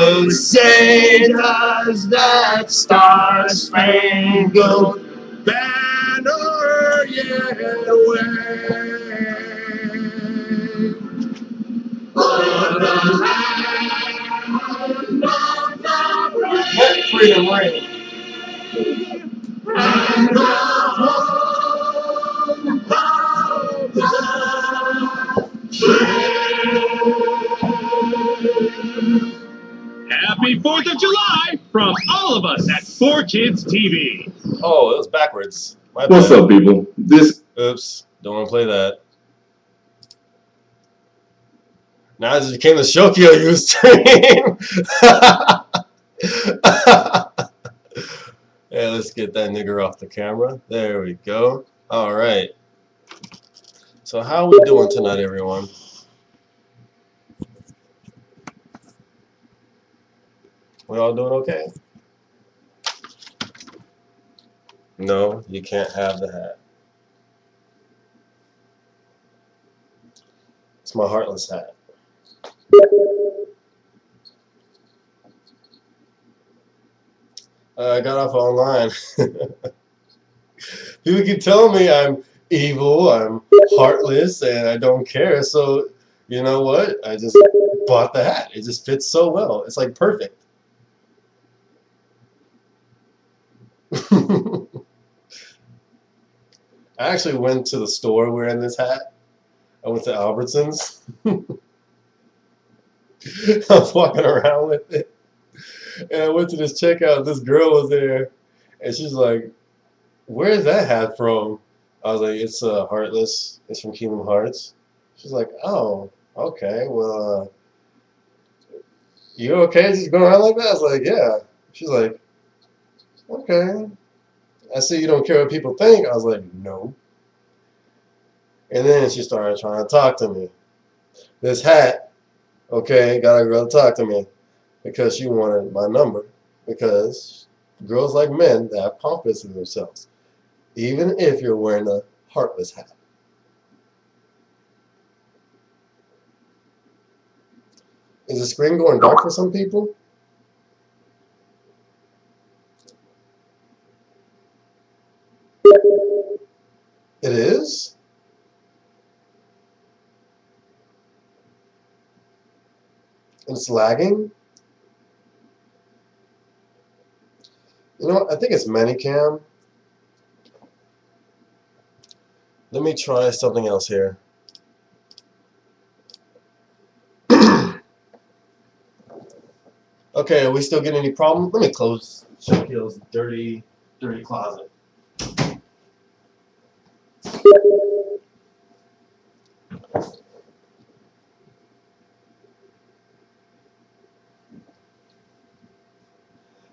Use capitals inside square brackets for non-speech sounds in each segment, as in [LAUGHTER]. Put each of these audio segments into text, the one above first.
Oh, say does that star spangled banner yet wave o'er the land of the brave Let freedom ring. and the Happy 4th of July from all of us at 4Kids TV. Oh, it was backwards. My What's bad. up, people? This Oops, don't want to play that. Now it just became the Shokyo Ustream. [LAUGHS] yeah, let's get that nigger off the camera. There we go. All right. So how we doing tonight, everyone? We all doing okay? No, you can't have the hat. It's my heartless hat. Uh, I got off online. [LAUGHS] People keep telling me I'm evil, I'm heartless, and I don't care. So, you know what? I just bought the hat. It just fits so well. It's like perfect. [LAUGHS] I actually went to the store wearing this hat. I went to Albertsons. [LAUGHS] I was walking around with it. And I went to this checkout. This girl was there. And she's like, Where's that hat from? I was like, It's uh, Heartless. It's from Kingdom Hearts. She's like, Oh, okay. Well, uh, you okay just going around like that? I was like, Yeah. She's like, Okay. I see you don't care what people think. I was like, No. And then she started trying to talk to me. This hat, okay, got a girl to talk to me because she wanted my number. Because girls like men that have confidence in themselves, even if you're wearing a heartless hat. Is the screen going dark for some people? It is? It's lagging? You know? I think it's ManyCam. Let me try something else here. [CLEARS THROAT] okay, are we still getting any problems? Let me close Shakil's dirty, dirty closet.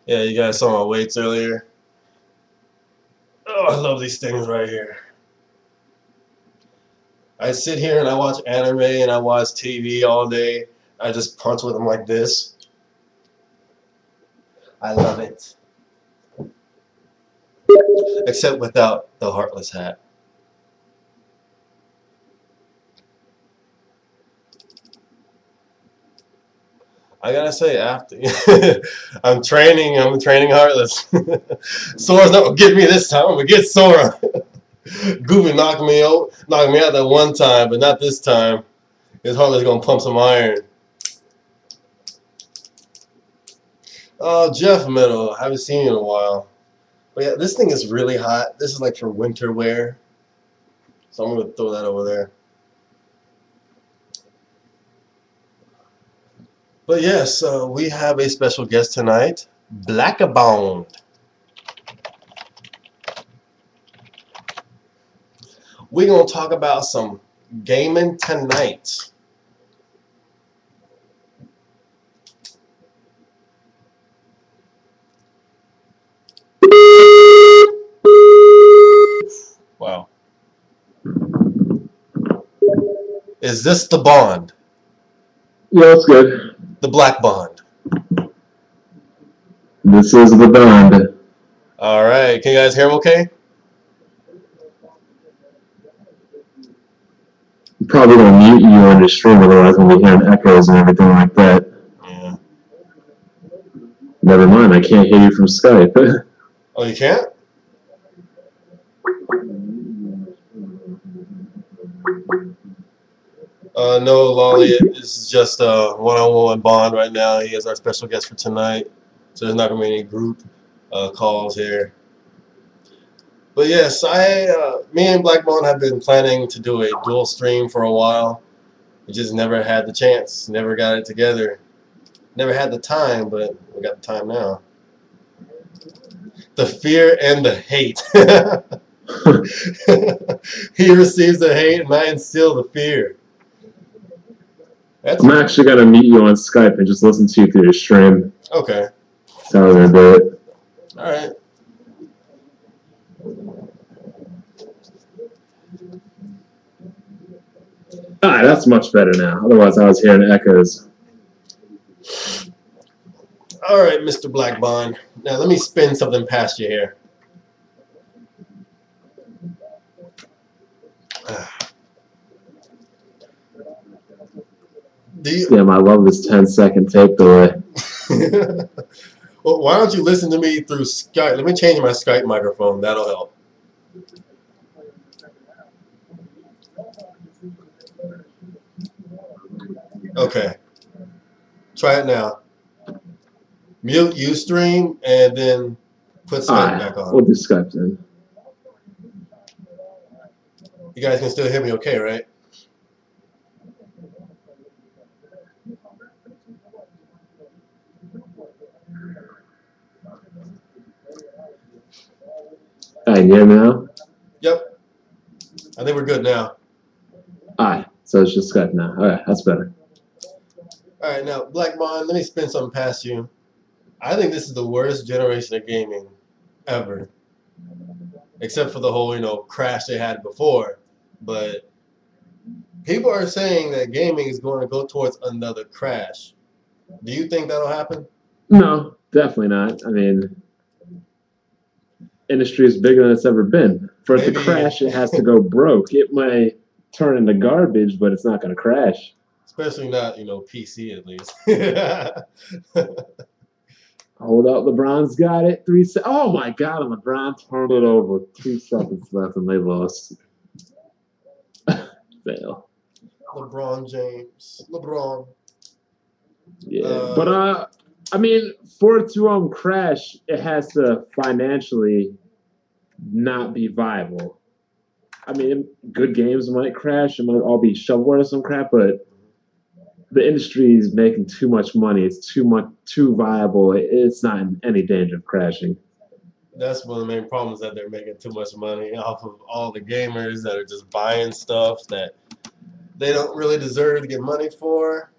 Yeah, you guys saw my weights earlier. Oh, I love these things right here. I sit here and I watch anime and I watch TV all day. I just punch with them like this. I love it. Except without the heartless hat. I gotta say, after [LAUGHS] I'm training, I'm training heartless. [LAUGHS] Sora's not gonna get me this time. I'm gonna get Sora. [LAUGHS] Goofy knocked me out, knocked me out that one time, but not this time. His heartless gonna pump some iron. Oh, Jeff Meadow, I haven't seen you in a while. But yeah, this thing is really hot. This is like for winter wear. So I'm gonna throw that over there. But yes, uh, we have a special guest tonight, Blackabound. We're gonna talk about some gaming tonight. Wow. Is this the bond? yeah, it's good. The black bond? This is the Bond. All right. Can you guys hear him okay? Probably gonna mute you on your stream, otherwise we'll be hearing echoes and everything like that. Yeah. Never mind, I can't hear you from Skype. [LAUGHS] Oh, you can't? Uh, no, Lolly, this is just a one-on-one bond right now. He is our special guest for tonight, so there's not going to be any group uh, calls here. But yes, I, uh, me and Black Bone have been planning to do a dual stream for a while. We just never had the chance, never got it together. Never had the time, but we got the time now. The fear and the hate. [LAUGHS] he receives the hate, and I instill the fear. That's I'm actually gonna meet you on Skype and just listen to you through your stream. okay. We're gonna do it. All right. Ah, that's much better now. Otherwise, I was hearing echoes. All right, Mr. Black Bond. Now let me spin something past you here. You? Damn, I love this 10 second tape delay. [LAUGHS] [LAUGHS] well, why don't you listen to me through Skype? Let me change my Skype microphone. That'll help. Okay. Try it now. Mute Ustream and then put Skype Alright, back on. we'll do Skype then. You guys can still hear me okay, right? Alright, you hear now? Yep. I think we're good now. Alright, so it's just Skype now. Alright, that's better. All right, now Black Bond, let me spin something past you. I think this is the worst generation of gaming ever, except for the whole you know crash they had before. But people are saying that gaming is going to go towards another crash. Do you think that'll happen? No, definitely not. I mean, industry is bigger than it's ever been. For it to crash, it has to go broke. It may turn into garbage, but it's not going to crash. Especially not you know PC at least. [LAUGHS] Hold up, LeBron's got it. Three. Se- oh my God, and LeBron turned it over. Two seconds left, and they lost. [LAUGHS] Fail. LeBron James, LeBron. Yeah, Uh, but uh, I mean, for it to um crash, it has to financially not be viable. I mean, good games might crash. It might all be shovelware or some crap, but the industry is making too much money. It's too much, too viable. It's not in any danger of crashing. That's one of the main problems that they're making too much money off of all the gamers that are just buying stuff that they don't really deserve to get money for.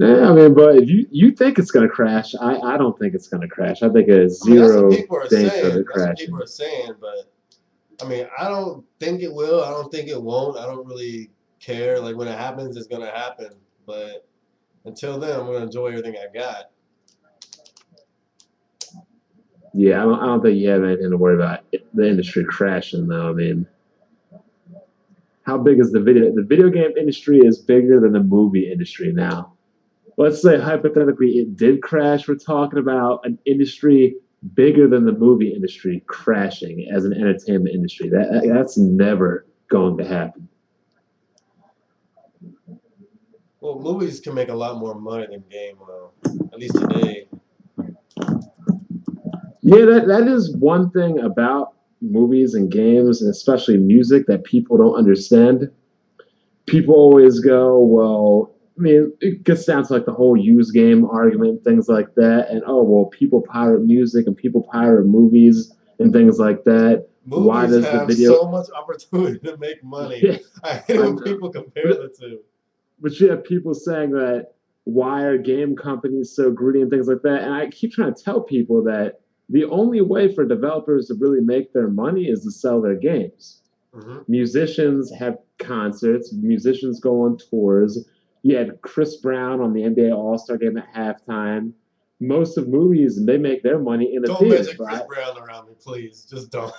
Yeah, I mean, but if you you think it's gonna crash, I I don't think it's gonna crash. I think it's I mean, zero what people are danger saying. of it That's what crashing. people are saying, but I mean, I don't think it will. I don't think it won't. I don't really care. Like when it happens, it's gonna happen. But until then, I'm gonna enjoy everything I got. Yeah, I don't, I don't think you have anything to worry about the industry crashing, though. I mean, how big is the video? The video game industry is bigger than the movie industry now. Let's say hypothetically it did crash. We're talking about an industry bigger than the movie industry crashing as an entertainment industry. That that's never going to happen. Well, movies can make a lot more money than game, well, at least today. Yeah, that, that is one thing about movies and games, and especially music, that people don't understand. People always go, well, I mean, it gets down to like the whole use game argument, things like that, and oh, well, people pirate music and people pirate movies and things like that. Movies Why does the have video- so much opportunity to make money. [LAUGHS] [LAUGHS] I hate I when people compare the two. But you have people saying that why are game companies so greedy and things like that, and I keep trying to tell people that the only way for developers to really make their money is to sell their games. hmm musicians have concerts, musicians go on tours. You had Chris Brown on the NBA All Star game at halftime. Most of movies, they make their money in the Don't theaters. mention Chris? Brown around me, please. Just don't.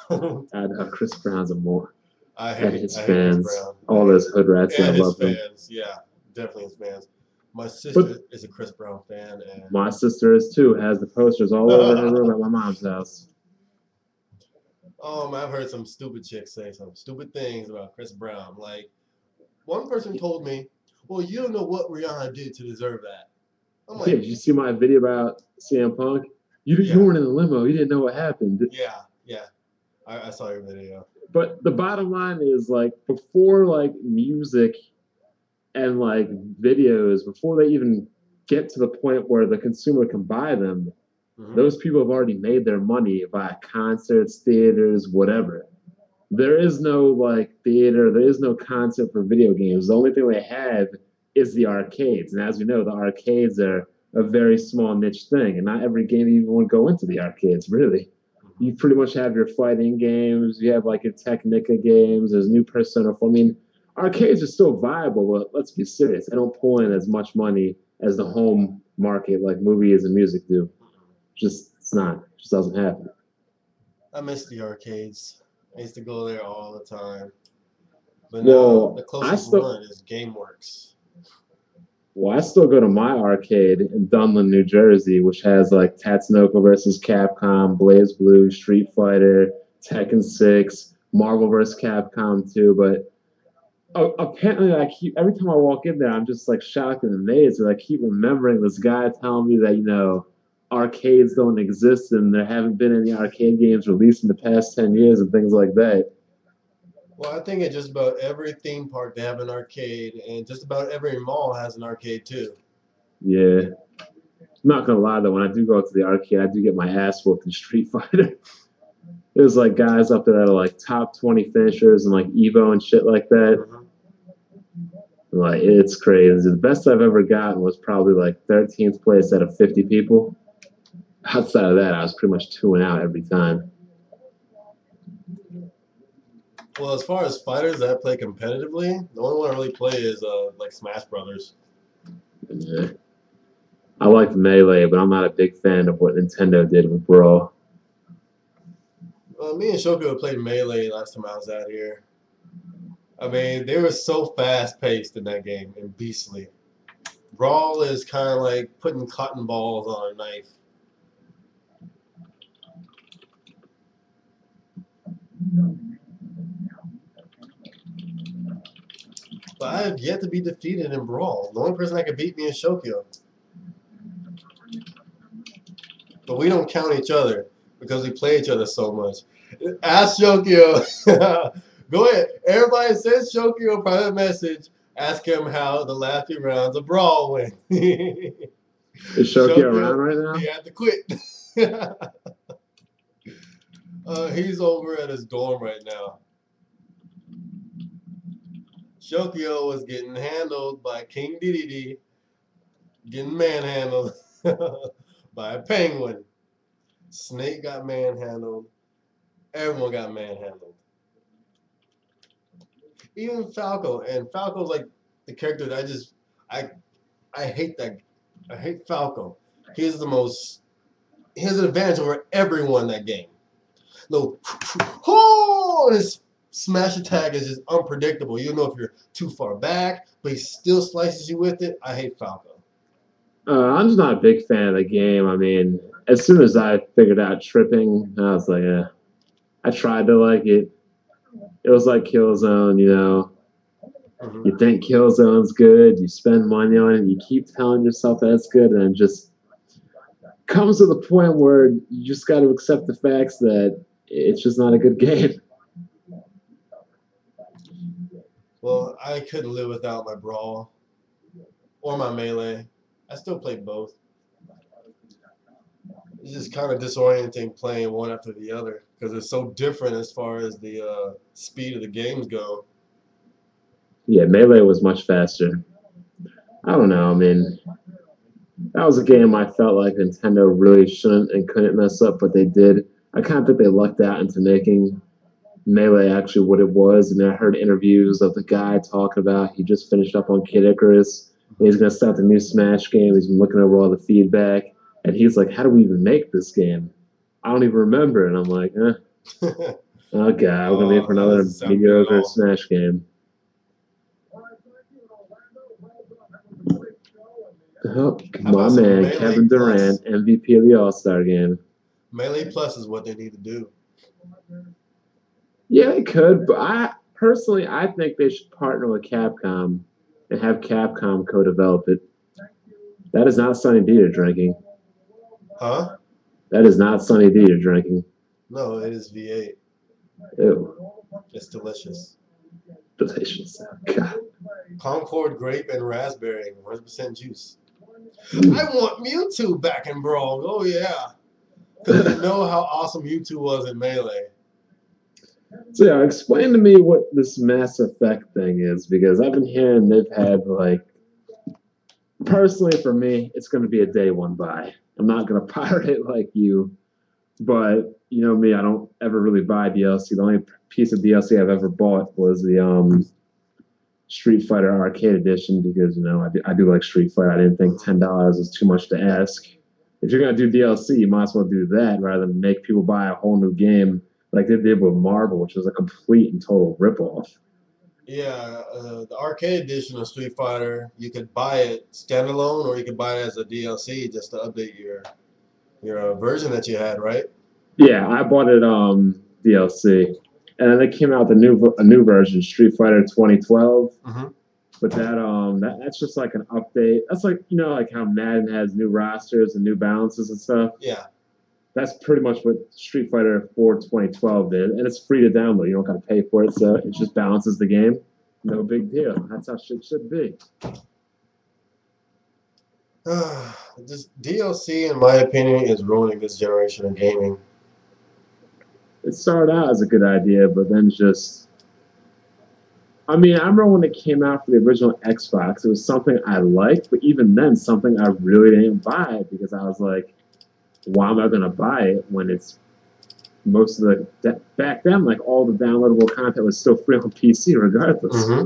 I know Chris Brown's a more I and hate, his I hate fans, Chris Brown. all those hood rats and his love fans, yeah, definitely his fans. My sister is a Chris Brown fan, and My sister is too. Has the posters all over her room at my mom's house. [LAUGHS] um, I've heard some stupid chicks say some stupid things about Chris Brown. Like, one person told me, "Well, you don't know what Rihanna did to deserve that." I'm Yeah, did you see my video about CM Punk? You, Yeah. you weren't in the limo. You didn't know what happened. yeah, yeah, I, I saw your video. But the bottom line is like before like music and like videos, before they even get to the point where the consumer can buy them, Mhm. those people have already made their money via concerts, theaters, whatever. There is no like theater, there is no concept for video games. The only thing they have is the arcades. And as we know, the arcades are a very small niche thing, and not every game even would go into the arcades, really. You pretty much have your fighting games, you have like your Technica games, there's new Persona 4. I mean, arcades are still viable, but let's be serious. They don't pull in as much money as the home market like movies and music do just it's not just doesn't happen I miss the arcades. I used to go there all the time. But Well, now the closest still- one is GameWorks. well i still go to my arcade in Dunellen new jersey which has like tatsunoko versus capcom BlazBlue street fighter tekken 6 marvel vs capcom 2 but oh, apparently i keep every time i walk in there i'm just like shocked and amazed and i keep remembering this guy telling me that you know arcades don't exist and there haven't been any arcade games released in the past 10 years and things like that Well, I think at just about every theme park they have an arcade, and just about every mall has an arcade too. Yeah. I'm not gonna lie though, when I do go to the arcade, I do get my ass whooped in Street [LAUGHS] Fighter. There's like guys up there that are like top 20 finishers and like Evo and shit like that. Mm-hmm. Like it's crazy. The best I've ever gotten was probably like 13th place out of 50 people. Outside of that, I was pretty much two and out every time. Well, as far as fighters that I play competitively, the only one I really play is uh like Smash Brothers. Yeah. I like Melee, but I'm not a big fan of what Nintendo did with Brawl. Uh, me and Shoko played Melee last time I was out here. I mean, they were so fast paced in that game and beastly. Brawl is kind of like putting cotton balls on a knife. But I have yet to be defeated in Brawl. The only person that could beat me is Shokyo. But we don't count each other because we play each other so much. Ask Shokyo. [LAUGHS] Go ahead. Everybody says Shokyo a private message. Ask him how the last few rounds of Brawl went. [LAUGHS] Is Shokyo Shokyo- around right now? He had to quit. [LAUGHS] uh, he's over at his dorm right now. Shokyo was getting handled by King Dedede, getting manhandled [LAUGHS] by a penguin. Snake got manhandled. Everyone got manhandled. Even Falco, and Falco's like the character that I just I I hate that I hate Falco. He's the most he has an advantage over everyone that game. No [LAUGHS] oh his smash attack is just unpredictable. You don't know if you're too far back, but he still slices you with it. I hate Falco. Uh, I'm just not a big fan of the game. I mean, as soon as I figured out tripping, I was like, eh. I tried to like it. It was like Killzone, you know. Mhm. You think Killzone's good, you spend money on it, you keep telling yourself that's good, and it just comes to the point where you just got to accept the facts that it's just not a good [LAUGHS] game. Well, I couldn't live without my brawl or my melee. I still play both. It's just kind of disorienting playing one after the other because it's so different as far as the uh, speed of the games go. Yeah, Melee was much faster. I don't know. I mean, that was a game I felt like Nintendo really shouldn't and couldn't mess up, but they did. I kind of think they lucked out into making Melee actually what it was. And I heard interviews of the guy talking about he just finished up on Kid Icarus. And he's going to start the new Smash game. He's been looking over all the feedback. And he's like, how do we even make this game? I don't even remember. And I'm like, eh, [LAUGHS] oh, God, we're going to be for another doesn't sound good at mediocre. Smash game. Oh, my man, Melee Kevin Durant, MVP of the All Star game. Melee Plus is what they need to do. Yeah, they could, but I personally, I think they should partner with Capcom and have Capcom co-develop it. That is not Sunny D you're drinking. Huh? That is not Sunny D you're drinking. No, it is V8. Ew, It's delicious. delicious. Oh, God. Concord grape and raspberry, 100% juice. Hmm. I want Mewtwo back in Brawl. Oh yeah, because you know how awesome Mewtwo was in Melee. So yeah, explain to me what this Mass Effect thing is because I've been hearing they've had like. Personally, for me, it's going to be a day one buy. I'm not going [LAUGHS] to pirate it like you, but you know me, I don't ever really buy DLC. The only piece of DLC I've ever bought was the um, Street Fighter Arcade Edition because you know I do, I do like Street Fighter. I didn't think ten dollars is too much to ask. If you're going to do DLC, you might as well do that rather than make people buy a whole new game like they did with Marvel, which was a complete and total ripoff. Yeah, uh, the arcade edition of Street Fighter, you could buy it standalone, or you could buy it as a DLC just to update your your uh, version that you had, right? Yeah, I bought it um DLC, and then they came out the new a new version, Street Fighter 2012. Mhm. But that um that, that's just like an update. That's like you know like how Madden has new rosters and new balances and stuff. Yeah. That's pretty much what Street Fighter 4 2012 did, and it's free to download. You don't got to pay for it, so it just balances the game. No big deal. That's how shit should be. [SIGHS] this DLC, in my opinion, is ruining this generation of gaming. it started out as a good idea, but then just. I mean, I remember when it came out for the original Xbox, it was something I liked, but even then, something I really didn't buy because I was like, why am I going to buy it when it's most of the. that- Back then, like all the downloadable content was still free on [LAUGHS] PC regardless. hmm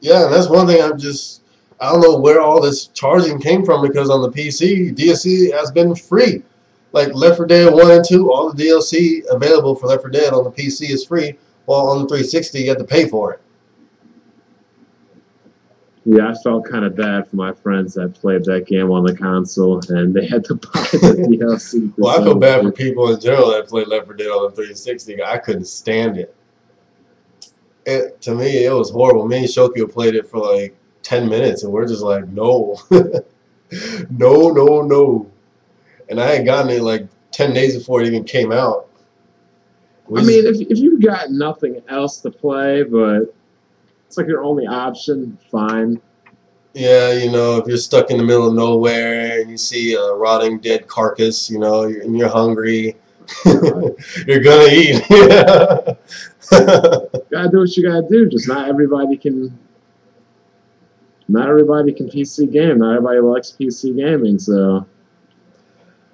Yeah, and that's one thing I'm just I don't know where all this charging came from because on the PC DLC has been free. Like Left 4 Dead 1 and 2, all the DLC available for Left 4 Dead on the PC is free, while on the 360 you have to pay for it. Yeah, I felt kind of bad for my friends that played that game on the console and they had to [LAUGHS] buy the [LAUGHS] DLC. Well, I feel bad for people in general that played Left 4 Dead on the 360. I couldn't stand it. It to me it was horrible. Me and Shokyo played it for like 10 minutes and we're just like, no. [LAUGHS] no, no, no. And I had gotten it like 10 days before it even came out. We I mean, if, if you've got nothing else to play, but it's like your only option, fine. yeah, you know, if you're stuck in the middle of nowhere and you see a rotting dead carcass, you know, and you're hungry, [LAUGHS] you're gonna eat. [LAUGHS] gotta do what you gotta do. Just not everybody can. Not everybody can PC game. Not everybody likes PC gaming. So,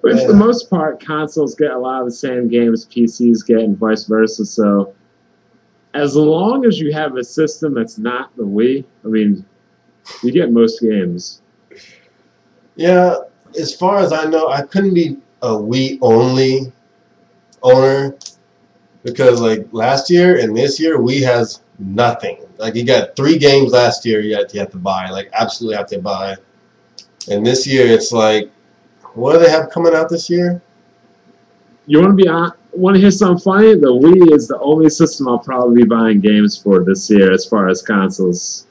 but for the most part, consoles get a lot of the same games PCs get, and vice versa. So, as long as you have a system that's not the Wii, I mean, you get most games. Yeah, as far as I know, I couldn't be a Wii only owner because like last year and this year, Wii has nothing. Like you got three games last year you have to buy, like absolutely have to buy. And this year it's like, what do they have coming out this year? You want to be on? Want to hear something funny? The Wii is the only system I'll probably be buying games for this year, as far as consoles.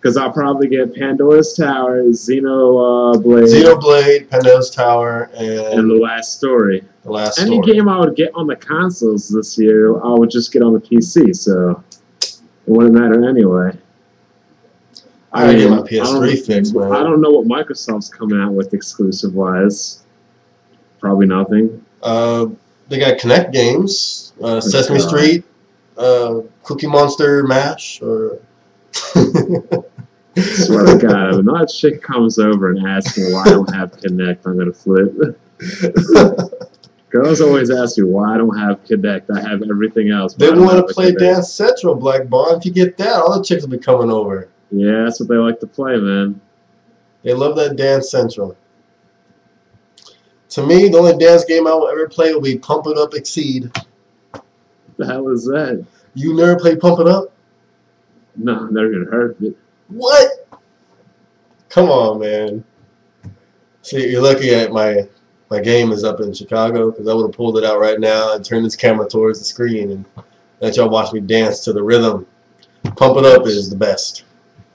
Because I'll probably get Pandora's Tower, Xenoblade, uh, Blade, Xenoblade, Pandora's Tower, and and The Last Story. the last Any story. game I would get on the consoles this year, I would just get on the PC. So it wouldn't matter anyway. I gotta get my I don't- PS3 fixed, man. I don't know what Microsoft's coming out with exclusive wise. Probably nothing. Uh, they got Kinect games, uh, Sesame God. Street, uh, Cookie Monster Mash, or. [LAUGHS] swear to God, if another chick comes over and asks me why I don't have Kinect, I'm gonna flip. [LAUGHS] Girls always ask me why I don't have Kinect. I have everything else. they want to play Kinect. Dance Central, Black Bond. If you get that, all the chicks will be coming over. Yeah, that's what they like to play, man. They love that Dance Central. To me, the only dance game I will ever play will be Pump It Up Exceed. The hell is that? You never play Pump It Up? No, never even heard of it. What? Come on, man. See, you're lucky at my my game is up in Chicago because I would have pulled it out right now and turned this camera towards the screen and let y'all watch me dance to the rhythm. Pump It Up is the best.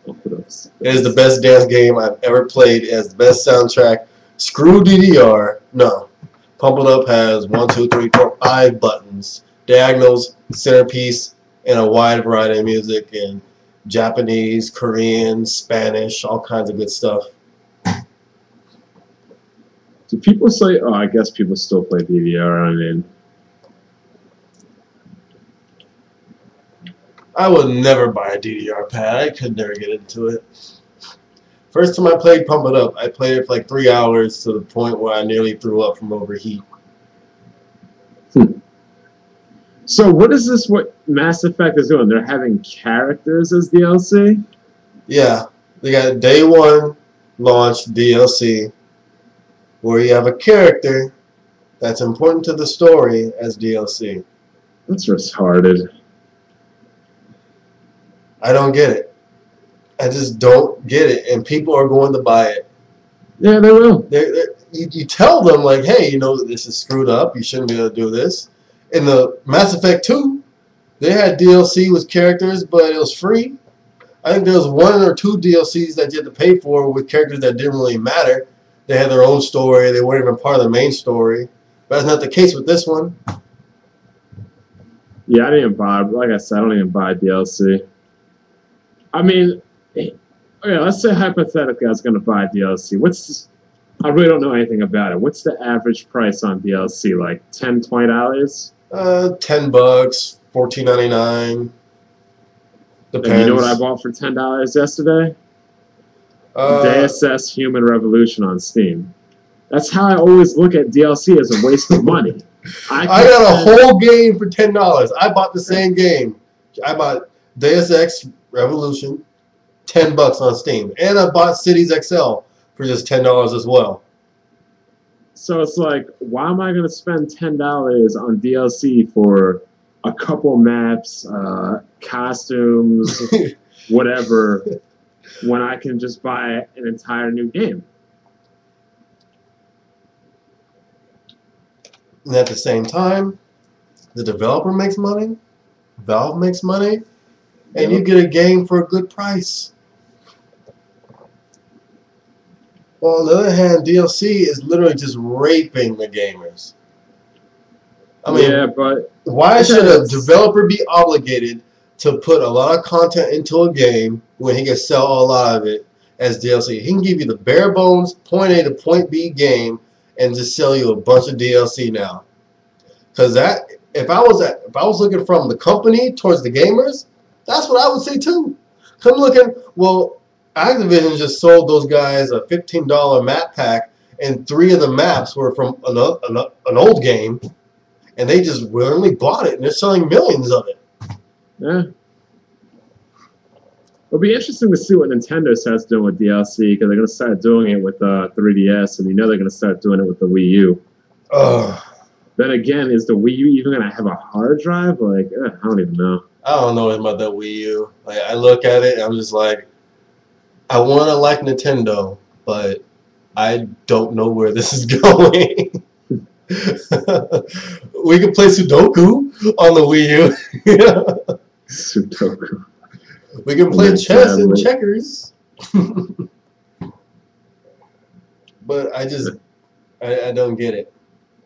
It is the best dance game I've ever played. It has the best soundtrack. Screw DDR. No. Pump It Up has one, two, three, four, five buttons. Diagonals, centerpiece, and a wide variety of music in Japanese, Korean, Spanish, all kinds of good stuff. Do people say? Oh, I guess people still play DDR. I mean, I would never buy a DDR pad. I could never get into it. First time I played Pump It Up, I played it for like three hours to the point where I nearly threw up from overheat. Hmm. so what is this? What Mass Effect is doing? They're having characters as DLC. Yeah, they got day one launch DLC where you have a character that's important to the story as DLC. That's retarded. I don't get it. I just don't get it, and people are going to buy it. Yeah, they will. They're, they're, you, you tell them like, hey, you know, this is screwed up. You shouldn't be able to do this. In the Mass Effect 2, they had DLC with characters, but it was free. I think there was one or two DLCs that you had to pay for with characters that didn't really matter. They had their own story. They weren't even part of the main story. But that's not the case with this one. Yeah, I didn't buy. Like I said, I don't even buy DLC. I mean, okay, let's say hypothetically I was going to buy DLC. What's I really don't know anything about it. What's the average price on DLC? Like 10 dollars? Uh, ten bucks, fourteen ninety nine. And you know what I bought for ten dollars yesterday? Uh, Deus Ex Human Revolution on Steam. That's how I always look at DLC as a waste of money. [LAUGHS] I, I got a whole game for ten dollars. I bought the same game. I bought Deus Ex Revolution, ten bucks on Steam, and I bought Cities XL for just ten dollars as well. So it's like, why am I going to spend ten dollars on DLC for a couple maps, uh, costumes, [LAUGHS] whatever, when I can just buy an entire new game? And at the same time, the developer makes money, Valve makes money, and you get a game for a good price. Well, on the other hand, DLC is literally just raping the gamers. I mean, yeah, but Why should a developer be obligated to put a lot of content into a game when he can sell a lot of it as DLC? He can give you the bare bones point A to point B game and just sell you a bunch of DLC now. Because that, if I was at, if I was looking from the company towards the gamers, that's what I would say too. Come looking, well, Activision just sold those guys a fifteen dollar map pack, and three of the maps were from an, an, an old game and they just willingly bought it, and they're selling millions of it. yeah. It'll be interesting to see what Nintendo starts doing with DLC because they're going to start doing it with uh, 3DS, and you know they're going to start doing it with the Wii U. Ugh. Then again, is the Wii U even going to have a hard drive? Like, eh, I don't even know. I don't know about that Wii U. Like I look at it, and I'm just like, I want to like Nintendo, but I don't know where this is [LAUGHS] going. we can play Sudoku on the Wii U. Sudoku. we can play chess and checkers. but I just, I, I don't get it.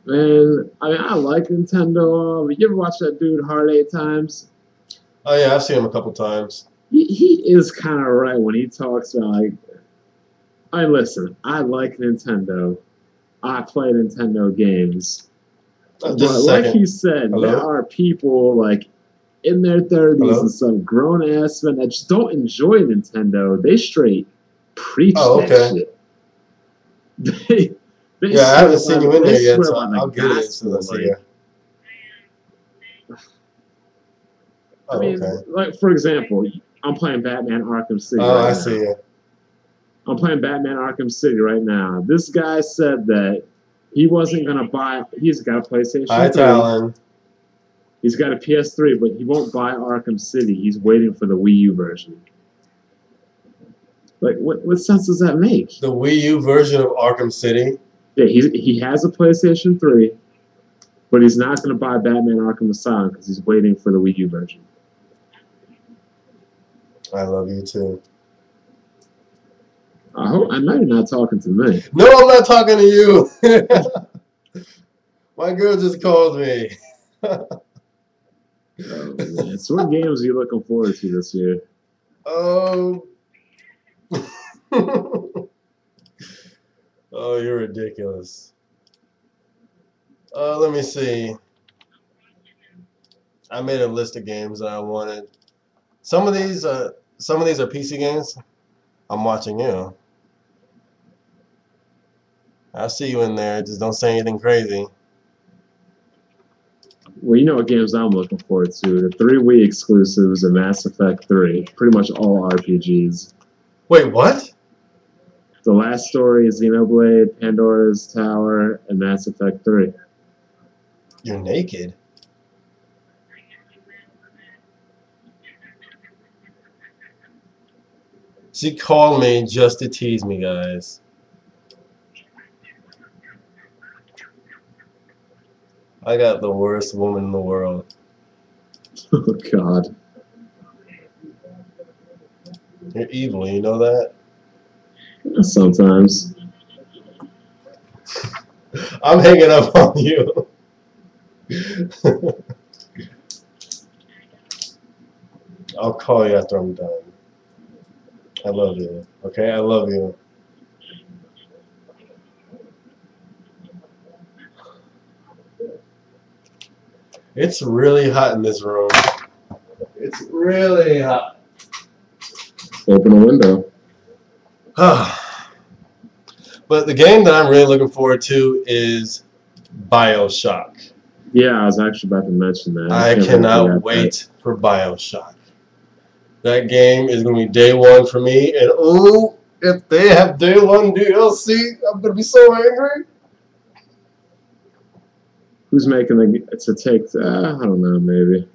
Man, I mean, I like Nintendo. You ever watch that dude Hard Eight Times? Oh yeah, I've seen him a couple times. He, is kind of right when he talks about like. I listen. I like Nintendo. I play Nintendo games. Uh, But like he said, there are people like in their thirties Hello? and some grown ass men that just don't enjoy Nintendo. They straight preach Oh, that shit. [LAUGHS] They, they Yeah, I haven't seen you in there yet, so I'll get it as soon as I see you. I Oh, mean, okay. like for example, I'm playing Batman Arkham City. Oh, right I now. see you. I'm playing Batman Arkham City right now. This guy said that he wasn't gonna buy. He's got a PlayStation. Hi, Talon. He's got a PS3, but he won't buy Arkham City. He's waiting for the Wii U version. Like, what what sense does that make? The Wii U version of Arkham City. Yeah, he he has a PlayStation Three, but he's not going to buy Batman Arkham Asylum because he's waiting for the Wii U version. I love you too. I hope I know you're not talking to me. No, I'm not talking to you. [LAUGHS] My girl just called me. Oh, man. So, what games are you looking forward to this year? Um. [LAUGHS] oh, you're ridiculous. Uh, let me see. I made a list of games that I wanted. Some of these, uh, some of these are PC games. I'm watching you. I see you in there. Just don't say anything crazy. Well, you know what games I'm looking forward to. The three Wii exclusives of Mass Effect 3. Pretty much all RPGs. Wait, what? The last story is Xenoblade, Pandora's Tower, and Mass Effect 3. You're naked. She called me just to tease me, guys. I got the worst woman in the world. [LAUGHS] Oh, God. You're evil, you know that? Sometimes. [LAUGHS] I'm hanging up on you. [LAUGHS] I'll call you after I'm done. I love you. Okay, I love you. It's really hot in this room. It's really hot. Open a window. Ah. but the game that I'm really looking forward to is Bioshock. Yeah, I was actually about to mention that. I to cannot wait for Bioshock. That game is going to be day one for me, and oh, if they have day one DLC, I'm going to be so angry. Who's making the it's a take? Uh, I don't know, maybe.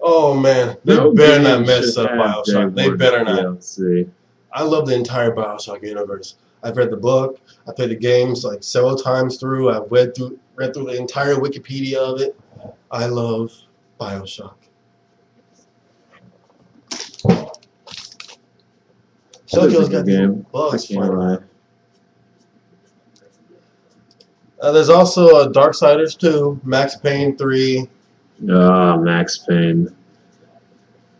Oh man, they No better not mess up Bioshock. They better not. DLC. I love the entire Bioshock universe. I've read the book. I played the games like several times through. I've read through read through the entire Wikipedia of it. I love Bioshock. That is a Shokyo's got these game. I bugs can't lie. Uh, there's also uh, Darksiders 2, Max Payne 3. Ah, Max Payne.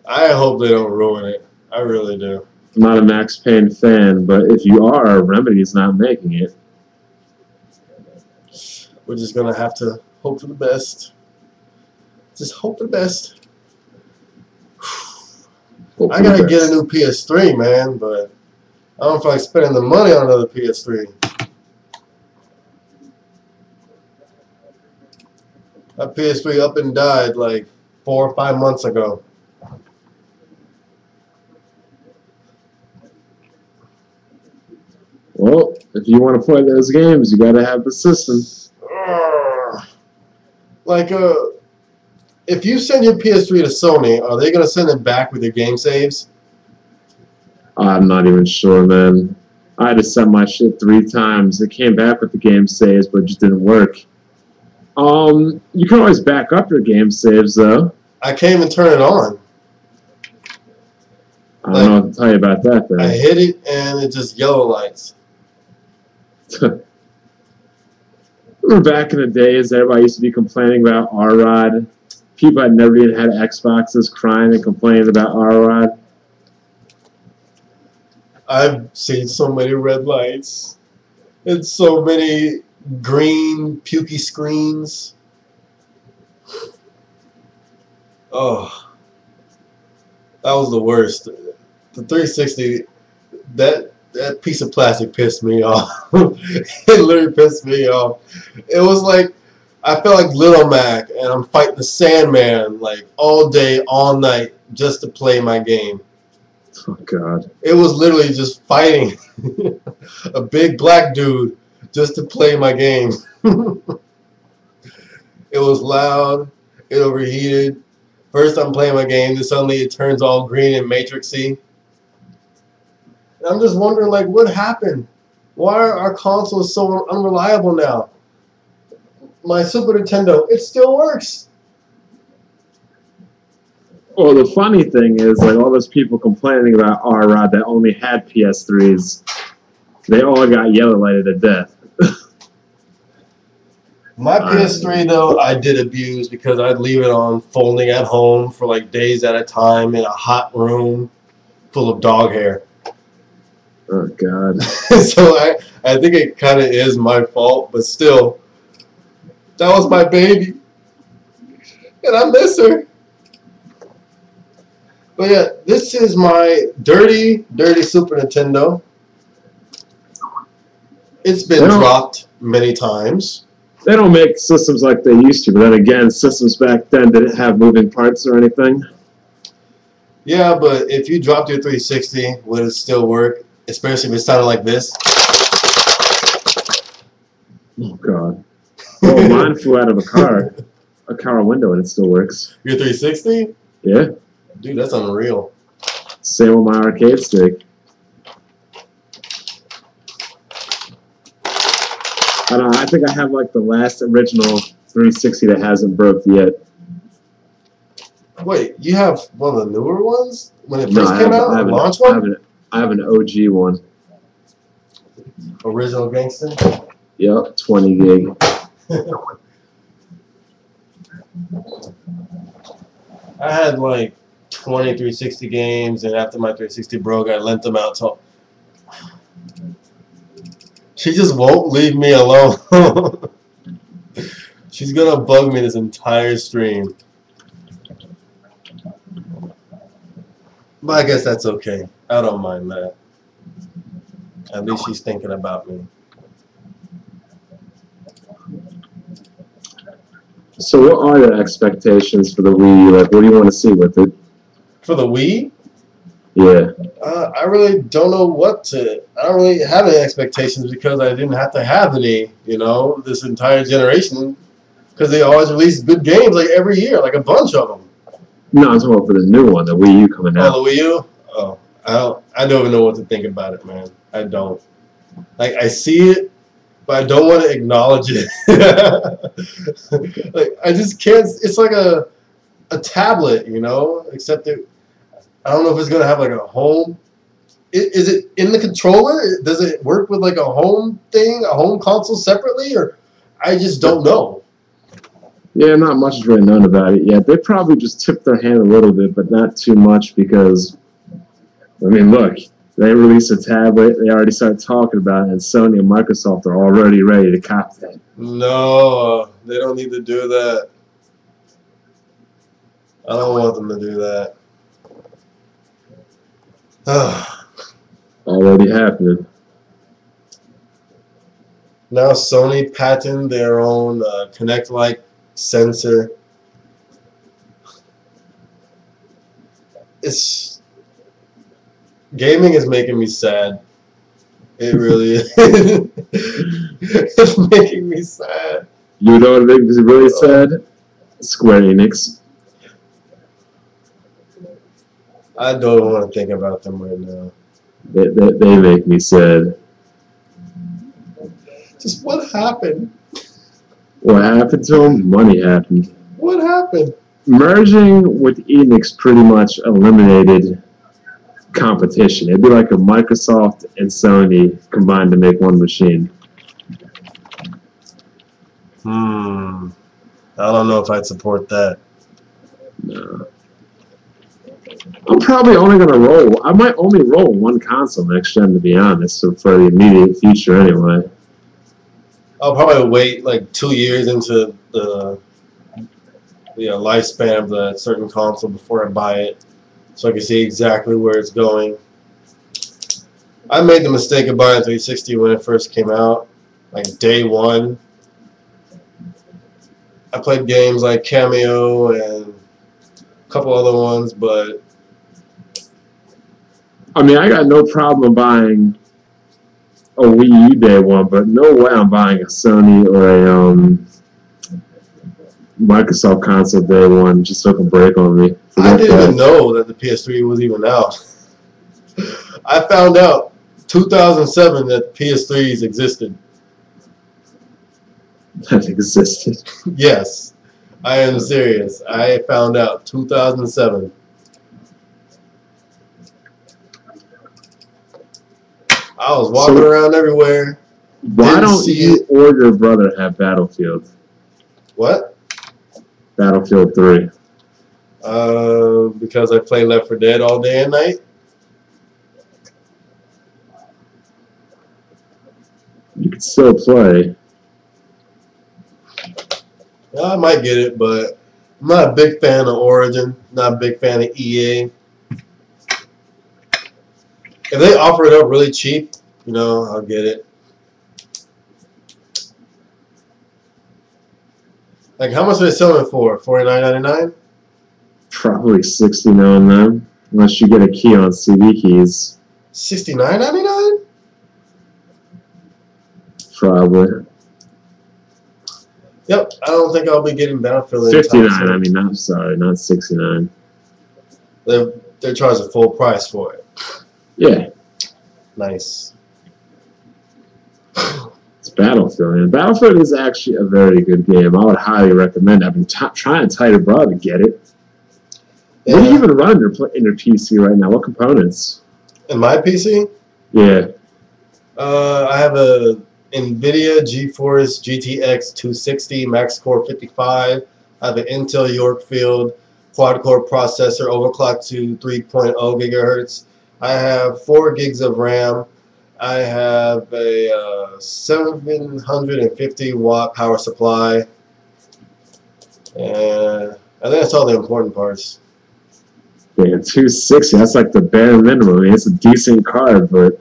I hope they don't ruin it. I really do. I'm not a Max Payne fan, but if you are, Remedy's not making it. We're just gonna have to hope for the best. Just hope for the best. I gotta get a new PS3, man, but I don't feel like spending the money on another PS3. That PS3 up and died like four or five months ago. Well, if you want to play those games, you gotta have the system. Like, uh, if you send your PS3 to Sony, are they gonna send it back with your game saves? I'm not even sure, man. I had to send my shit three times. It came back with the game saves, but it just didn't work. Um, you can always back up your game saves, though. I can't even turn it on. I don't know what to tell you about that, I hit it and it just yellow lights. [LAUGHS] Remember back in the days, everybody used to be complaining about R-Rod. People had never even had Xboxes crying and complaining about R-Rod. I've seen so many red lights and so many green pukey screens. Oh, that was the worst. The 360, that that piece of plastic pissed me [LAUGHS] off. it literally pissed me off. It was like I felt like Little Mac, and I'm fighting the Sandman like all day, all night, just to play my game. Oh, God. It was literally just fighting [LAUGHS] a big black dude just to play my game. [LAUGHS] it was loud. It overheated. First I'm playing my game, then suddenly it turns all green and matrixy. And I'm just wondering, like, what happened? Why are our consoles so unreliable now? My Super Nintendo, it still works. Well, the funny thing is, like all those people complaining about R Rod that only had PS3s, they all got yellow lighted to death. My Uh, PS3 though, I did abuse because I'd leave it on folding at home for like days at a time in a hot room full of dog hair. Oh God. [LAUGHS] so I, I think it kind of is my fault, but still, that was my baby, and I miss her. But yeah, this is my dirty, dirty Super Nintendo. It's been dropped many times. They don't make systems like they used to, but then again, systems back then didn't have moving parts or anything. Yeah, but if you dropped your 360, would it still work? Especially if it sounded like this. Oh God. Well, [LAUGHS] mine flew out of a car, a car window, and it still works. Your 360? Yeah. Dude, that's unreal. Same with my arcade stick. I don't know. I think I have like the last original 360 that hasn't broke yet. Wait, you have one of the newer ones? When it first I came out? I The have, an, launch I have an I have an OG one. Original Gangster? Yep, 20 gig. I had like 20 360 games, and after my 360 broke, I lent them out to. She just won't leave me alone. [LAUGHS] She's gonna bug me this entire stream. But I guess that's okay. I don't mind that. At least she's thinking about me. So, what are your expectations for the Wii? Like, what do you want to see with it? For the Wii, Yeah. Uh, I really don't know what to. I don't really have any expectations because I didn't have to have any, you know, this entire generation. Because they always release good games like every year, like a bunch of them. No, I'm talking about for the new one, the Wii U coming out. Oh, the Wii U. Oh, I don't. I don't even know what to think about it, man. I don't. Like I see it, but I don't want to acknowledge it. [LAUGHS] like I just can't. It's like a a tablet, you know. Except it. I don't know if it's gonna have like a home. Is it in the controller? Does it work with like a home thing, a home console separately, or I just don't know. Yeah, not much is really known about it yet. They probably just tipped their hand a little bit, but not too much because, I mean, look, they release a tablet, they already start talking about it, and Sony and Microsoft are already ready to cop that. No, they don't need to do that. I don't want them to do that. [SIGHS] Already happening. now Sony patented their own uh, Kinect-like sensor. It's gaming is making me sad. It really is. [LAUGHS] it's making me sad. You know what makes me really sad? Square Enix. I don't want to think about them right now. They, they, they make me sad. Just what happened? What happened to them? Money happened. What happened? Merging with Enix pretty much eliminated competition. It'd be like a Microsoft and Sony combined to make one machine. Hmm. I don't know if I'd support that. No. I'm probably only gonna roll. I might only roll one console next gen, to be honest, so for the immediate future anyway. I'll probably wait like two years into the the uh, lifespan of the certain console before I buy it, so I can see exactly where it's going. I made the mistake of buying 360 when it first came out, like day one. I played games like Kameo and a couple other ones, but I mean, I got no problem buying a Wii U day one, but no way I'm buying a Sony or a um, Microsoft console day one just took a break on me. I didn't even know that the PS3 was even out. I found out 2007 that PS3s existed. [LAUGHS] That existed. Yes, I am serious. I found out 2007. I was walking So- around everywhere. Why don't see you or your brother have Battlefield? What? Battlefield 3. Uh, because I play Left 4 Dead all day and night. You could still play. Yeah, I might get it, but I'm not a big fan of Origin. Not a big fan of EA. If they offer it up really cheap, you know, I'll get it. Like, how much are they selling it for? Forty nine ninety nine. Probably 69 then. Unless you get a key on CD keys. Sixty nine ninety nine. Probably. Yep. I don't think I'll be getting Battlefield. anytime 59. I mean, I'm sorry, not 69. They're they're charging full price for it. Yeah, Nice. it's Battlefield. And Battlefield is actually a very good game. I would highly recommend it. I've been trying to tell your brother to get it. What do you even run in your, in your PC right now? What components? In my PC, Yeah. Uh, I have a NVIDIA GeForce GTX 260 Max Core 55. I have an Intel Yorkfield quad-core processor overclocked to 3.0 gigahertz. I have 4 gigs of RAM. I have a uh, 750 watt power supply. And I think that's all the important parts. Yeah, 260. That's like the bare minimum. I mean, it's a decent card, but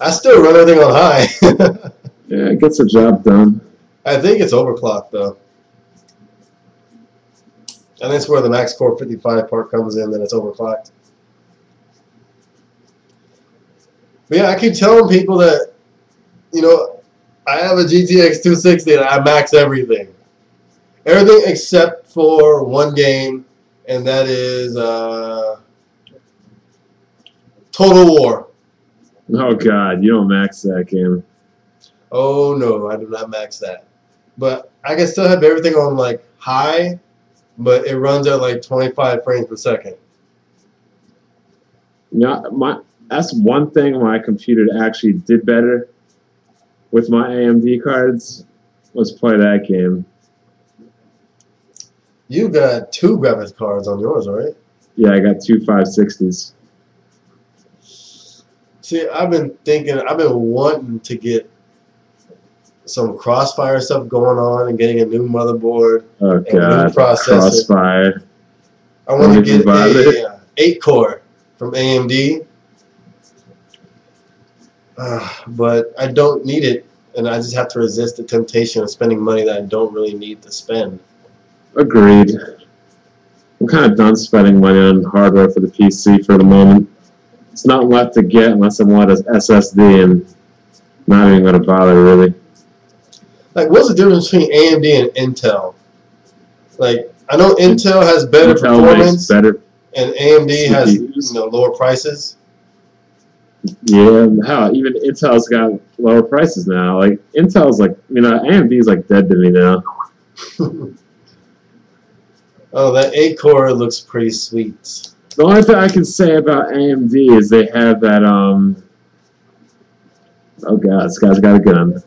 I still run everything on high. [LAUGHS] yeah, it gets the job done. I think it's overclocked though. And that's where the Max Core 55 part comes in, that it's overclocked. But yeah, I keep telling people that, you know, I have a GTX 260 and I max everything. Everything except for one game, and that is uh, Total War. Oh, God. You don't max that game. Oh no, I do not max that. But I can still have everything on like high, but it runs at like 25 frames per second. Know, my, that's one thing my computer actually did better with my AMD cards was play that game. You got two graphics cards on yours, right? Yeah, I got two 560s. See, I've been thinking, I've been wanting to get some Crossfire stuff going on and getting a new motherboard. Oh, new God. processor. Crossfire. I want to get bought it? a uh, 8 core from AMD. Uh, but I don't need it, and I just have to resist the temptation of spending money that I don't really need to spend. Agreed. I'm kind of done spending money on hardware for the PC for the moment. It's not left to get unless I want an SSD, and not even going to bother really. Like, what's the difference between AMD and Intel? Like, I know Intel has better Intel performance, better. and AMD has you know lower prices. Yeah, hell, even Intel's got lower prices now. Like Intel's like, you know, AMD's like dead to me now. [LAUGHS] Oh, that 8 core looks pretty sweet. The only thing I can say about AMD is they have that um. Oh god, this guy's got a gun.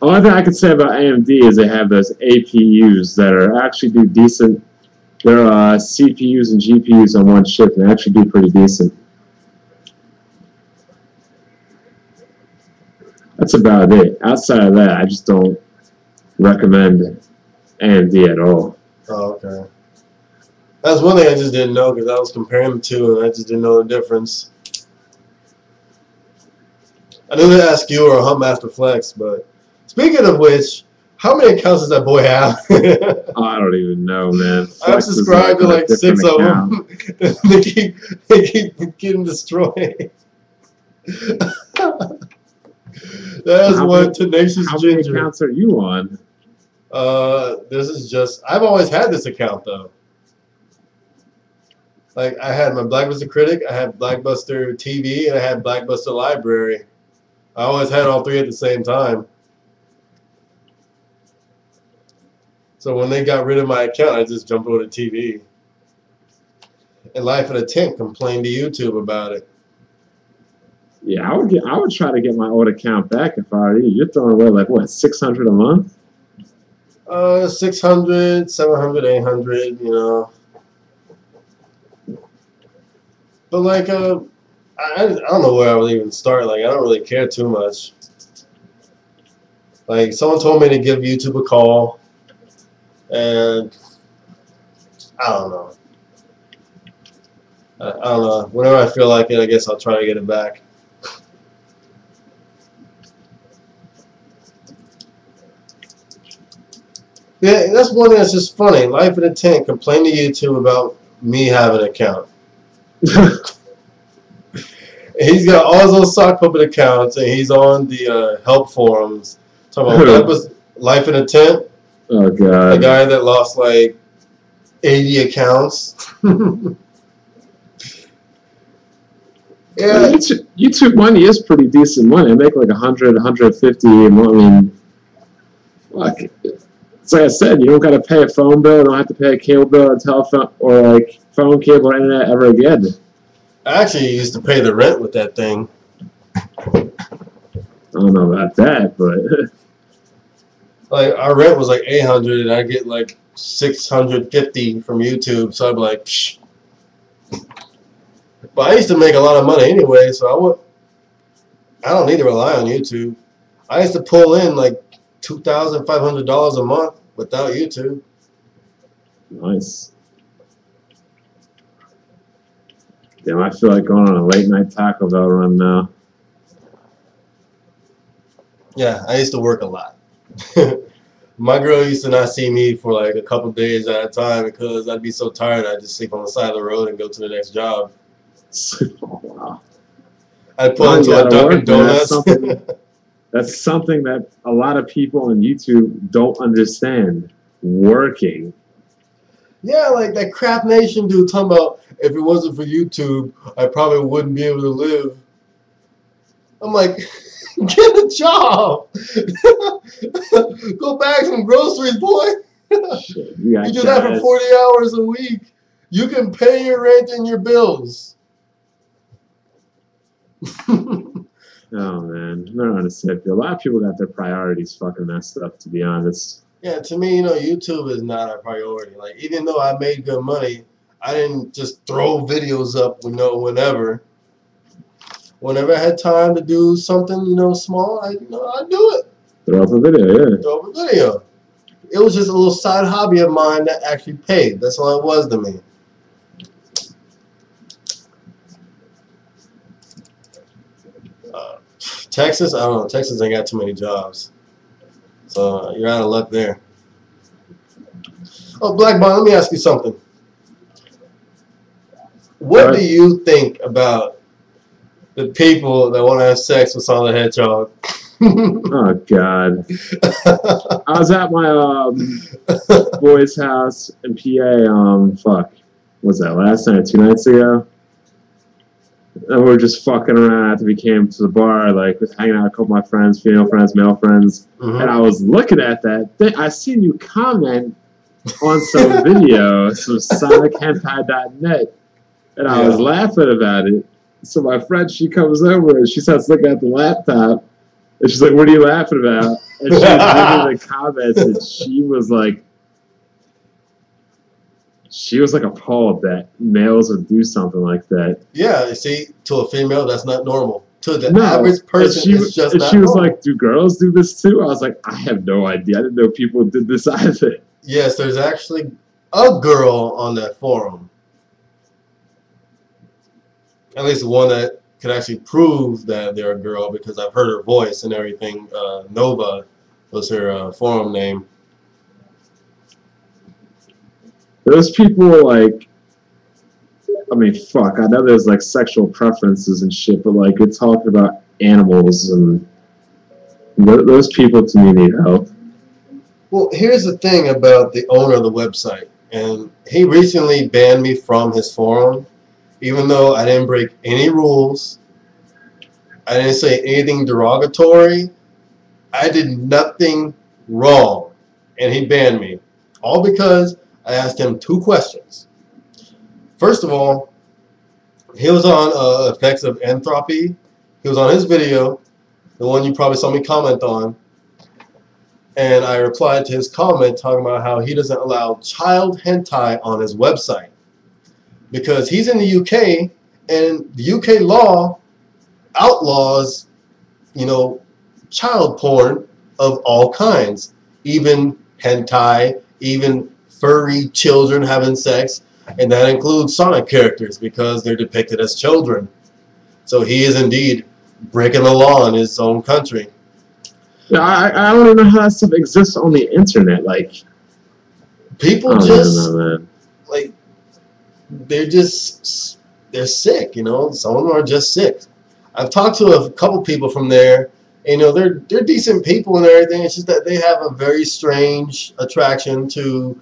The only thing I can say about AMD is they have those APUs that are actually do decent. They're uh, CPUs and GPUs on one chip, and they actually do pretty decent. That's about it. Outside of that, I just don't recommend AMD at all. Oh, okay. That's one thing I just didn't know because I was comparing the two and I just didn't know the difference. I knew to ask you or Huntmaster Flex, but speaking of which, how many accounts does that boy have? Oh, [LAUGHS] I don't even know, man. [LAUGHS] I've Flex is subscribed to like six different of them. [LAUGHS] they keep they keep getting destroyed. That's How one many- tenacious How many accounts are you on? Uh, this is just I've always had this account though. Like I had my Blackbuster Critic, I had Blackbuster TV, and I had Blackbuster Library. I always had all three at the same time. So when they got rid of my account, I just jumped over to TV. And Life in a Tent complained to YouTube about it. Yeah, I would get. I would try to get my old account back if I were you. You're throwing away like what, six hundred a month? Uh, 600, 700, 800, you know. But like, uh, I, I don't know where I would even start. Like, I don't really care too much. Like, someone told me to give YouTube a call, and I don't know. I, I don't know. Whenever I feel like it, I guess I'll try to get it back. Yeah, that's one thing that's just funny. Life in a Tent complained to YouTube about me having an account. [LAUGHS] he's got all his little sock puppet accounts, and he's on the uh, help forums. Talking about that was Life in a Tent, Oh the god. guy that lost like 80 accounts. [LAUGHS] yeah, YouTube, YouTube money is pretty decent money. I make like 100, 150 a month. I mean, fuck. It's like I said, you don't got to pay a phone bill. You don't have to pay a cable bill or telephone or like phone, cable, or internet ever again. I actually used to pay the rent with that thing. I don't know about that, but [LAUGHS] Like our rent was like 800, and I get like 650 from YouTube. So I'm like, Psh. but I used to make a lot of money anyway, so I would. I don't need to rely on YouTube. I used to pull in like two thousand five hundred dollars a month without YouTube. nice. Damn, I feel like going on a late night Taco Bell run now. Yeah, I used to work a lot. [LAUGHS] My girl used to not see me for like a couple days at a time because I'd be so tired I'd just sleep on the side of the road and go to the next job. [LAUGHS] oh, wow. I'd pull into a Dunkin' work, man. That's Donuts. [LAUGHS] That's something that a lot of people on YouTube don't understand. Working. Yeah, like that Crap Nation dude talking about if it wasn't for YouTube, I probably wouldn't be able to live. I'm like, [LAUGHS] get a job. [LAUGHS] Go bag some groceries, boy. Shit, you, You do that for 40 hours a week. You can pay your rent and your bills. [LAUGHS] Oh man, I don't understand. A lot of people got their priorities fucking messed up. To be honest, yeah, to me, you know, YouTube is not a priority. Like, even though I made good money, I didn't just throw videos up, you know, whenever. Whenever I had time to do something, you know, small, I, you know, I do it. throw up a video. Yeah, Throw up a video. It was just a little side hobby of mine that actually paid. That's all it was to me. Uh, Texas, I don't know. Texas ain't got too many jobs. So you're out of luck there. Oh, Black Bond, let me ask you something. What What? do you think about the people that want to have sex with Sonic the Hedgehog? [LAUGHS] Oh god, I was at my um, [LAUGHS] boy's house in PA. Um, fuck, was that last night? Two nights ago. And we were just fucking around after we came to the bar, like was hanging out with a couple of my friends, female friends, male friends. Mhm. and I was looking at that. Thing. I seen you comment on some [LAUGHS] video, some SonicHentai.net, and I was laughing about it. So my friend, she comes over and she starts looking at the laptop, and she's like, "What are you laughing about?" And she was reading the comments, and she was like, she was like appalled that males would do something like that. Yeah, you see, to a female, that's not normal. To the No, average person, she, it's just she was normal. like, "Do girls do this too?" I was like, "I have no idea. I didn't know people did this [LAUGHS] either." yes, there's actually a girl on that forum. At least one that could actually prove that they're a girl because I've heard her voice and everything. Uh, Nova was her uh, forum name. Those people like, I mean, fuck. I know there's like sexual preferences and shit, but like you're talking about animals and th- those people to me need help. Well, here's the thing about the owner of the website. and he recently banned me from his forum, even though I didn't break any rules. I didn't say anything derogatory. I did nothing wrong, and he banned me, all because I asked him two questions. First of all, he was on uh, effects of entropy. He was on his video, the one you probably saw me comment on, and I replied to his comment talking about how he doesn't allow child hentai on his website because he's in the UK and the UK law outlaws, you know, child porn of all kinds, even hentai, even furry children having sex, and that includes Sonic characters because they're depicted as children. So he is indeed breaking the law in his own country. Yeah, I, I don't even know how that stuff exists on the internet. Like, People just know, like they're just they're sick, you know. Some of them are just sick. I've talked to a couple people from there. and, You know, they're they're decent people and everything. It's just that they have a very strange attraction to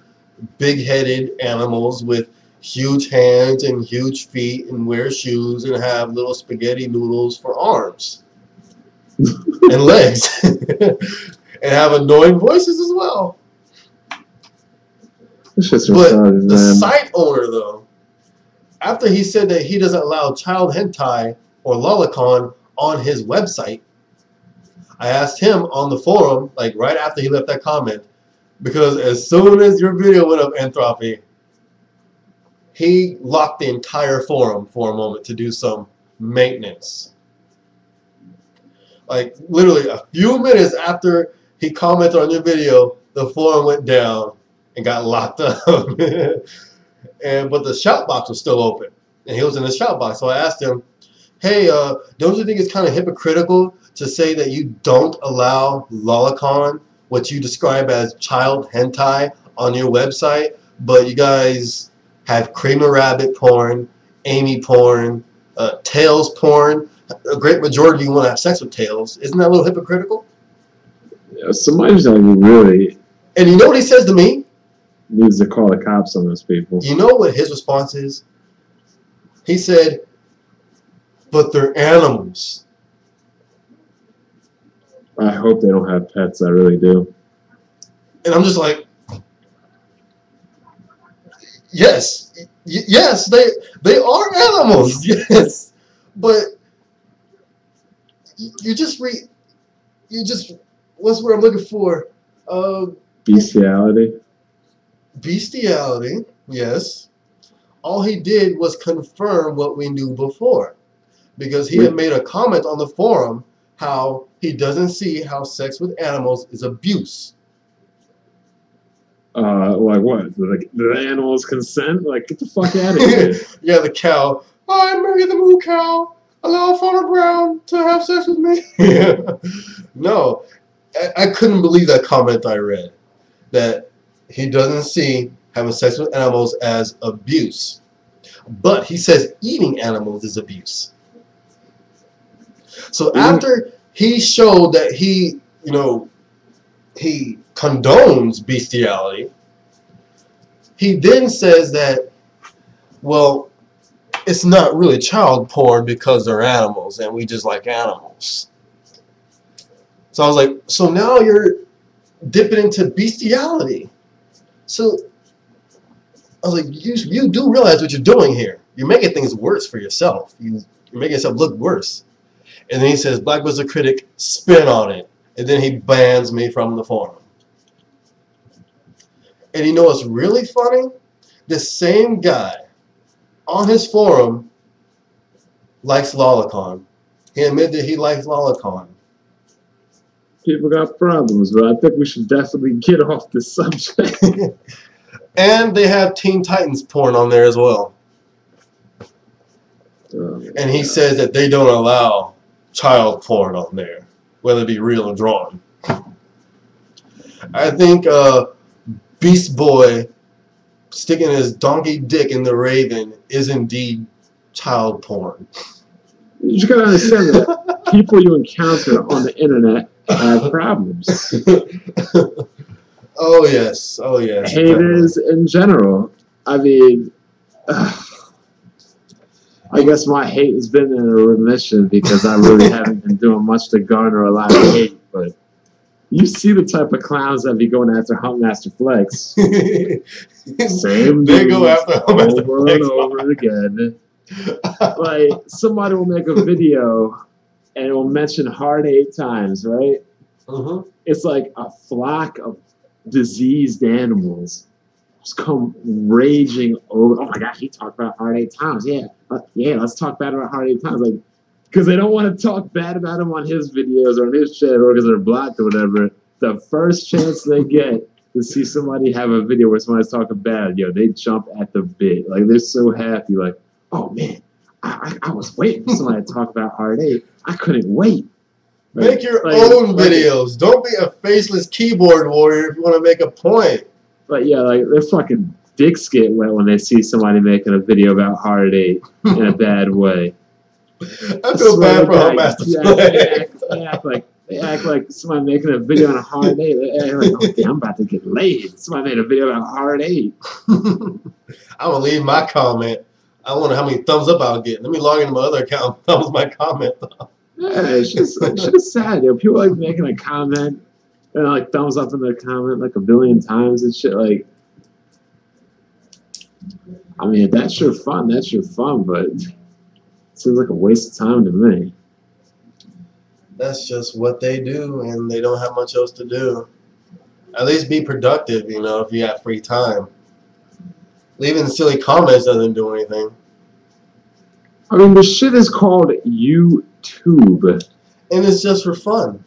big-headed animals with huge hands and huge feet and wear shoes and have little spaghetti noodles for arms [LAUGHS] and legs [LAUGHS] and have annoying voices as well. But retarded, the man. site owner, though, after he said that he doesn't allow child hentai or lolicon on his website, I asked him on the forum, like right after he left that comment, because as soon as your video went up, Anthropy, he locked the entire forum for a moment to do some maintenance. Like literally a few minutes after he commented on your video, the forum went down and got locked [LAUGHS] up. and but the shout box was still open, and he was in the shout box. So I asked him, "Hey, uh, don't you think it's kind of hypocritical to say that you don't allow lolicon, what you describe as child hentai, on your website, but you guys have Cream the Rabbit porn, Amy porn, uh, Tails porn? A great majority of you want to have sex with Tails. Isn't that a little hypocritical?" Yeah, somebody's like really And you know what he says to me? needs to call the cops on those people. You know what his response is? He said, but they're animals. I hope they don't have pets. I really do. And I'm just like, yes, y- yes, they they are animals, [LAUGHS] yes, but you just re, you just what's what I'm looking for? Uh, Bestiality. bestiality, yes. All he did was confirm what we knew before. Because he had made a comment on the forum how he doesn't see how sex with animals is abuse. Uh, like what? The, do the animals consent? Like, get the fuck out of here. [LAUGHS] yeah, the cow. I married the moo cow. Allow Farmer Brown to have sex with me. [LAUGHS] no, I, I couldn't believe that comment I read. That he doesn't see having sex with animals as abuse. But he says eating animals is abuse. So Mhm. after he showed that he, you know, he condones bestiality, he then says that, well, it's not really child porn because they're animals and we just like animals. So I was like, so now you're dipping into bestiality. So I was like, you, you do realize what you're doing here. You're making things worse for yourself. You, you're making yourself look worse. And then he says, Blackbuster Critic, spin on it. And then he bans me from the forum. And you know what's really funny? The same guy on his forum likes Lolicon. He admitted he likes Lolicon. People got problems, but I think we should definitely get off the subject. [LAUGHS] And they have Teen Titans porn on there as well. Um, And he says that they don't allow child porn on there, whether it be real or drawn. I think uh, Beast Boy sticking his donkey dick in the Raven is indeed child porn. you just gotta understand that people you encounter on the internet have problems. [LAUGHS] Oh yes. Oh yes. haters in general. I mean, I guess my hate has been in a remission because I really [LAUGHS] haven't been doing much to garner a lot of hate. But you see the type of clowns that be going after Huntmaster Flex. [LAUGHS] Same They go after Huntmaster over Flex. and over again. Like somebody will make a video and it will mention heart eight times, right? Mhm. it's like a flock of diseased animals just come raging over. Oh my god, he talked about Hard Eight times. Yeah, uh, yeah, let's talk bad about Hard Eight times. Like, because they don't want to talk bad about him on his videos or on his channel or because they're blocked or whatever. The first chance they get to see somebody have a video where somebody's talking bad, yo, they jump at the bit. Like they're so happy. Like, oh man, I, I, I was waiting for somebody to talk about Hard Eight. I couldn't wait. Make your like- own like- videos. Don't be a faceless keyboard warrior if you want to make a point. But yeah, like their fucking dicks get wet when they see somebody making a video about Hard Eight in a bad way. I feel bad for God, Master yeah, they, act, like they act like somebody making a video on a Hard Eight. They act like, damn, I'm about to get laid. Somebody made a video about Hard Eight. [LAUGHS] I'm gonna leave my comment. I wonder how many thumbs up I'll get. Let me log into my other account. and [LAUGHS] Thumbs my comment. Yeah, it's just it's just sad. You know, people like making a comment and like thumbs up in their comment like a billion times and shit. Like, I mean, that's your fun, that's your fun, but it seems like a waste of time to me. That's just what they do, and they don't have much else to do. At least be productive, you know, if you have free time. Leaving silly comments doesn't do anything. I mean, the shit is called YouTube. And it's just for fun.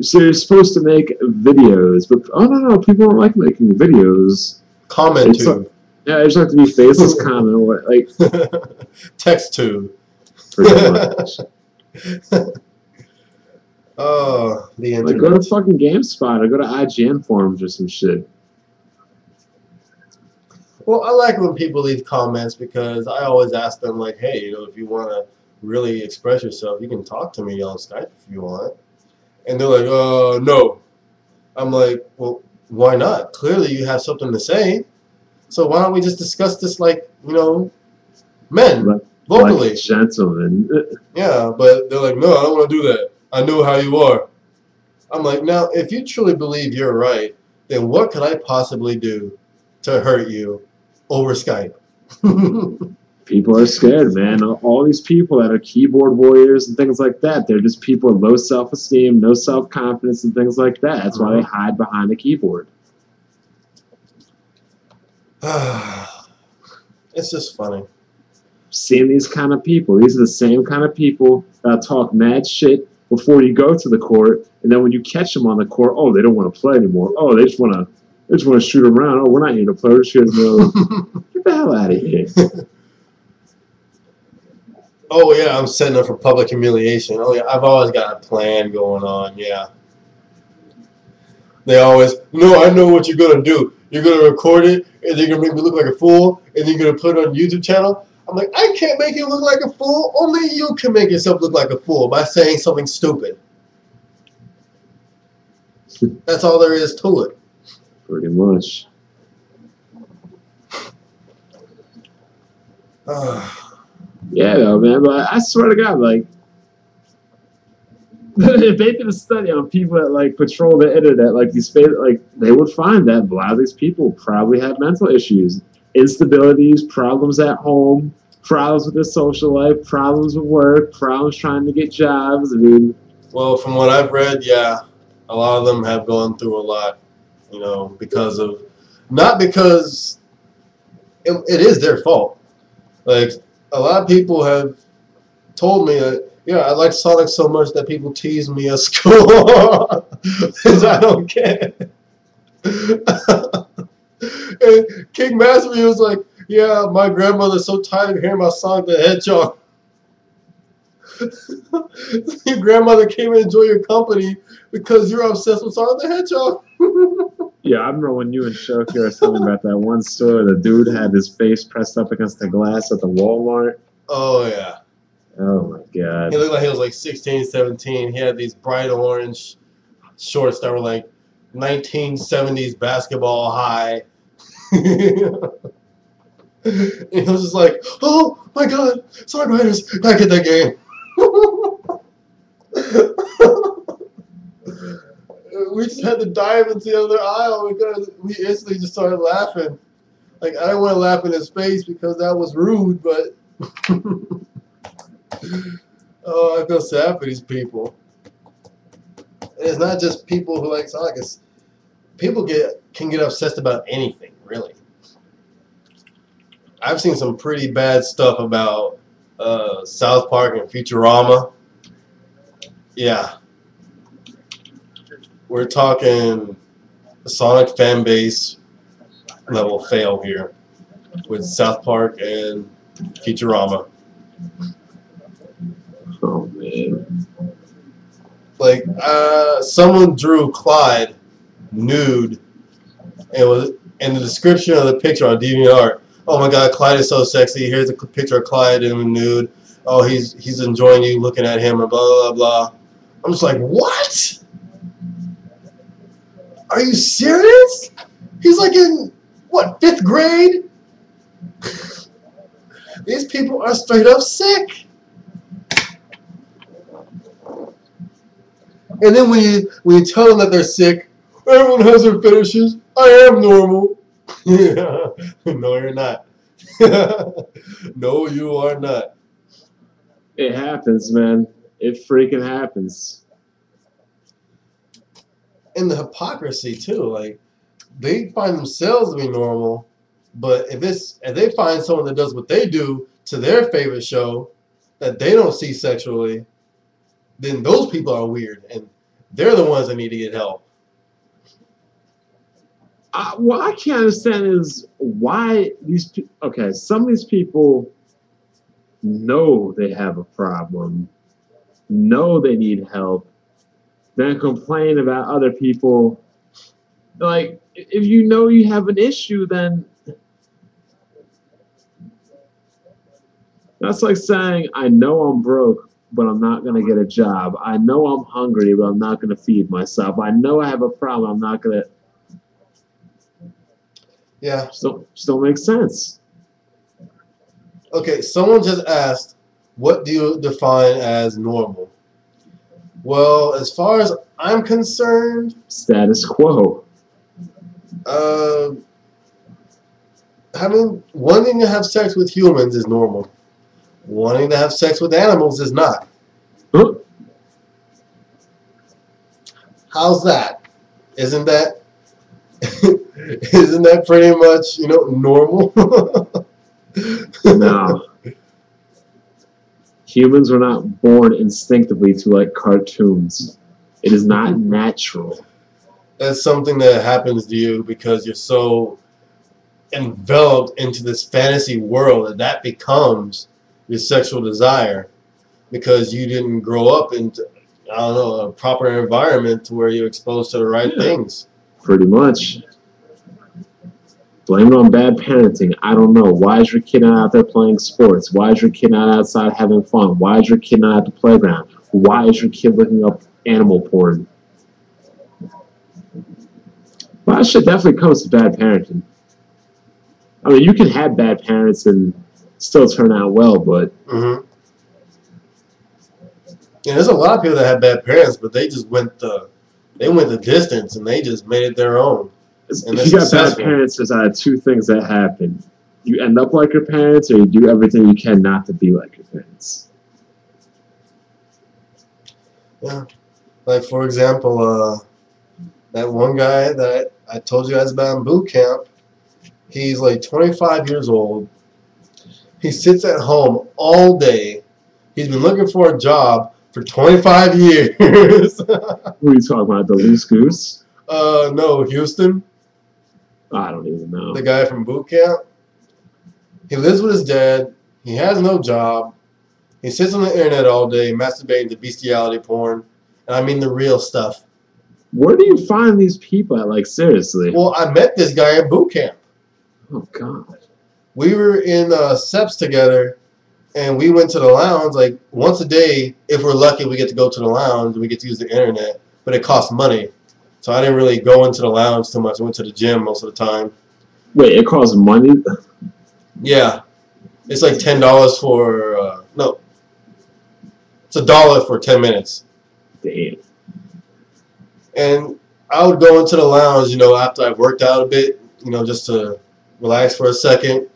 So you're supposed to make videos, but oh no, no, people don't like making videos. Comment It's tube. Yeah, there's have to be faceless [LAUGHS] comment or like [LAUGHS] Text much. [LAUGHS] Oh, the internet. Like go to fucking GameSpot or go to IGN forums or some shit. Well, I like when people leave comments because I always ask them, like, hey, you know, if you want to really express yourself, you can talk to me on Skype if you want. And they're like, uh, no. I'm like, well, why not? Clearly you have something to say. So why don't we just discuss this like, you know, men, Like- vocally? Like gentlemen. [LAUGHS] Yeah, but they're like, no, I don't want to do that. I know how you are. I'm like, now, if you truly believe you're right, then what could I possibly do to hurt you over Skype? [LAUGHS] People are scared, man. All these people that are keyboard warriors and things like that, they're just people with low self esteem, no self confidence, and things like that. That's why they uh-huh. hide behind the keyboard. [SIGHS] it's just funny. Seeing these kind of people, these are the same kind of people that talk mad shit before you go to the court, and then when you catch them on the court, oh, they don't want to play anymore. Oh, they just want to, they just want to shoot around. Oh, we're not here to play. We're just here to [LAUGHS] go. Get the hell out of here. [LAUGHS] Oh yeah, I'm setting up for public humiliation. Oh yeah, I've always got a plan going on. Yeah. They always, no, I know what you're gonna do. You're gonna record it, and you're gonna make me look like a fool, and you're gonna put it on YouTube channel. I'm like, I can't make you look like a fool. Only you can make yourself look like a fool by saying something stupid. That's all there is to it. Pretty much. [SIGHS] Ah. Yeah, though, man. But I swear to God, like, [LAUGHS] if they did a study on people that like patrol the internet, like these, like they would find that a lot of these people probably have mental issues, instabilities, problems at home, problems with their social life, problems with work, problems trying to get jobs. I mean, Well, from what I've read, yeah, a lot of them have gone through a lot, you know, because of not because it, it is their fault. Like a lot of people have told me that, yeah, I like Sonic so much that people tease me at [LAUGHS] school because I don't care. [LAUGHS] and King Mastery was like, yeah, my grandmother's so tired of hearing about Sonic the Hedgehog. [LAUGHS] your grandmother came and enjoy your company because you're obsessed with Sonic the Hedgehog. Yeah, I remember when you and Shoki were telling about that one story. The dude had his face pressed up against the glass at the Walmart. oh yeah. Oh my god. He looked like he was like 16, 17. He had these bright orange shorts that were like 1970s basketball high. and [LAUGHS] he was just like, oh my god, Sonic Riders, gotta get that game. [LAUGHS] we just had to dive into the other aisle because we instantly just started laughing. Like I didn't want to laugh in his face because that was rude, but [LAUGHS] oh, I feel sad for these people. And it's not just people who like Sonic. It's people get can get obsessed about anything, really. I've seen some pretty bad stuff about uh, South Park and Futurama. Yeah, we're talking a Sonic fan base level fail here with South Park and Futurama. Oh man. Like, uh, someone drew Clyde nude. And was in the description of the picture on DeviantArt. Oh my God, Clyde is so sexy. Here's a picture of Clyde in the nude. Oh, he's he's enjoying you looking at him, and blah blah blah. I'm just like, what? Are you serious? He's like in what fifth grade? These people are straight up sick. And then when you when you tell them that they're sick, everyone has their fetishes. I am normal. [LAUGHS] no, you're not. [LAUGHS] no, you are not. It happens, man. It freaking happens. And the hypocrisy too. Like they find themselves to be normal, but if it's if they find someone that does what they do to their favorite show that they don't see sexually, then those people are weird and they're the ones that need to get help. I, what I can't understand is why these. pe- Okay, some of these people know they have a problem, know they need help, then complain about other people. Like, if you know you have an issue, then that's like saying, "I know I'm broke." But I'm not gonna get a job. I know I'm hungry, but I'm not gonna feed myself. I know I have a problem. I'm not gonna. Yeah. Just don't, just don't make sense. Okay, someone just asked, what do you define as normal? Well, as far as I'm concerned, Status quo. uh, having wanting to have sex with humans is normal. Wanting to have sex with animals is not. Huh? How's that? Isn't that [LAUGHS] isn't that pretty much you know normal? [LAUGHS] No. Humans were not born instinctively to like cartoons. It is not mm-hmm. natural. That's something that happens to you because you're so enveloped into this fantasy world that that becomes your sexual desire because you didn't grow up in I don't know a proper environment to where you're exposed to the right Yeah. things. Pretty much. Blame it on bad parenting. I don't know. Why is your kid not out there playing sports? Why is your kid not outside having fun? Why is your kid not at the playground? Why is your kid looking up animal porn? Well, that shit definitely comes to bad parenting. I mean, you can have bad parents and still turn out well, but hmm Yeah, there's a lot of people that have bad parents, but they just went the they went the distance and they just made it their own. If you got bad parents, there's uh, two things that happen. You end up like your parents, or you do everything you can not to be like your parents. Yeah. Like for example, uh, that one guy that I told you guys about in boot camp, he's like 25 years old. He sits at home all day. He's been looking for a job for 25 [LAUGHS] years. Who are you talking about? The loose goose? uh, no, Houston, I don't even know. the guy from boot camp. He lives with his dad. He has no job. He sits on the internet all day, masturbating to bestiality porn. And I mean the real stuff. Where do you find these people at? Like seriously? Well, I met this guy at boot camp. Oh god. we were in uh, SEPs together, and we went to the lounge like once a day. If we're lucky, we get to go to the lounge and we get to use the internet, but it costs money So I didn't really go into the lounge too much. I went to the gym most of the time. Wait, it costs money. Yeah, it's like ten dollars for uh, no. It's a dollar for ten minutes, Damn. and I would go into the lounge, you know, after I've worked out a bit, you know, just to relax for a second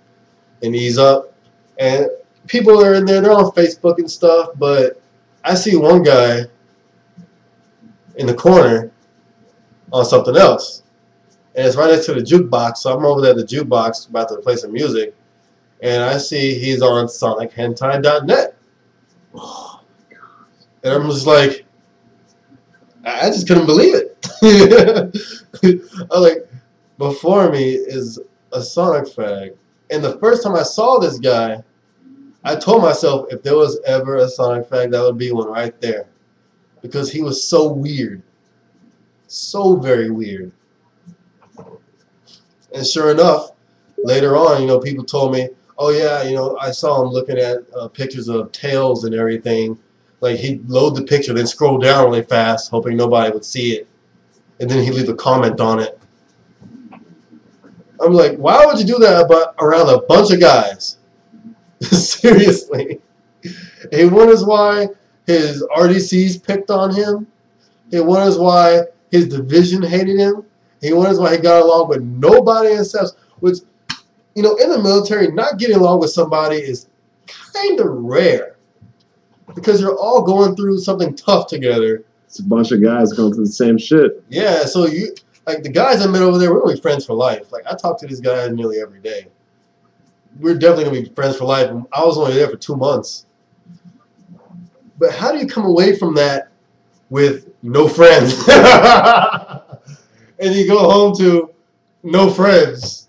and ease up. And people are in there, they're on Facebook and stuff, but I see one guy in the corner on something else. And it's right next to the jukebox, so I'm over there at the jukebox about to play some music, and I see he's on SonicHentai.net. [SIGHS] And I'm just like, I I just couldn't believe it. [LAUGHS] I was like, before me is a Sonic fag. And the first time I saw this guy, I told myself if there was ever a Sonic fag, that would be one right there. Because he was so weird. So very weird. And sure enough, later on, you know, people told me, oh yeah, you know, I saw him looking at uh, pictures of tails and everything. Like he'd load the picture, then scroll down really fast, hoping nobody would see it. And then he'd leave a comment on it. I'm like, why would you do that about around a bunch of guys? [LAUGHS] Seriously. He wonders why his RDCs picked on him. He wonders why his division hated him. He wonders why he got along with nobody in SEPs, which, you know, in the military, not getting along with somebody is kind of rare. Because you're all going through something tough together. It's a bunch of guys going through the same shit. Yeah, so you like the guys I met over there, we're only friends for life. Like I talk to these guys nearly every day. We're definitely gonna be friends for life. I was only there for two months. But how do you come away from that with no friends? [LAUGHS] and you go home to no friends.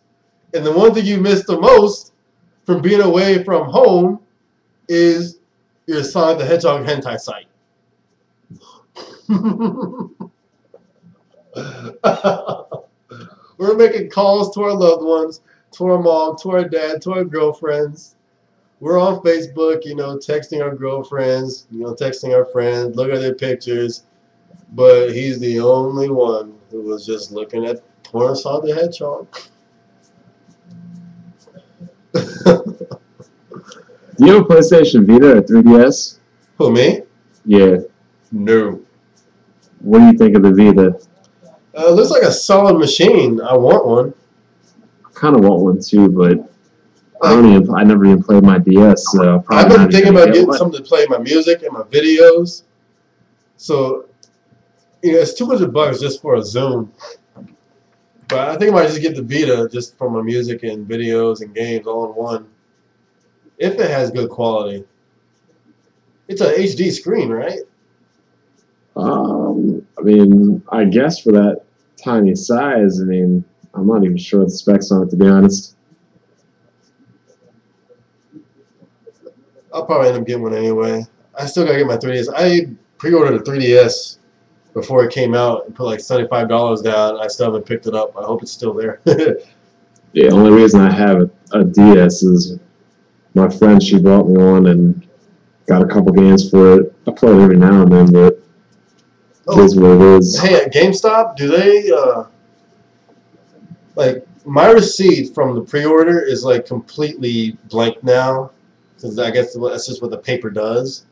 And the one thing you miss the most from being away from home is your Sonic the Hedgehog hentai site. [LAUGHS] We're making calls to our loved ones, to our mom, to our dad, to our girlfriends. We're on Facebook, you know, texting our girlfriends, you know, texting our friends, look at their pictures. But he's the only one who was just looking at porn saw the hedgehog. [LAUGHS] Do [LAUGHS] you have a PlayStation Vita or 3DS? Who, me? Yeah. No. What do you think of the Vita? Uh, it looks like a solid machine. I want one. I kind of want one too, but I don't even. I never even played my DS, so I've been thinking about get getting something to play my music and my videos. So, you know, it's 200 bucks just for a Zune. But I think I might just get the Vita just for my music and videos and games all in one. If it has good quality. It's a HD screen, right? Um, I mean, I guess for that tiny size, I mean, I'm not even sure the specs on it to be honest. I'll probably end up getting one anyway. I still gotta get my 3DS. I pre-ordered a 3DS before it came out and put like $75 down. I still haven't picked it up. I hope it's still there. [LAUGHS] The only reason I have a, a DS is my friend she bought me one and got a couple games for it. I play it every now and then, but it Oh. is what it is. Hey, at GameStop, do they uh like my receipt from the pre-order is like completely blank now because I guess that's just what the paper does.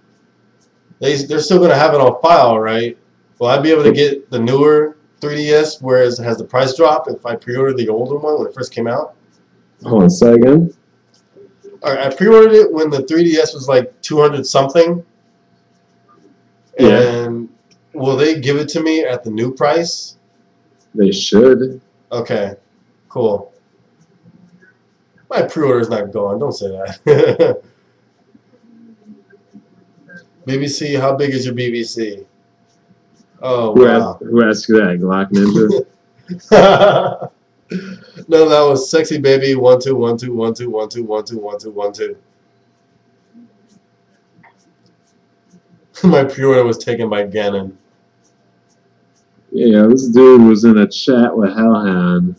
They they're still gonna have it on file, right? Will I be able to get the newer 3DS, whereas it has the price drop if I pre-ordered the older one when it first came out? Hold on, say again. All right, I pre-ordered it when the 3DS was like 200 something. Yeah. And will they give it to me at the new price? They should. Okay, cool. My pre-order's not gone. Don't say that. [LAUGHS] BBC, how big is your BBC? Oh Who, wow. asked, who asked you that? Glock Ninja? [LAUGHS] no, that was sexy baby. One two one two one two one two one two one two one two. [LAUGHS] My pre-order was taken by Gannon. yeah, this dude was in a chat with Hellhound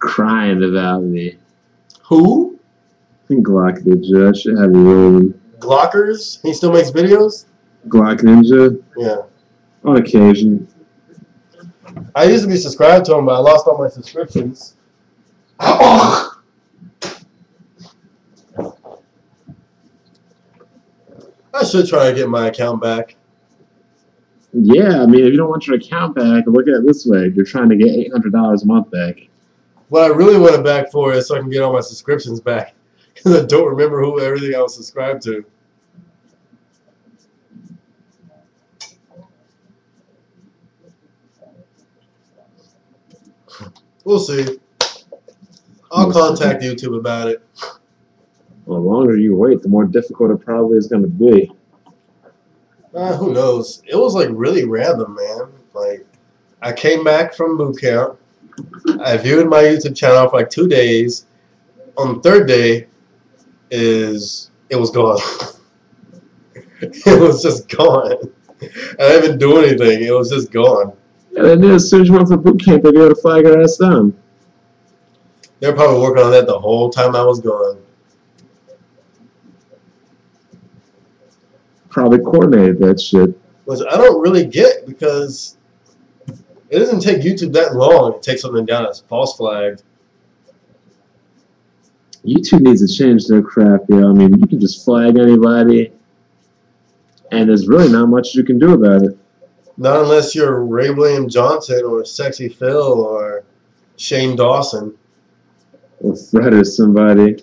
crying about me. Who? I think Glock. I should have you. Glockers? He still makes videos? Glock Ninja? Yeah. On occasion. I used to be subscribed to him, but I lost all my subscriptions. I should try to get my account back. Yeah, I mean, if you don't want your account back, look at it this way: you're trying to get eight hundred dollars a month back. What I really want it back for is so I can get all my subscriptions back. Because I don't remember who everything I was subscribed to. We'll see. I'll contact YouTube about it. Well, the longer you wait, the more difficult it probably is going to be. Uh, who knows? It was like really random, man. Like, I came back from boot camp. I viewed my YouTube channel for like two days. On the third day, is it was gone. [LAUGHS] it was just gone. I didn't do anything. It was just gone. And then as soon as you went for boot camp, they'd be able to flag your ass down. They were probably working on that the whole time I was gone. Probably coordinated that shit. Which I don't really get because it doesn't take YouTube that long to take something down that's false flagged. YouTube needs to change their crap, yo. I mean, you can just flag anybody, and there's really not much you can do about it. Not unless you're Ray William Johnson or SXePhil or Shane Dawson. Or Fred or somebody.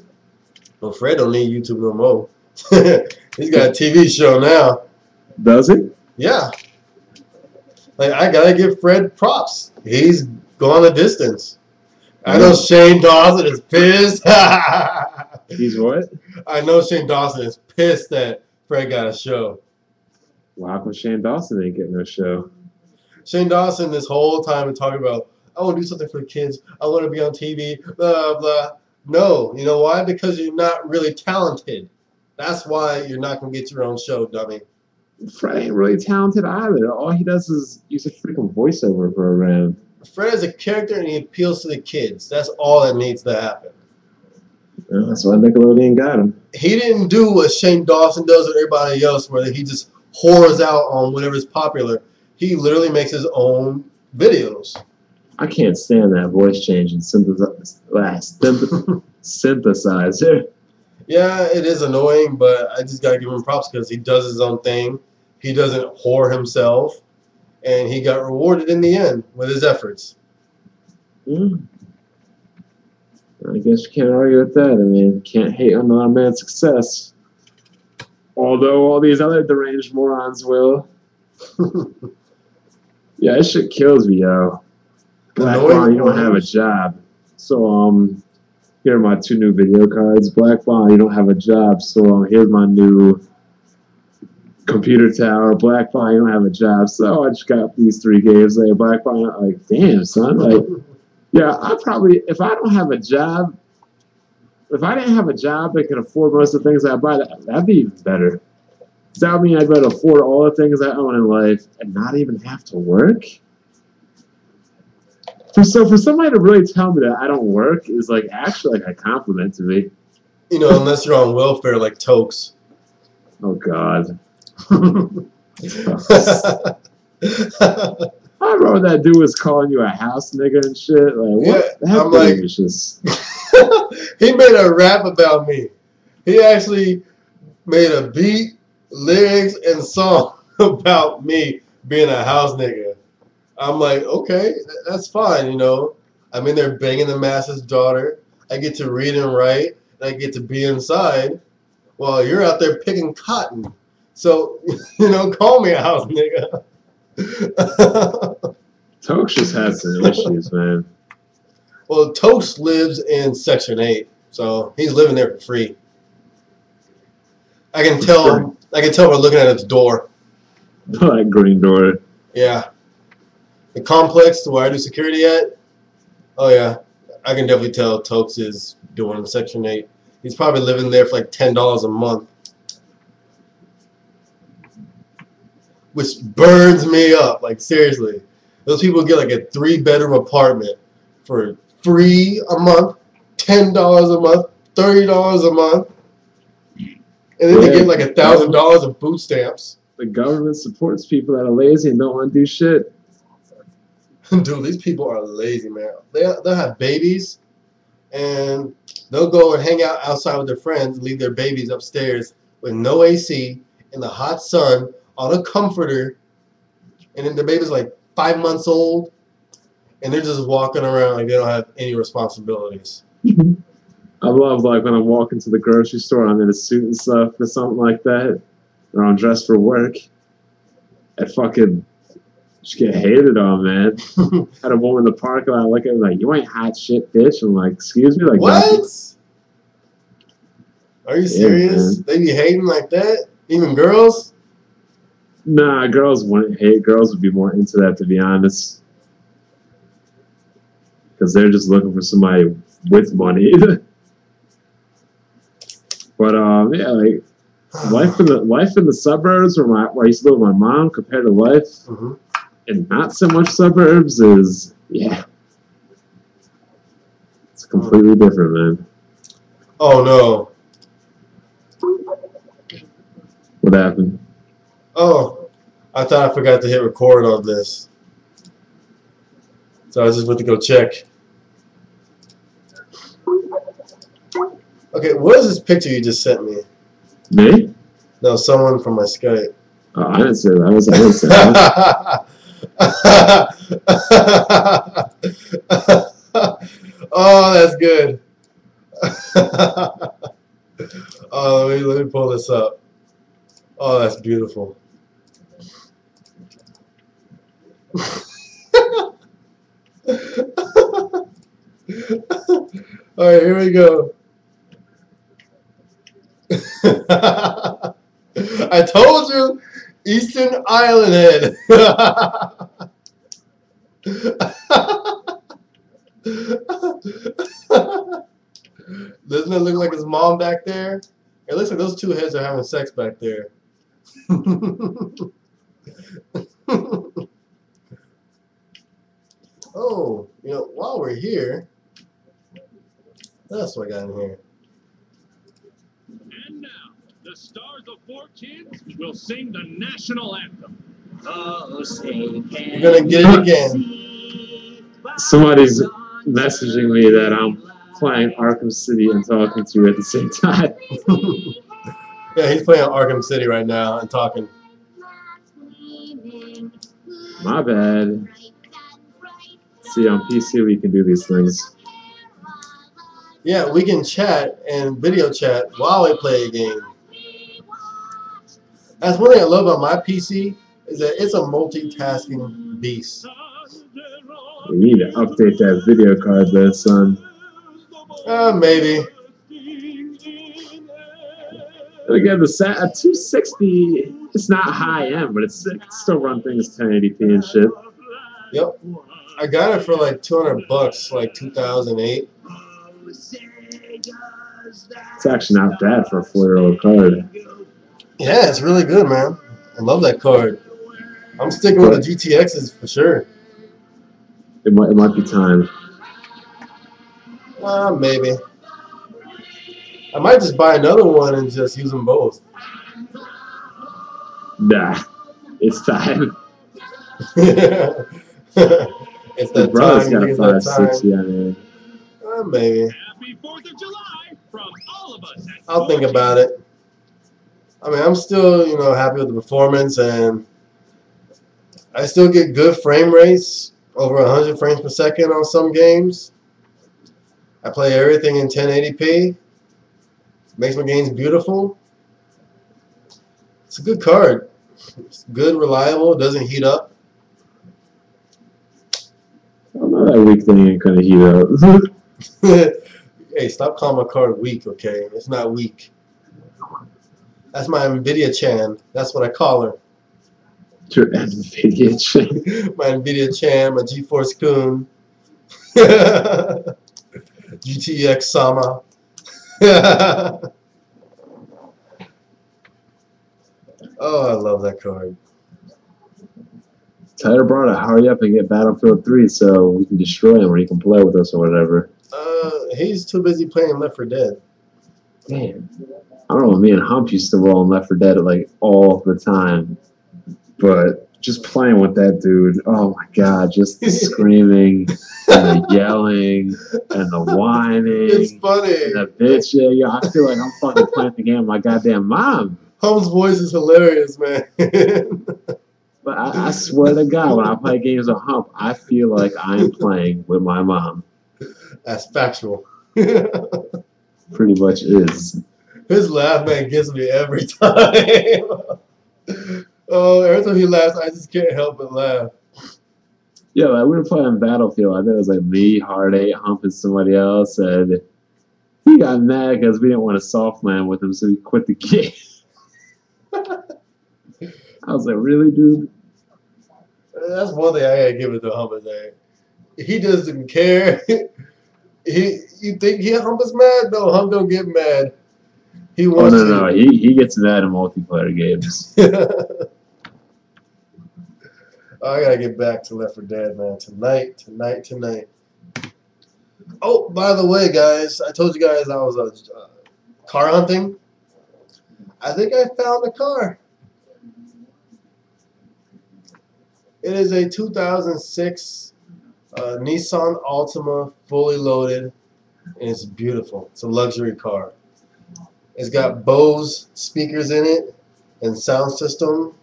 Well, Fred don't need YouTube no more. [LAUGHS] He's got a TV show now. Does it? Yeah. Like I gotta give Fred props. He's gone a distance. I know Shane Dawson is pissed. [LAUGHS] He's what? I know Shane Dawson is pissed that Fred got a show. Well, how come Shane Dawson ain't getting no show? Shane Dawson this whole time been talking about I want to do something for the kids. I want to be on TV. Blah blah. No, you know why? Because you're not really talented. That's why you're not gonna get your own show, dummy. Fred ain't really talented either. All he does is use a freaking voiceover program. Fred is a character and he appeals to the kids. That's all that needs to happen. Yeah, that's why Nickelodeon got him. He didn't do what Shane Dawson does with everybody else, where he just whores out on whatever's popular. He literally makes his own videos. I can't stand that voice change and synthesize, ah, [LAUGHS] synthesizer. Yeah, it is annoying, but I just gotta give him props because he does his own thing. He doesn't whore himself, and he got rewarded in the end with his efforts. Hmm. I guess you can't argue with that. I mean, can't hate on another man's success. Although all these other deranged morons will. [LAUGHS] Yeah, that shit kills me, yo. Black Bond, you don't have a job. So, um, here are my two new video cards. Black Bond, you don't have a job. So, um, here's my new computer tower. Black Bond, you don't have a job. So, I just got these three games. Like, Black Bond, like, damn, son. Like, yeah, I probably, if I don't have a job, if I didn't have a job that could afford most of the things I buy, that, that'd be even better. 'Cause That would mean I'd be able to afford all the things I own in life and not even have to work. For, so for somebody to really tell me that I don't work is like actually like a compliment to me. You know, unless you're on welfare like Tokes. Oh God, [LAUGHS] I remember that dude was calling you a house nigga and shit. Like what? Yeah, that I'm like- just [LAUGHS] he made a rap about me. He actually made a beat, lyrics, and song [LAUGHS] about me being a house nigga. I'm like, okay, that's fine, you know. I'm in there banging the master's daughter. I get to read and write, and I get to be inside while you're out there picking cotton. So, [LAUGHS] you know, call me a house nigga. [LAUGHS] Tokes just has some issues, man. well, Toast lives in Section 8, so he's living there for free. I can tell. I can tell by looking at his door. [LAUGHS] like Green Door. Yeah, the complex where I do security at. Oh yeah, I can definitely tell Tokes is doing Section 8. He's probably living there for like ten dollars a month, which burns me up. Like seriously, those people get like a three bedroom apartment for free a month, ten dollars a month, thirty dollars a month, and then they get like a thousand dollars in food stamps. The government supports people that are lazy and don't want to do shit. [LAUGHS] Dude, these people are lazy, man. They they'll have babies, and they'll go and hang out outside with their friends, leave their babies upstairs with no AC in the hot sun on a comforter, and then the baby's like five months old, and they're just walking around like they don't have any responsibilities. [LAUGHS] I love like when I walk into the grocery store, I'm in a suit and stuff or something like that, or I'm dressed for work. I fucking just get hated on, man. [LAUGHS] Had a woman in the parking lot look at me like, "You ain't hot shit, bitch." I'm like, "Excuse me, like What? Are you serious? man. they be hating like that? Even girls? Nah, girls wouldn't hate. Girls would be more into that, to be honest, because they're just looking for somebody with money. [LAUGHS] but um, yeah, like life in the life in the suburbs, where my where I used to live with my mom, compared to life Mhm. in not so much suburbs, is yeah, it's completely different, man. Oh no. What happened? Oh, I thought I forgot to hit record on this. So I just went to go check. Okay, what is this picture you just sent me? Me? No, someone from my Skype. Oh, I didn't say that. I was. I didn't say that. [LAUGHS] oh, that's good. [LAUGHS] oh, let me, let me pull this up. Oh, that's beautiful. [LAUGHS] All right, here we go. [LAUGHS] I told you, Eastern Island Head. [LAUGHS] Doesn't it look like his mom back there? It looks like those two heads are having sex back there. [LAUGHS] oh, you know, while we're here, that's what I got in here? And now, the stars of 4Kids will sing the national anthem. Oh, say can You're gonna get it again. see Somebody's messaging me that I'm playing Arkham City and talking to you at the same time. [LAUGHS] Yeah, he's playing Arkham City right now and talking. My bad. See, on PC we can do these things. Yeah, we can chat and video chat while we play a game. That's one thing I love about my PC is that it's a multitasking beast. We need to update that video card there, son. Uh, maybe. And again, the set at 260, it's not high end, but it's it can still run things 1080p and shit. Yep. I got it for like 200 bucks, like 2008. It's actually not bad for a four-year-old card. Yeah, it's really good, man. I love that card. I'm sticking with the GTXs for sure. It might it might be time. Uh, maybe. I might just buy another one and just use them both. Nah, it's time. [LAUGHS] it's The that brother's time. got a use that time. 560. Uh, maybe. Happy 4th of July from all of us at I'll think about it. I mean, I'm still, you know, happy with the performance, and I still get good frame rates, over 100 frames per second on some games. I play everything in 1080p. Makes my games beautiful. It's a good card. It's good, reliable, doesn't heat up. I don't know that weak thing ain't gonna heat up. [LAUGHS] [LAUGHS] hey, stop calling my card weak, okay? It's not weak. That's my NVIDIA Chan. That's what I call her. Your Nvidia chain. [LAUGHS] my NVIDIA Chan, my GeForce Kun, GTX Sama. [LAUGHS] oh, I love that card. Tyler brought to hurry up and get Battlefield 3 so we can destroy him or he can play with us or whatever. Uh, he's too busy playing Left 4 Dead. Damn. I don't know, me and Hump used to roll in Left 4 Dead like all the time. But just playing with that dude. Oh my god, just the [LAUGHS] screaming and the yelling and the whining It's funny. the bitching. Yeah, I feel like I'm fucking playing the game with my goddamn mom. Hump's voice is hilarious, man. [LAUGHS] But I, I swear to God, when I play games with Hump, I feel like I'm playing with my mom. That's factual. Pretty much is. His laugh, man, gets me every [LAUGHS] time. Oh, every time he laughs, I just can't help but laugh. Yeah, like we were playing Battlefield. I think it was like me, Hard Eight, Hump, and somebody else. And he got mad because we didn't want to soft land with him, so he quit the [LAUGHS] game. I was like, really, dude? That's one thing I gotta give it to Hump is that he doesn't care. [LAUGHS] he, you think he Hump is mad? No, Hump don't get mad. He Oh wants no, no, he he gets mad in multiplayer games. [LAUGHS] I gotta get back to Left 4 Dead, man. Tonight, tonight, tonight. Oh, by the way, guys, I told you guys I was uh, car hunting. I think I found a car. It is a 2006 uh, Nissan Altima, fully loaded, and it's beautiful. It's a luxury car. It's got Bose speakers in it and sound system.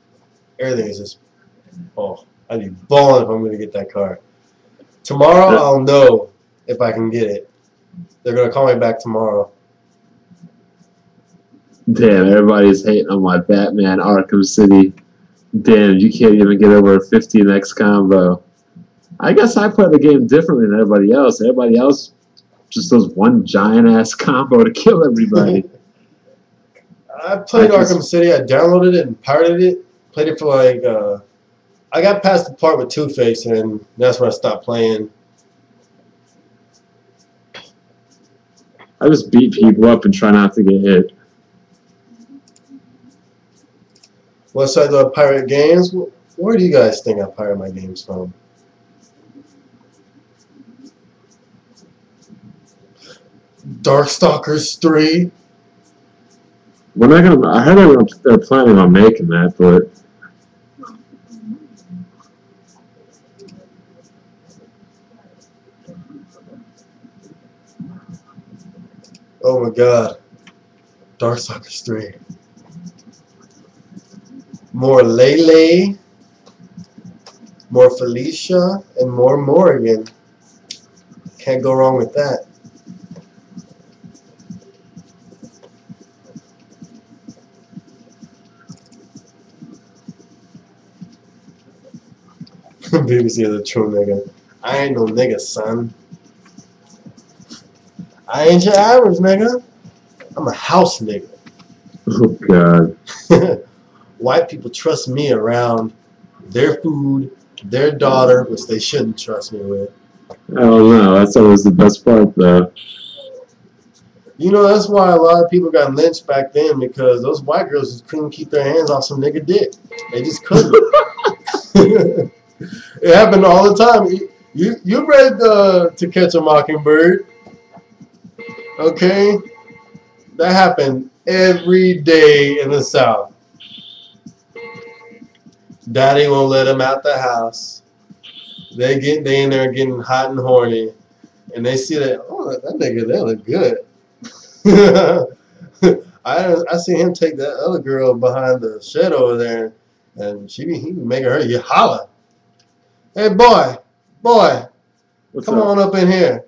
Everything is just oh, I'd be balling if I'm gonna get that car. Tomorrow Yeah. I'll know if I can get it. They're gonna call me back tomorrow. Damn, everybody's hating on my Batman Arkham City. Damn, you can't even get over a 15x combo. I guess I play the game differently than everybody else. Everybody else just does one giant ass combo to kill everybody. [LAUGHS] I played I Arkham City. I downloaded it and pirated it. Played it for like uh, I got past the part with Two Face, and that's when I stopped playing. I just beat people up and try not to get hit. What side do I pirate games? Where do you guys think I pirate my games from? Darkstalkers 3. We're not gonna. I heard they were, planning on making that, but Oh my god. Darkstalkers 3. More Lele, more Felicia, and more Morrigan. Can't go wrong with that. BBC is a true nigga. I ain't no nigga, son. I ain't your average nigga. I'm a house nigga. oh god, [LAUGHS] White people trust me around their food, their daughter, which they shouldn't trust me with. I don't know. That's always the best part, though. You know, that's why a lot of people got lynched back then because those white girls just couldn't keep their hands off some nigga dick. They just couldn't. [LAUGHS] [LAUGHS] it happened all the time. You you, you read uh, To Catch a Mockingbird, okay? That happened every day in the South. Daddy won't let them out the house. They get they in there getting hot and horny, and they see that oh that nigga that look good. [LAUGHS] I I see him take that other girl behind the shed over there, and she he making her you holler. Hey boy, boy, What's come up? on up in here.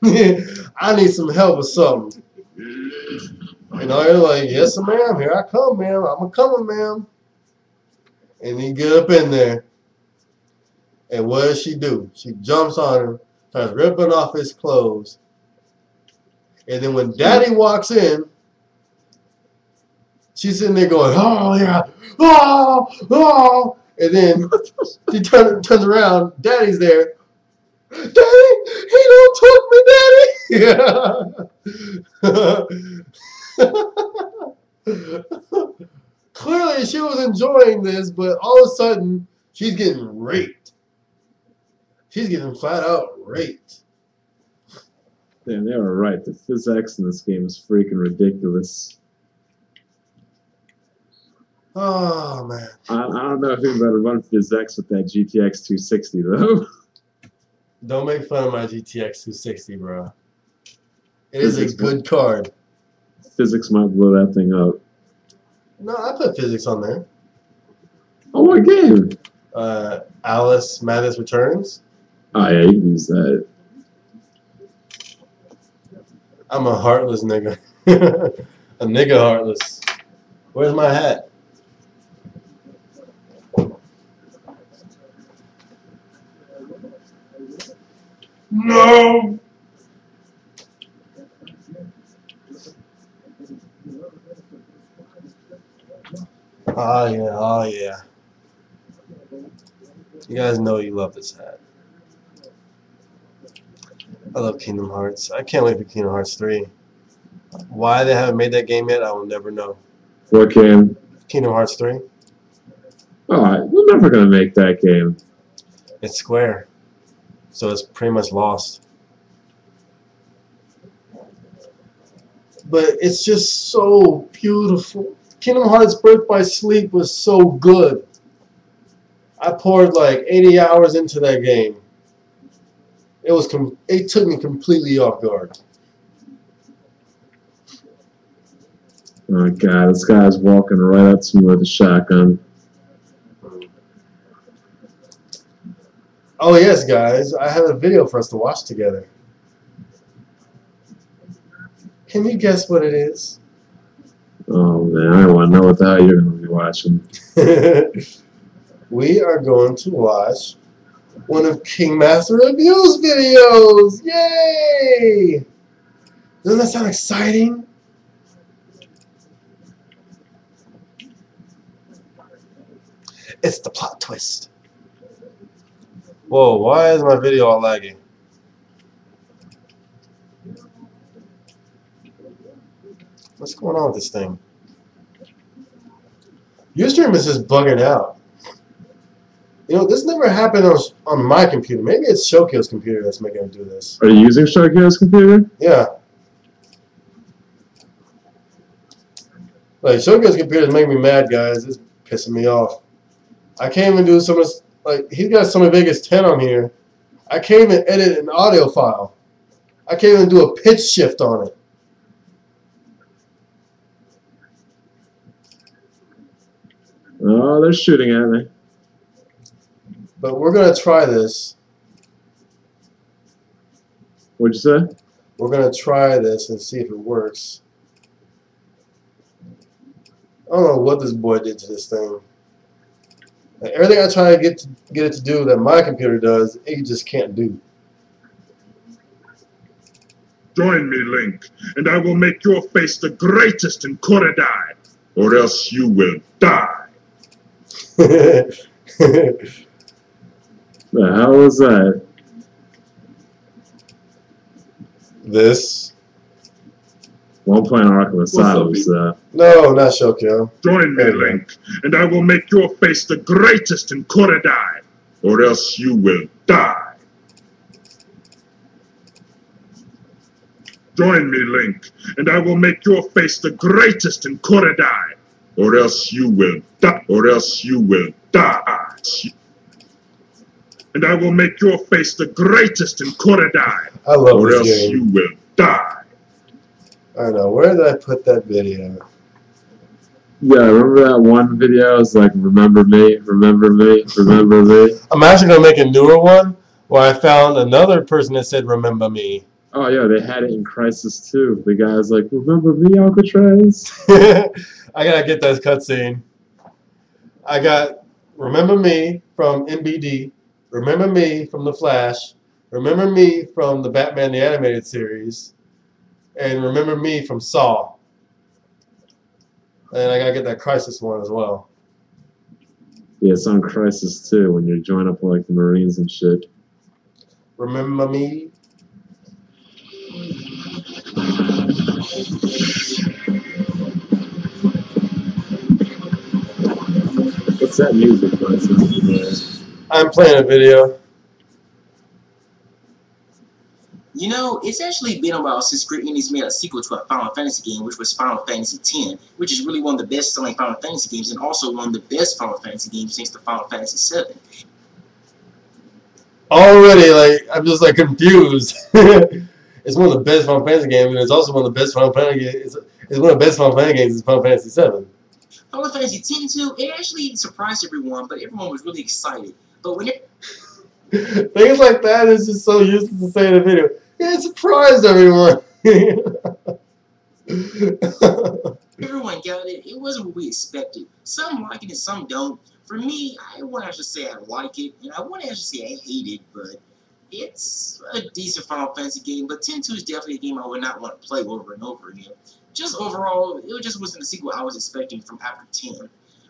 [LAUGHS] I need some help with something. You know, you're like, yes, ma'am. Here I come, ma'am. I'm a coming, ma'am. And he get up in there, and what does she do? She jumps on him, starts ripping off his clothes, and then when Daddy walks in, she's sitting there going, "Oh yeah, oh oh," and then she turn, turns around. Daddy's there. Daddy, he don't took me, Daddy. [LAUGHS] Clearly, she was enjoying this, but all of a sudden, she's getting raped. She's getting flat out raped. Damn, they were right. The physics in this game is freaking ridiculous. Oh man. I, I don't know if you better run PhysX with that GTX 260 though. [LAUGHS] Don't make fun of my GTX 260, bro. It is a good card. Physics might blow that thing up. No, I put physics on there. Oh, what game? Uh, Alice Madness Returns. Oh yeah, you can use that. I'm a heartless nigga. [LAUGHS] a nigga heartless. Where's my hat? No! Oh yeah, oh yeah. You guys know you love this hat. I love Kingdom Hearts. I can't wait for Kingdom Hearts 3. Why they haven't made that game yet, I will never know. What game? Kingdom Hearts 3? Oh, I- we're never gonna make that game. It's Square. So it's pretty much lost. But it's just so beautiful. Kingdom Hearts Birth by Sleep was so good. I poured like 80 hours into that game. It was com- it took me completely off guard. Oh my god, this guy's walking right up to me with a shotgun. Oh yes, guys, I have a video for us to watch together. Can you guess what it is? Oh man, I don't want to know what the hell you're gonna be watching. [LAUGHS] we are going to watch one of King Master Abuse videos. Yay! Doesn't that sound exciting? It's the plot twist. Whoa, why is my video all lagging? What's going on with this thing? Ustream is just bugging out. You know, this never happened on, on my computer. Maybe it's Shokyo's computer that's making him do this. Are you using Shokyo's computer? Yeah. Like, Shokyo's computer is making me mad, guys. It's pissing me off. I can't even do some of this, like, he's got Sony Vegas 10 on here. I can't even edit an audio file. I can't even do a pitch shift on it. Oh, they're shooting at me. But we're going to try this. What'd you say? We're going to try this and see if it works. I don't know what this boy did to this thing. Like, everything I try to get to get it to do that my computer does, it just can't do. Join me, Link, and I will make your face the greatest in Koridai, or else you will die. [LAUGHS] The hell was that? this? One playing Arkham What's up, Asylum, B? so. No, not Shokyo. Join me, Link, and I will make your face the greatest in Koridai, or else you will die. Join me, Link, and I will make your face the greatest in Koridai, or else you will die, or else you will die. And I will make your face the greatest in Koridai, I love or this else game. you will die. I don't know. Where did I put that video? Yeah, remember that one video? It's like, remember me, remember me, remember me. I'm actually gonna make a newer one where I found another person that said "Remember me." Oh yeah, they had it in Crysis too. The guy's like, remember me, Alcatraz? [LAUGHS] I gotta get that cutscene. I got "Remember me" from MBD. Remember me from The Flash. Remember me from the Batman the Animated Series. And remember me from Saw. And I gotta get that Crysis one as well. Yeah, it's on Crysis too when you join up like the Marines and shit. Remember me? What's that music? It's not familiar. I'm playing a video. You know, it's actually been a while since Square Enix made a sequel to a Final Fantasy game, which was Final Fantasy X, which is really one of the best-selling Final Fantasy games and also one of the best Final Fantasy games since the Final Fantasy VII. Already, like I'm just like confused. it's one of the best Final Fantasy games, and it's also one of the best Final Fantasy games. It's, it's one of the best Final Fantasy games. Is Final Fantasy Seven. Final Fantasy X too, it actually surprised everyone, but everyone was really excited. But when it, Things like that is just so useless to say in a video. Yeah, surprised everyone. [LAUGHS] everyone got it, it wasn't what we expected. Some like it and some don't. For me, I won't actually say I like it, and I won't actually say I hate it, but it's a decent Final Fantasy game. But 10-2 is definitely a game I would not want to play over and over again. Just overall, it just wasn't the sequel I was expecting from after 10.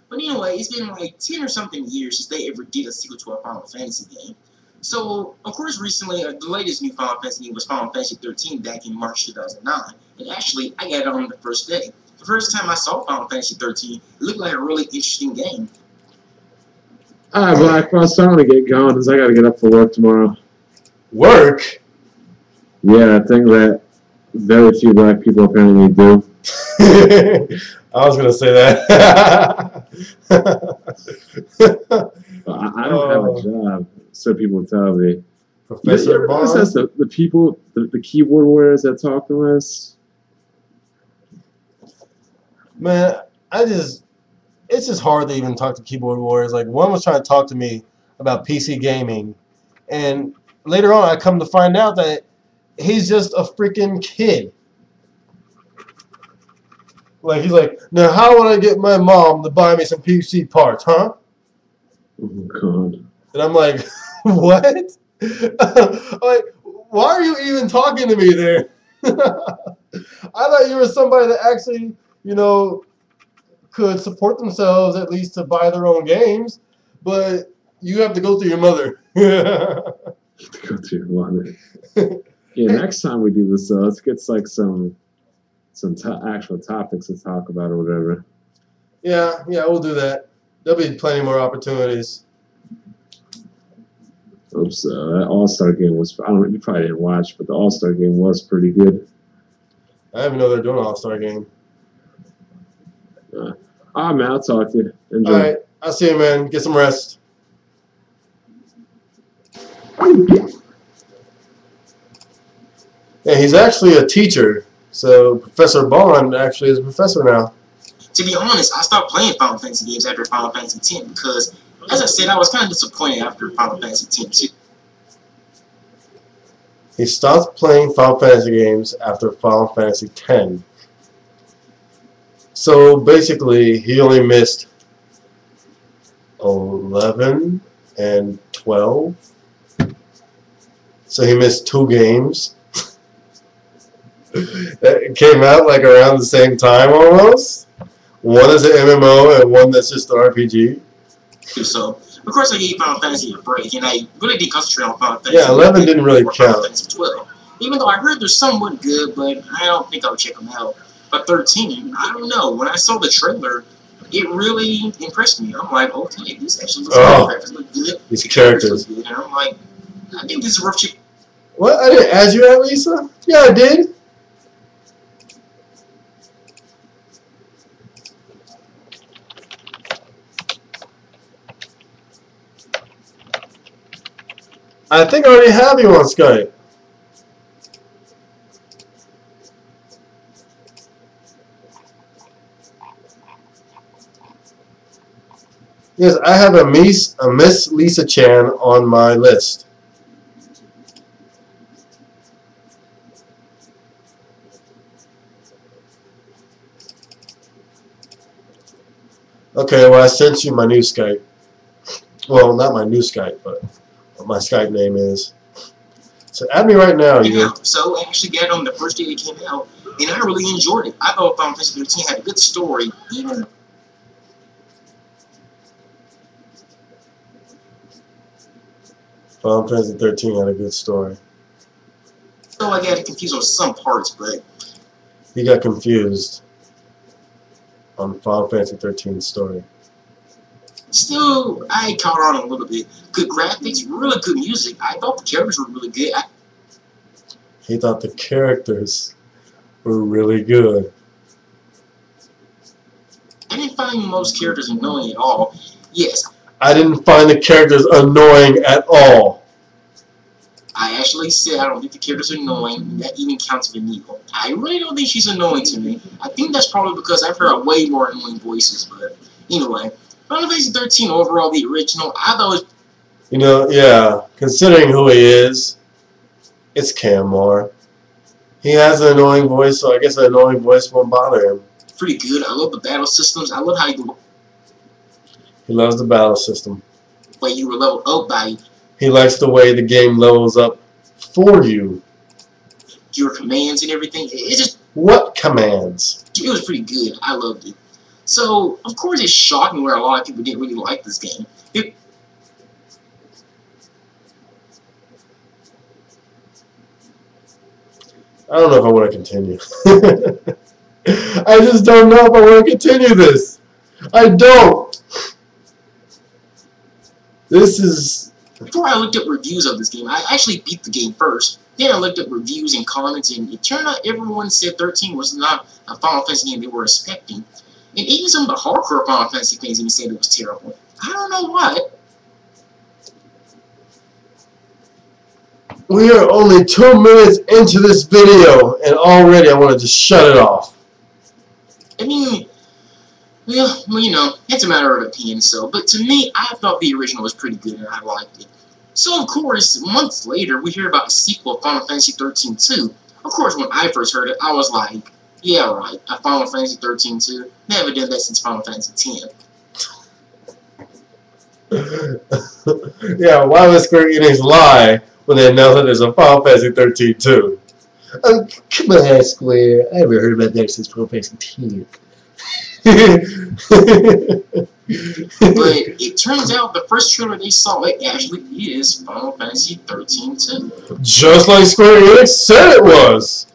But anyway, it's been like 10 or something years since they ever did a sequel to a Final Fantasy game. So, of course, recently, uh, the latest new Final Fantasy game was Final Fantasy 13 back in March 2009. And actually, I got it on the first day. The first time I saw Final Fantasy 13, it looked like a really interesting game. All right, Black Boss, I'm gonna get going because I gotta get up for work tomorrow. Work. Yeah, I think that very few black people apparently do. [LAUGHS] I was gonna say that. [LAUGHS] I, I don't have Oh. a job, so people tell me. Professor notice the, the people, the, the keyboard warriors that talk to us? Man, I just it's just hard to even talk to keyboard warriors. Like one was trying to talk to me about PC gaming, and later on I come to find out that he's just a freaking kid. Like he's like, now how would I get my mom to buy me some PC parts, huh? Oh, God. And I'm like, [LAUGHS] [LAUGHS] what? [LAUGHS] like, why are you even talking to me there? [LAUGHS] I thought you were somebody that actually, you know, could support themselves at least to buy their own games, but you have to go through your mother. Go to your mother. Yeah, next time we do this, uh, let's get like some some to- actual topics to talk about or whatever. yeah, yeah, we'll do that. There'll be plenty more opportunities. Oops, uh, that All Star game was. I don't. You probably didn't watch, but the All Star game was pretty good. I didn't even know they're doing an All Star game. Ah, man, I'll talk to you. Enjoy. All right, I'll see you, man. Get some rest. Yeah, he's actually a teacher. So Professor Bond actually is a professor now. To be honest, I stopped playing Final Fantasy games after Final Fantasy X because, as I said, I was kind of disappointed after Final Fantasy X. He stopped playing Final Fantasy games after Final Fantasy X. So basically, he only missed 11 and 12. So he missed two games. [LAUGHS] that came out like around the same time almost. One is an MMO and one that's just an RPG. So, of course, I gave Final Fantasy a break, and I really did concentrate on Final Fantasy. Yeah, 11 didn't really count. Fantasy 12. Even though I heard they're somewhat good, but I don't think I'll check them out. But 13, I don't know. When I saw the trailer, it really impressed me. I'm like, okay, this actually looks Oh. good. Graphics look good. These the characters. look good. And I'm like, I think this is worth checking. What? I didn't ask you that, Lisa? Yeah, I did. I think I already have you on Skype. Yes, I have a Miss, a Miss Lisa Chan on my list. Okay, well, I sent you my new Skype. Well, not my new Skype, but my Skype name is. So add me right now, you. Yeah, so I actually got it on the first day it came out, and I really enjoyed it. I thought Final Fantasy 13 had a good story, even Final Fantasy 13 had a good story. though I got confused on some parts, but He got confused on Final Fantasy 13's story. Still, I caught on a little bit. Good graphics, really good music. I thought the characters were really good. I, He thought the characters were really good. I didn't find most characters annoying at all. Yes, I didn't find the characters annoying at all. I actually said I don't think the characters are annoying, that even counts for Neil. I really don't think she's annoying to me. I think that's probably because I've heard way more annoying voices, but anyway. Final Fantasy 13 overall, the original, I thought it was You know, yeah, considering who he is, it's Camar. He has an annoying voice, so I guess an annoying voice won't bother him. pretty good. I love the battle systems. I love how you, He loves the battle system. way you were leveled up by He likes the way the game levels up for you. your commands and everything. It just What commands? it was pretty good. I loved it. So, of course, it shocked me where a lot of people didn't really like this game. It, I don't know if I want to continue. [LAUGHS] I just don't know if I want to continue this. I don't. This is before I looked up reviews of this game, I actually beat the game first. Then I looked up reviews and comments, and it turned out everyone said 13 was not a Final Fantasy game they were expecting. And even some of the hardcore Final Fantasy fans even said it was terrible. I don't know why. we are only two minutes into this video, and already I want to just shut it off. I mean, well, well, you know, it's a matter of opinion, so. But to me, I thought the original was pretty good, and I liked it. So, of course, months later, we hear about a sequel of Final Fantasy 13 2. Of course, when I first heard it, I was like, yeah, right, a Final Fantasy 13 too. Never done that since Final Fantasy 10. [LAUGHS] yeah, why would Square Enix lie when they announce that there's a Final Fantasy 13 too? Oh, come on, Square. I haven't heard about that since Final Fantasy 10. But [LAUGHS] it turns out the first trailer they saw, it actually is Final Fantasy 13 2. Just like Square Enix said it was.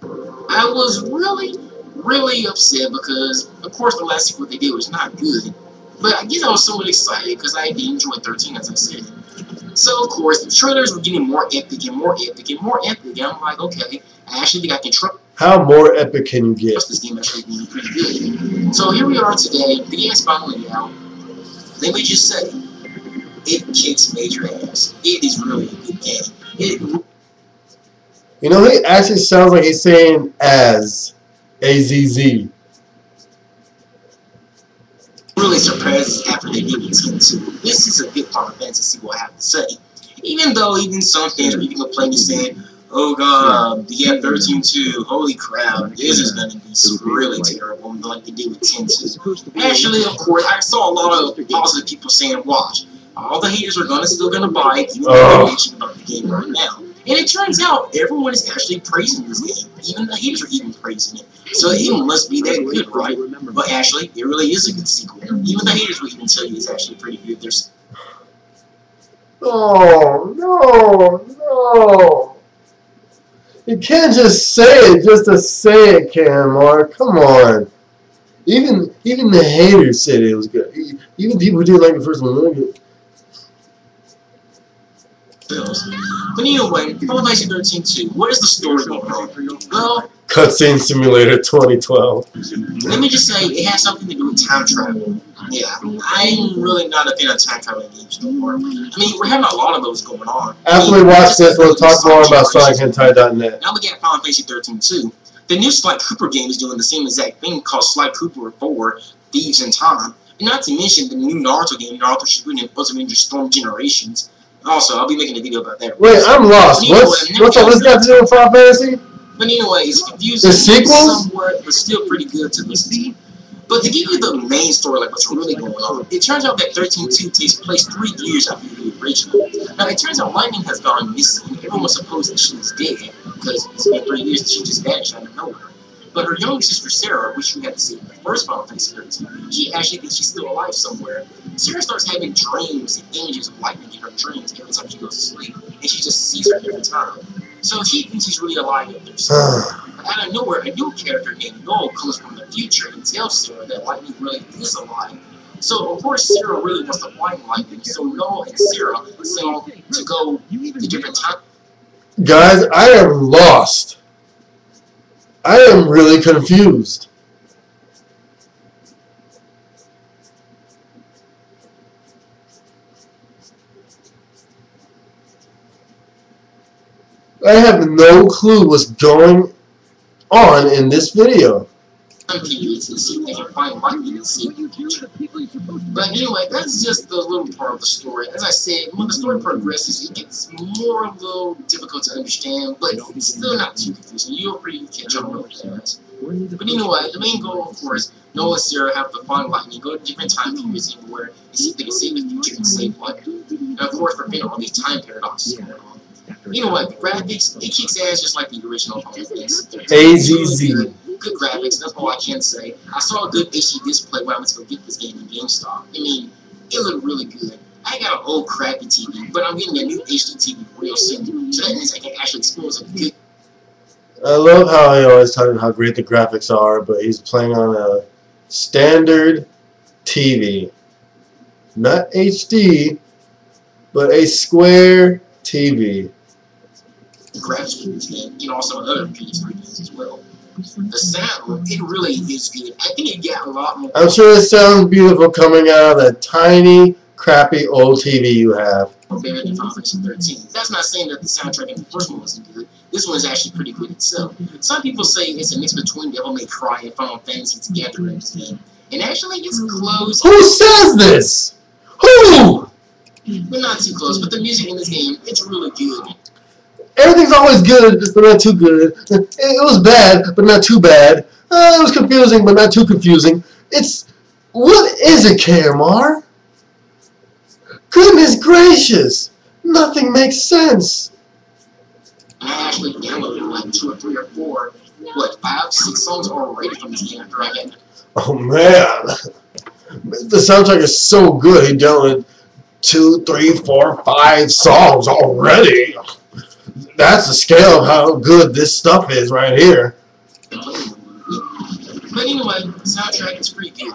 I was really, really upset because, of course, the last sequel they did was not good. But I guess I was somewhat excited because I did enjoy 13, as I said. So, of course, the trailers were getting more epic and more epic and more epic. And I'm like, okay, I actually think I can trust How more epic can you get? this game actually being pretty good. So here we are today. The game is finally out. Let me just say, it kicks major ass. It is really a good game. It You know, he actually sounds like he's saying as. A-Z-Z. really surprises after they did with 10 2. This is a good Final Fantasy sequel, I have to say. Even though even some fans were even complaining saying, oh god, the yeah, 13 2, holy crap, this is going to be really terrible, like they did with 10 2. Actually, of course, I saw a lot of positive people saying, watch, all the haters are gonna still gonna buy it, even though Oh. about the game right now. And it turns out everyone is actually praising this game. Even the haters are even praising it. So it must be that good, right? But actually, it really is a good sequel. Even the haters will even tell you it's actually pretty good. There's Oh, no, no. You can't just say it just to say it, Camar. Come on. Even even the haters said it was good. Even people who didn't like the first one. Bills. But anyway, Final Fantasy 13 2, what is the story going on? Well, Cutscene Simulator 2012. let me just say, it has something to do with time travel. Yeah, I'm really not a fan of time travel games no more. I mean, we're having a lot of those going on. After we watch this, we'll talk more about SonicHentai.net. Now we got Final Fantasy 13 2. The new Sly Cooper game is doing the same exact thing called Sly Cooper 4 Thieves in Time. And not to mention the new Naruto game, Naruto Shippuden Ultimate Ninja Storm Generations. Also, I'll be making a video about that. Wait, I'm lost. What's what's all this got to do with Final Fantasy? But anyway, it's confusing. The sequels? Somewhat, but still pretty good to listen to. But to give you the main story, like what's really going on, it turns out that 13.2 takes place three years after the original. Now, it turns out Lightning has gone missing. Everyone was supposed that she's dead because it's been three years and she just vanished out of nowhere. But her younger sister Serah, which we had to see in the first Final Fantasy 13, she actually thinks she's still alive somewhere. Serah starts having dreams and images of Lightning in her dreams every time she goes to sleep, and she just sees her every time. So she thinks she's really alive up there. So [SIGHS] out of nowhere, a new character named Noel comes from the future and tells Serah that Lightning really is alive. So, of course, Serah really wants to find Lightning. So, Noel and Serah settle to go to different time. Guys, I am lost. I am really confused. I have no clue what's going on in this video. To see can find you can see the future. But anyway, that's just the little part of the story. As I said, when the story progresses, it gets more a little difficult to understand, but it's still not too confusing. You'll pretty catch on really fast. But anyway, the main goal, of course, Noah and Serah have the to find lightning, go to different time periods everywhere, and see if they can save the future and save life. And of course, prevent all these time paradoxes going on. Anyway, the graphics, it kicks ass just like the original AZZ. Good, graphics, that's all I can say. I saw a good HD display when I went to go get this game in GameStop. I mean, it looked really good. I got an old crappy TV, but I'm getting a new HD TV real soon, so that means I can actually experience a good I love how he always talking how great the graphics are, but he's playing on a standard TV. Not HD, but a square TV. The graphics in this game, and also other PS3 games as well. The sound, it really is good. I think it got a lot more. I'm sure it sounds beautiful coming out of that tiny, crappy old TV you have. better than Final Fantasy 13. That's not saying that the soundtrack in the first one wasn't good. This one is actually pretty good itself. Some people say it's a mix between Devil May Cry and Final Fantasy together in this game. And actually, it's close, Who says this? Who? but not too close. But the music in this game, it's really good. Everything's always good, but not too good. It, was bad, but not too bad. Uh, it was confusing, but not too confusing. It's what is it, KMR? Goodness gracious! Nothing makes sense. I actually downloaded like two or three or four, what, five, six songs already from this game after I got Oh man, the soundtrack is so good. He downloaded two, three, four, five songs already. That's the scale of how good this stuff is right here. But anyway, soundtrack is pretty good.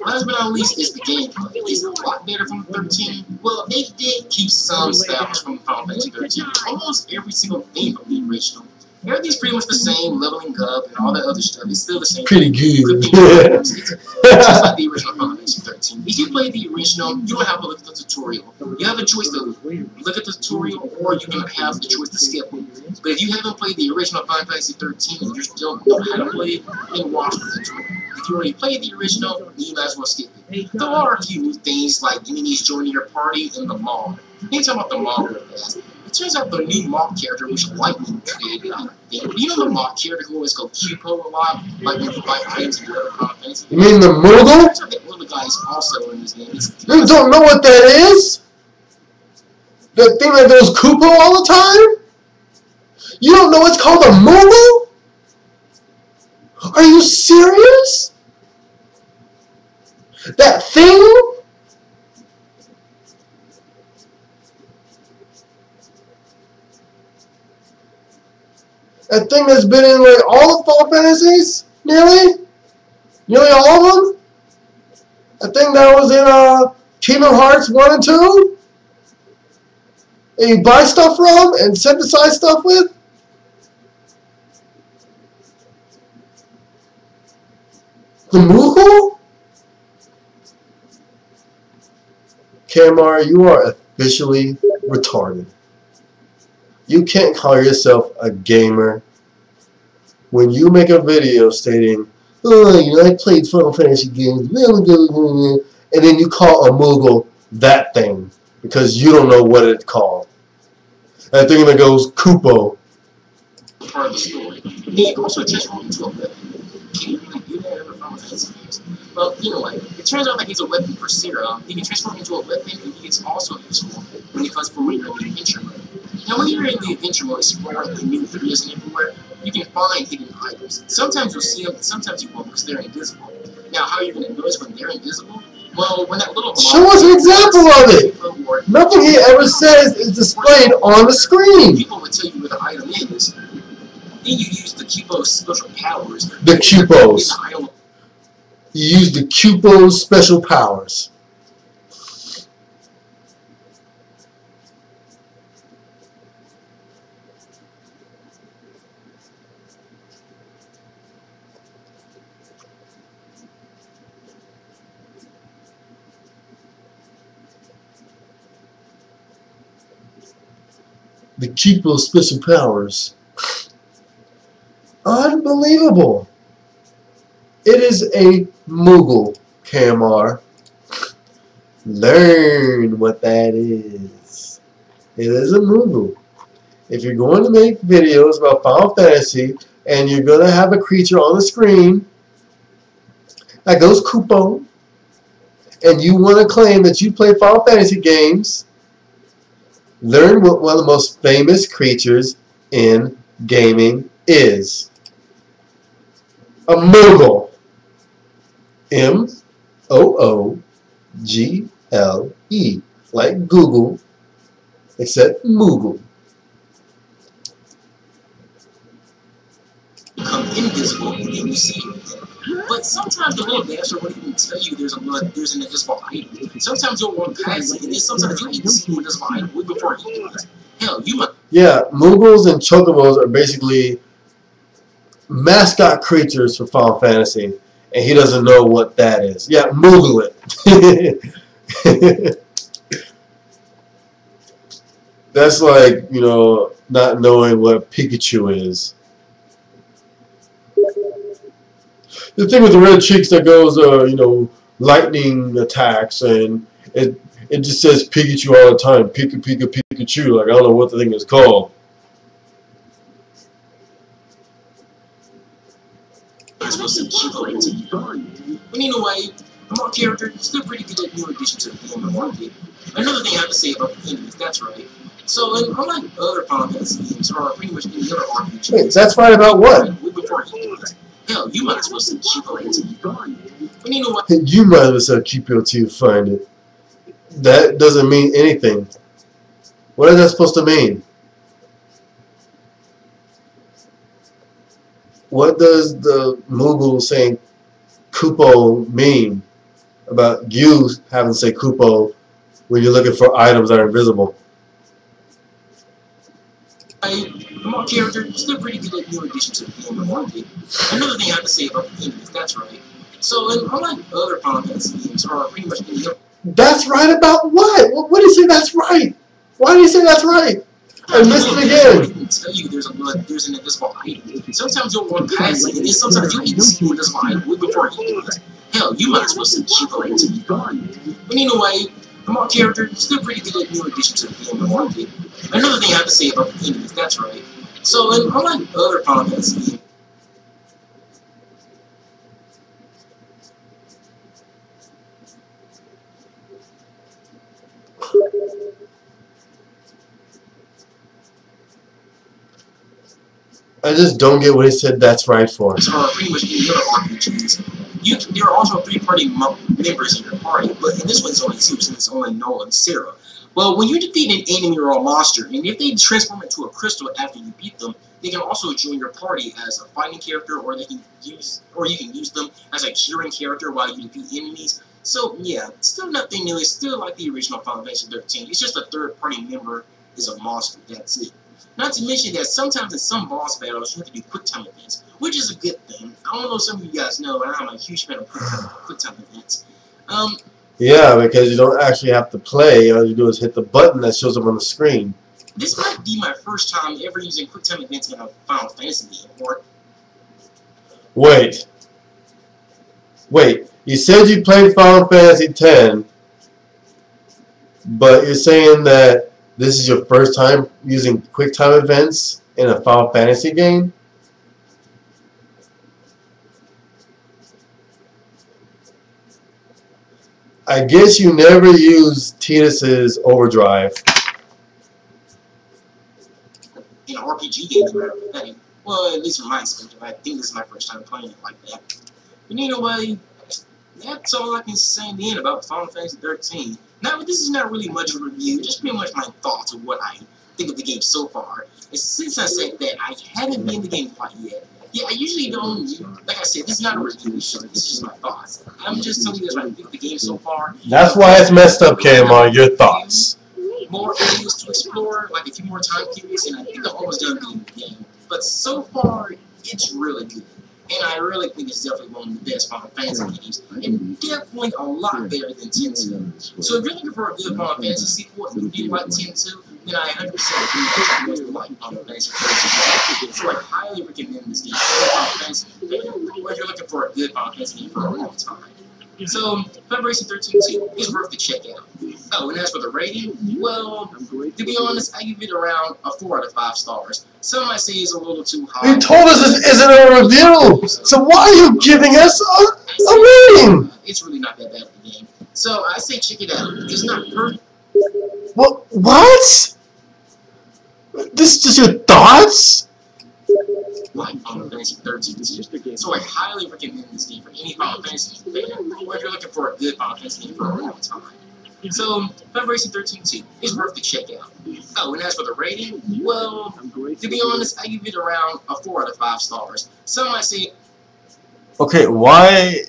Last but not least is the gameplay. It's a lot better from 13. Well, they did keep some stuff from Final Fantasy 13. Almost every single thing from the original. Everything's pretty much the same, leveling up and all that other stuff. It's still the same. Pretty good. just like [LAUGHS] the original Final Fantasy 13. If you play the original, you don't have to look at the tutorial. You have a choice to look at the tutorial, or you can have the choice to skip it. But if you haven't played the original Final Fantasy 13 and you still don't know how to play it, then watch the tutorial. If you already played the original, you might as well skip it. There are a few things like enemies joining your party in the mall. Talk about the mall real fast. It turns out the new Mog character, which Lightning created, I think. You know the Mog character who always called Kupo a lot, like when you buy items in the other Final Fantasy. You mean the Moogle? Turns out that one of the guys also in this game. It's, You don't know what that is? The thing that goes Kupo all the time? You don't know it's called a Moogle? Are you serious? That thing? That thing that's been in like all the Final Fantasies? Nearly? Nearly all of them? A thing that was in uh, Kingdom Hearts 1 and 2. And you buy stuff from and synthesize stuff with. The Moogle? Kamar, you are officially retarded. You can't call yourself a gamer when you make a video stating oh, you know, I played Final Fantasy games, and then you call a Moogle that thing because you don't know what it's called. That thing that goes Kupo. part of the story. He also transformed into a weapon. Can you really do that in Final Fantasy it turns out that he's a weapon for Serah. He can transform into a weapon, and he gets also useful when he comes when you're in the mode. Now, when you're in the adventure mode, exploring the new areas and everywhere, you can find hidden items. Sometimes you'll see them, but sometimes you won't because they're invisible. Now, how are you going to notice when they're invisible? Well, when that little Show us an example of it. Nothing he ever says is displayed on the screen. people would tell you where the item is. Then you use the Kupo's special powers. The Kupos. You use the Kupo's special powers. The keeper of special powers. Unbelievable. It is a Moogle, Kamar. Learn what that is. It is a Moogle. If you're going to make videos about Final Fantasy and you're going to have a creature on the screen that goes Kupo, and you want to claim that you play Final Fantasy games, learn what one of the most famous creatures in gaming is. A Moogle. M O O G L E. Like Google, except Moogle. become invisible and you see. But sometimes the little dasher won't even tell you there's a little, there's an invisible item. Sometimes you'll walk past it, and sometimes you'll even see the invisible item way before you do it. Hell, you might Yeah, Moogles and Chocobos are basically mascot creatures for Final Fantasy, and he doesn't know what that is. Yeah, Moogle it. [LAUGHS] That's like, you know, not knowing what Pikachu is. The thing with the red cheeks that goes, uh, you know, lightning attacks, and it it just says Pikachu all the time. Pika Pika Pikachu. Like I don't know what the thing is called. be supposed to keep it until you die. But anyway, the Mark character is still pretty good at new addition to the game market. Another thing I have to say about the enemies, that's right. So, in, unlike other Final Fantasy games, or pretty much any other RPG, Wait, that's right about what? Way before you. Hell, you might as well say it until you die. But you know what? You might as well it till you find it. That doesn't mean anything. What is that supposed to mean? What does the Moogle saying Kupo mean about you having to say Kupo when you're looking for items that are invisible? I, the Mark character is still pretty good at new addition to the game market. Another thing I have to say about the enemies, that's right. So, in, unlike other Final Fantasy games, or pretty much any That's right about what? What, what do you say that's right? Why do you say that's right? I missed it again. tell you there's a there's an invisible item. Sometimes you'll walk past it, and sometimes you'll even see the invisible item before you do it. Hell, you might as well say keep it until you die. But anyway, the Mark character is still pretty good at new addition to the game market. Another thing I have to say about the enemies, that's right. So, in, unlike other games, I just don't get what he said that's right for. or uh, pretty much any other RPGs, you there are also three-party members in your party, but in this one it's only two, since it's only Noel and Serah. Well, when you defeat an enemy or a monster, and if they transform into a crystal after you beat them, they can also join your party as a fighting character, or they can use, or you can use them as a curing character while you defeat enemies. So yeah, still nothing new. It's still like the original Final Fantasy 13. It's just a third-party member is a monster. That's it. Not to mention that sometimes in some boss battles you have to do quick time events, which is a good thing. I don't know if some of you guys know, but I'm a huge fan of quick time, events. Um, Yeah, because you don't actually have to play. All you do is hit the button that shows up on the screen. this might be my first time ever using QuickTime events in a Final Fantasy game, or Wait. Wait. You said you played Final Fantasy X, but you're saying that this is your first time using QuickTime events in a Final Fantasy game? I guess you never used Tidus's Overdrive. in an RPG game. Well, at least from my perspective, I think this is my first time playing it like that. But anyway, that's all I can say then about Final Fantasy 13. Now, this is not really much of a review, just pretty much my thoughts of what I think of the game so far. And since I said that, I haven't been in the game quite yet. Yeah, I usually don't, like I said, this is not a review show, this is just my thoughts. I'm just telling you guys what I think of the game so far. That's why it's messed up, Kmar. Your thoughts. more areas to explore, like a few more time periods, and I think I'm almost done beating the game. But so far, it's really good. And I really think it's definitely one of the best Final Fantasy games, and definitely a lot better than 10-2. So if you're looking for a good Final Fantasy sequel and you do like 10-2, then I 100% agree with you like Final Fantasy 13. So I highly recommend this game for Final Fantasy, or if you're looking for a good Fantasy game for a long time. So, Final Racing 13 2 is worth the check out. Oh, and as for the rating, well, to be honest, I give it around a 4 out of 5 stars. Some might say it's a little too high. You told us this isn't a review, so why are you giving us a, a rating? It's really not that bad of a game. So I say check it out. It's not perfect. What? What? This is just your thoughts? like Final Fantasy 13 2. So I highly recommend this game for any Final Fantasy fan, or if you're looking for a good Final Fantasy game for a long time. So, Final Racing 13 2 is worth the check out. Oh, and as for the rating, well, to be honest, I give it around a 4 out of 5 stars. Some might say Okay, why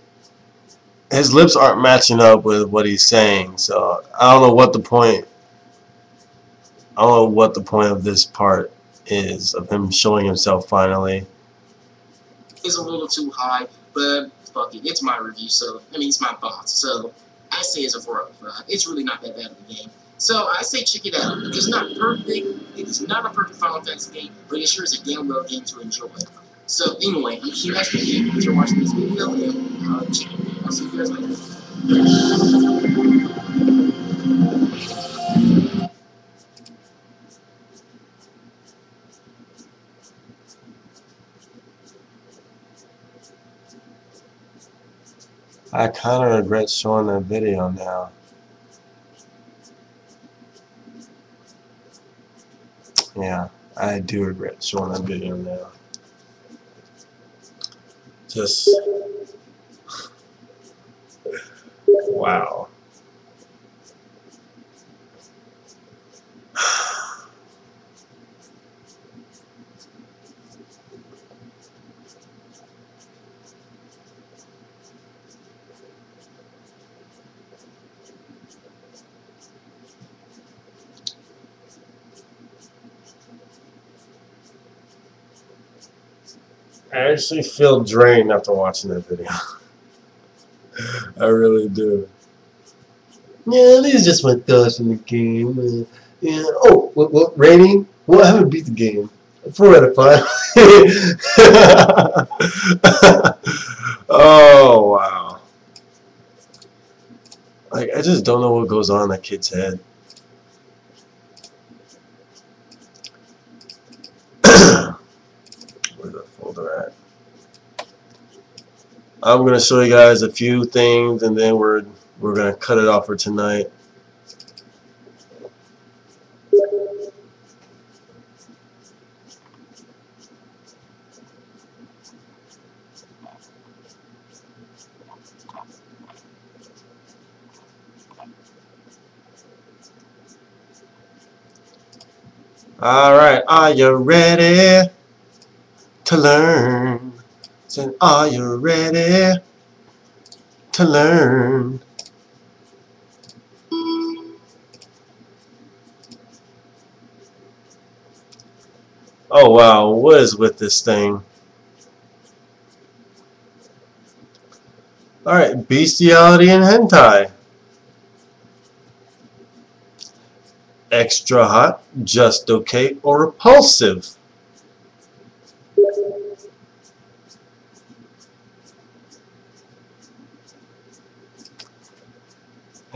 his lips aren't matching up with what he's saying, so I don't know what the point I don't know what the point of this part is of him showing himself finally. it's a little too high, but fuck it, it's my review, so, I mean, it's my thoughts. So, I say it's a 4 out of 5. It's really not that bad of a game. So I say check it out. It's not perfect. It is not a perfect Final Fantasy game, but it sure is a damn well game to enjoy. So anyway, I'm Master Game. Thanks for watching this video, and uh, check it out. I'll see you guys later. I kind of regret showing that video now. Yeah, I do regret showing that video now. Just [SIGHS] wow. I actually feel drained after watching that video. [LAUGHS] I really do. Yeah, these are just my thoughts on the game. Uh, yeah. Oh, what, what rating? Well, I haven't beat the game. Four out of five. [LAUGHS] oh wow! Like I just don't know what goes on in that kid's head. Where's that folder at? I'm gonna show you guys a few things, and then we're we're gonna cut it off for tonight. All right, are you ready to learn? Are you ready to learn? Oh wow, what is with this thing? Alright, bestiality and hentai. Extra hot, just okay, or repulsive.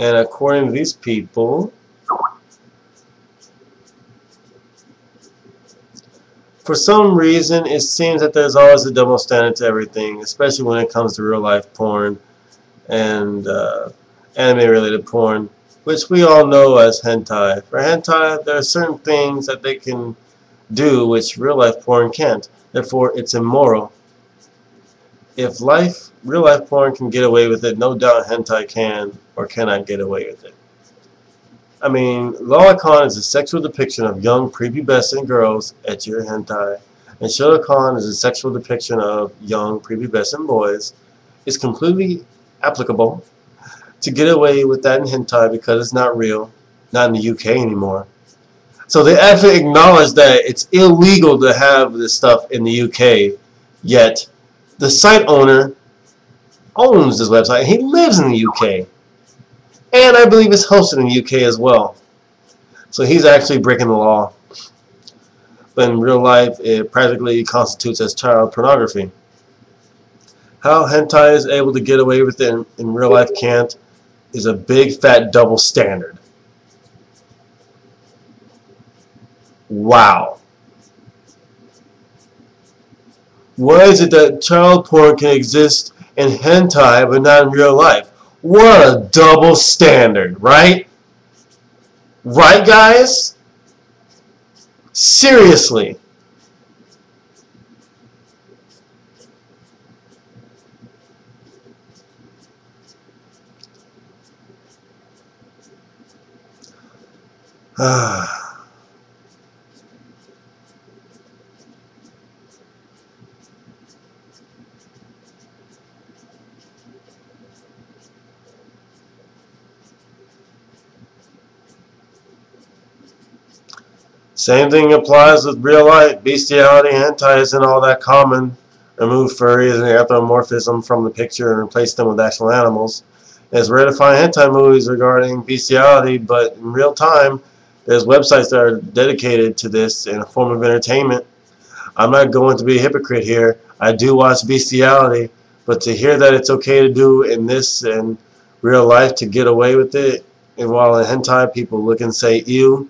And according to these people, for some reason, it seems that there's always a double standard to everything, especially when it comes to real life porn and uh, anime related porn, which we all know as hentai. For hentai, there are certain things that they can do which real life porn can't. Therefore, it's immoral. If life, real life porn can get away with it, no doubt hentai can or cannot get away with it. I mean, lolicon is a sexual depiction of young prepubescent girls at your hentai, and shotacon is a sexual depiction of young prepubescent boys. It's completely applicable to get away with that in hentai because it's not real, not in the UK anymore. So they actually acknowledge that it's illegal to have this stuff in the UK, yet the site owner owns this website. He lives in the UK. And I believe it's hosted in the UK as well. So he's actually breaking the law. But in real life, it practically constitutes as child pornography. How hentai is able to get away with it in, real life can't is a big fat double standard. Wow. Why is it that child porn can exist in hentai but not in real life? What a double standard, right? Right, guys? Seriously. Ah. [SIGHS] [SIGHS] Same thing applies with real life. Bestiality, hentai isn't all that common. Remove furries and anthropomorphism from the picture and replace them with actual animals. It's rare to find hentai movies regarding bestiality, but in real time, there's websites that are dedicated to this in a form of entertainment. I'm not going to be a hypocrite here. I do watch bestiality, but to hear that it's okay to do in this and real life to get away with it, and while in hentai people look and say, ew,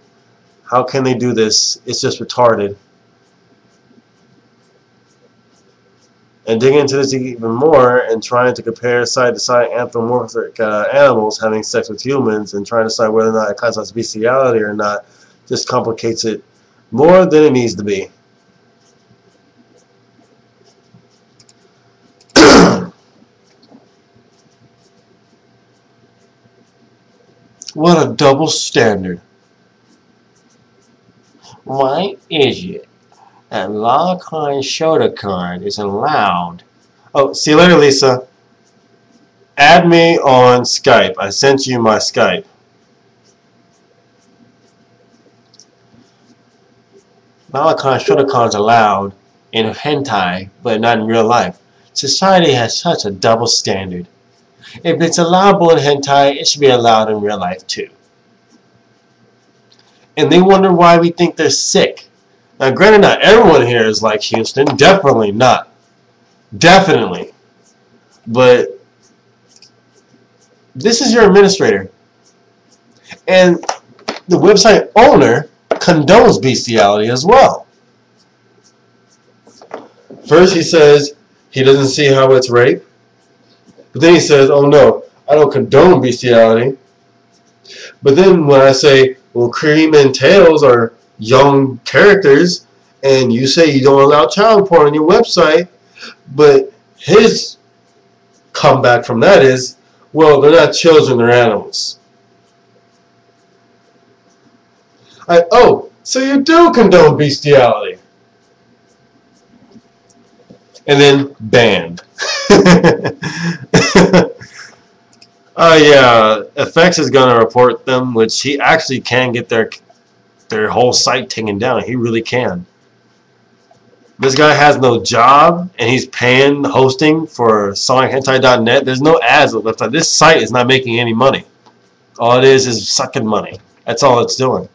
how can they do this? It's just retarded. And digging into this even more and trying to compare side-to-side anthropomorphic uh, animals having sex with humans and trying to decide whether or not it constitutes bestiality or not just complicates it more than it needs to be. what a double standard. Why is it that lolicon shotacon is allowed? Oh, see you later, Lisa. Add me on Skype. I sent you my Skype. lolicon shotacon is allowed in hentai, but not in real life. Society has such a double standard. If it's allowable in hentai, it should be allowed in real life too. And they wonder why we think they're sick. Now, granted, not everyone here is like Houston. Definitely not. Definitely. But this is your administrator. And the website owner condones bestiality as well. First, he says he doesn't see how it's rape. But then he says, oh no, I don't condone bestiality. But then when I say, well, Cream and Tails are young characters, and you say you don't allow child porn on your website, but his comeback from that is, well, they're not children, they're animals. I, oh, so you do condone bestiality. And then banned. [LAUGHS] Uh, yeah, FX is gonna report them, which he actually can get their their whole site taken down. He really can. This guy has no job, and he's paying hosting for SonicHentai.net. There's no ads website. This site is not making any money. All it is is sucking money. That's all it's doing.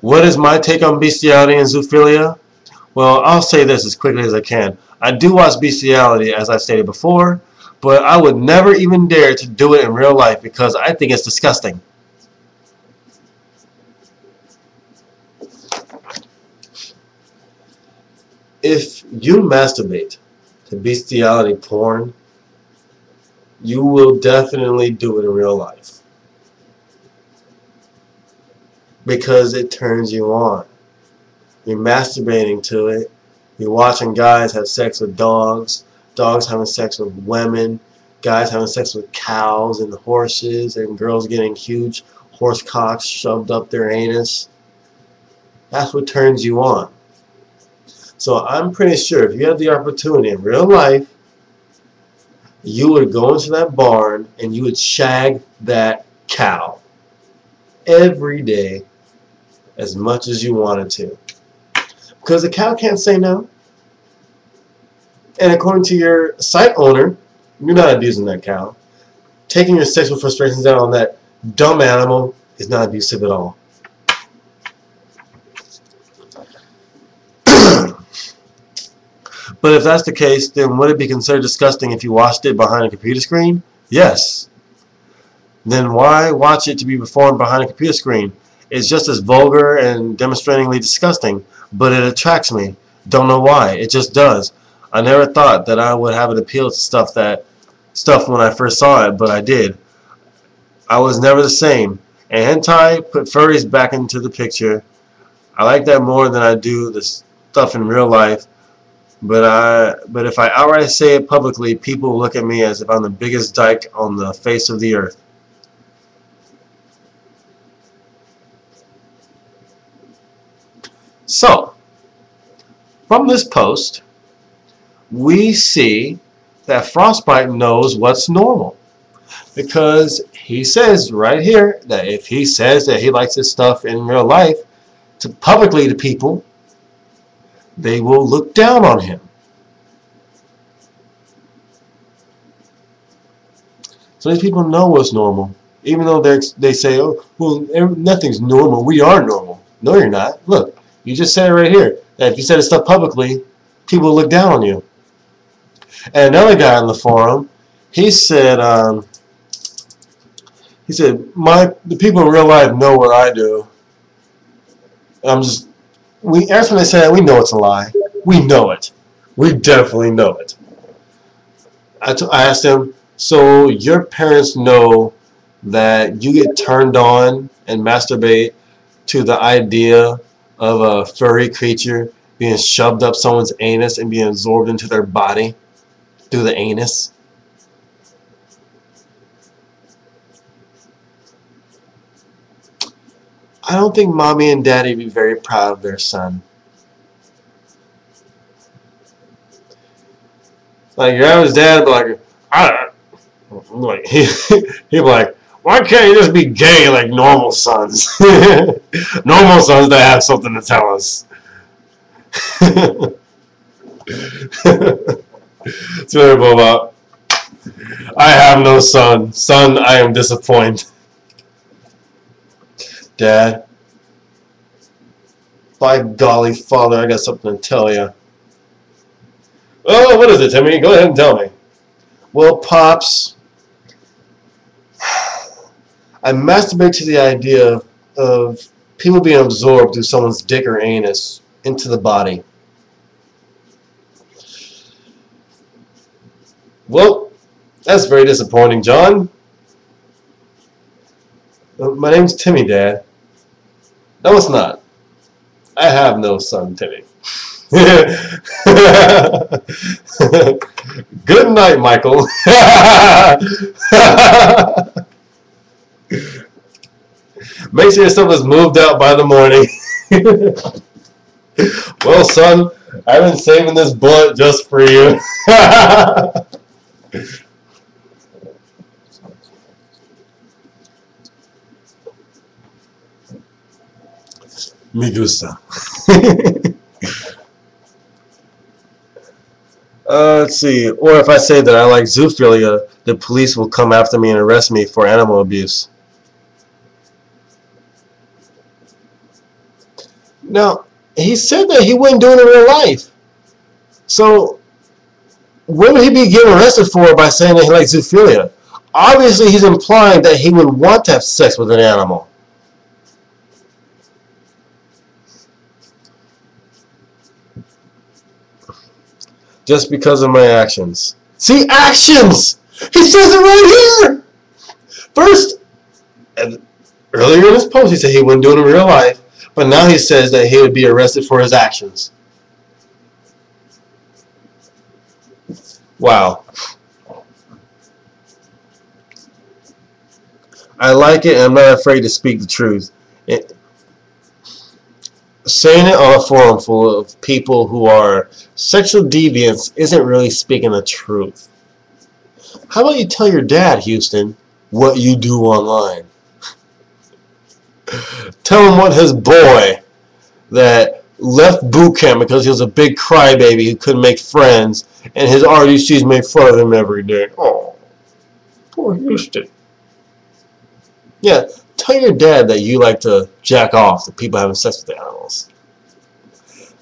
What is my take on bestiality and zoophilia? Well, I'll say this as quickly as I can. I do watch bestiality, as I stated before, but I would never even dare to do it in real life because I think it's disgusting. If you masturbate to bestiality porn, you will definitely do it in real life because it turns you on. You're masturbating to it. You're watching guys have sex with dogs, dogs having sex with women, guys having sex with cows and horses, and girls getting huge horse cocks shoved up their anus. That's what turns you on. So I'm pretty sure if you had the opportunity in real life, you would go into that barn and you would shag that cow every day as much as you wanted to. Because the cow can't say no. And according to your site owner, you're not abusing that cow. Taking your sexual frustrations out on that dumb animal is not abusive at all. [CLEARS THROAT] but if that's the case, then would it be considered disgusting if you watched it behind a computer screen? Yes. Then why watch it to be performed behind a computer screen? It's just as vulgar and demonstratingly disgusting, but it attracts me. Don't know why. It just does. I never thought that I would have an appeal to stuff that stuff when I first saw it, but I did. I was never the same. And hentai put furries back into the picture. I like that more than I do the stuff in real life. But I but if I outright say it publicly, people look at me as if I'm the biggest dyke on the face of the earth. So, from this post, we see that Frostbite knows what's normal. Because he says right here that if he says that he likes this stuff in real life, to publicly to people, they will look down on him. So these people know what's normal. Even though they they say, oh, well, nothing's normal. We are normal. No, you're not. Look, you just said it right here. That if you said this stuff publicly, people will look down on you. And another guy on the forum, he said, um, he said, my the people in real life know what I do. I'm just, we every time they say that, we know it's a lie. We know it. We definitely know it. I asked him, so your parents know that you get turned on and masturbate to the idea of a furry creature being shoved up someone's anus and being absorbed into their body through the anus. I don't think mommy and daddy would be very proud of their son. Like your average dad, be like, I, [LAUGHS] like he, [LAUGHS] he'd be like, why can't you just be gay like normal sons? [LAUGHS] normal sons that have something to tell us. [LAUGHS] very about. I have no son. Son, I am disappointed. Dad. By golly, father, I got something to tell you. Oh, what is it, Timmy? Go ahead and tell me. Well, Pops, I masturbate to the idea of people being absorbed through someone's dick or anus into the body. Well, that's very disappointing, John. Uh, My name's Timmy, Dad. No, it's not. I have no son, Timmy. [LAUGHS] Good night, Michael. [LAUGHS] Make sure your stuff is moved out by the morning. [LAUGHS] well, son, I've been saving this bullet just for you. [LAUGHS] Me gusta. [LAUGHS] uh, let's see. Or if I say that I like zoophilia, the police will come after me and arrest me for animal abuse. Now, he said that he wouldn't do it in real life. So, what would he be getting arrested for by saying that he likes zoophilia? Obviously, he's implying that he would want to have sex with an animal. Just because of my actions. See, actions! He says it right here! First, and earlier in his post, he said he wouldn't do it in real life, but now he says that he would be arrested for his actions. Wow. I like it and I'm not afraid to speak the truth. It, saying it on a forum full of people who are sexual deviants isn't really speaking the truth. How about you tell your dad, Houston, what you do online? Tell him what his boy that left boot camp because he was a big crybaby who couldn't make friends, and his RDCs made fun of him every day. Oh, poor Houston. Yeah, tell your dad that you like to jack off to people having sex with animals.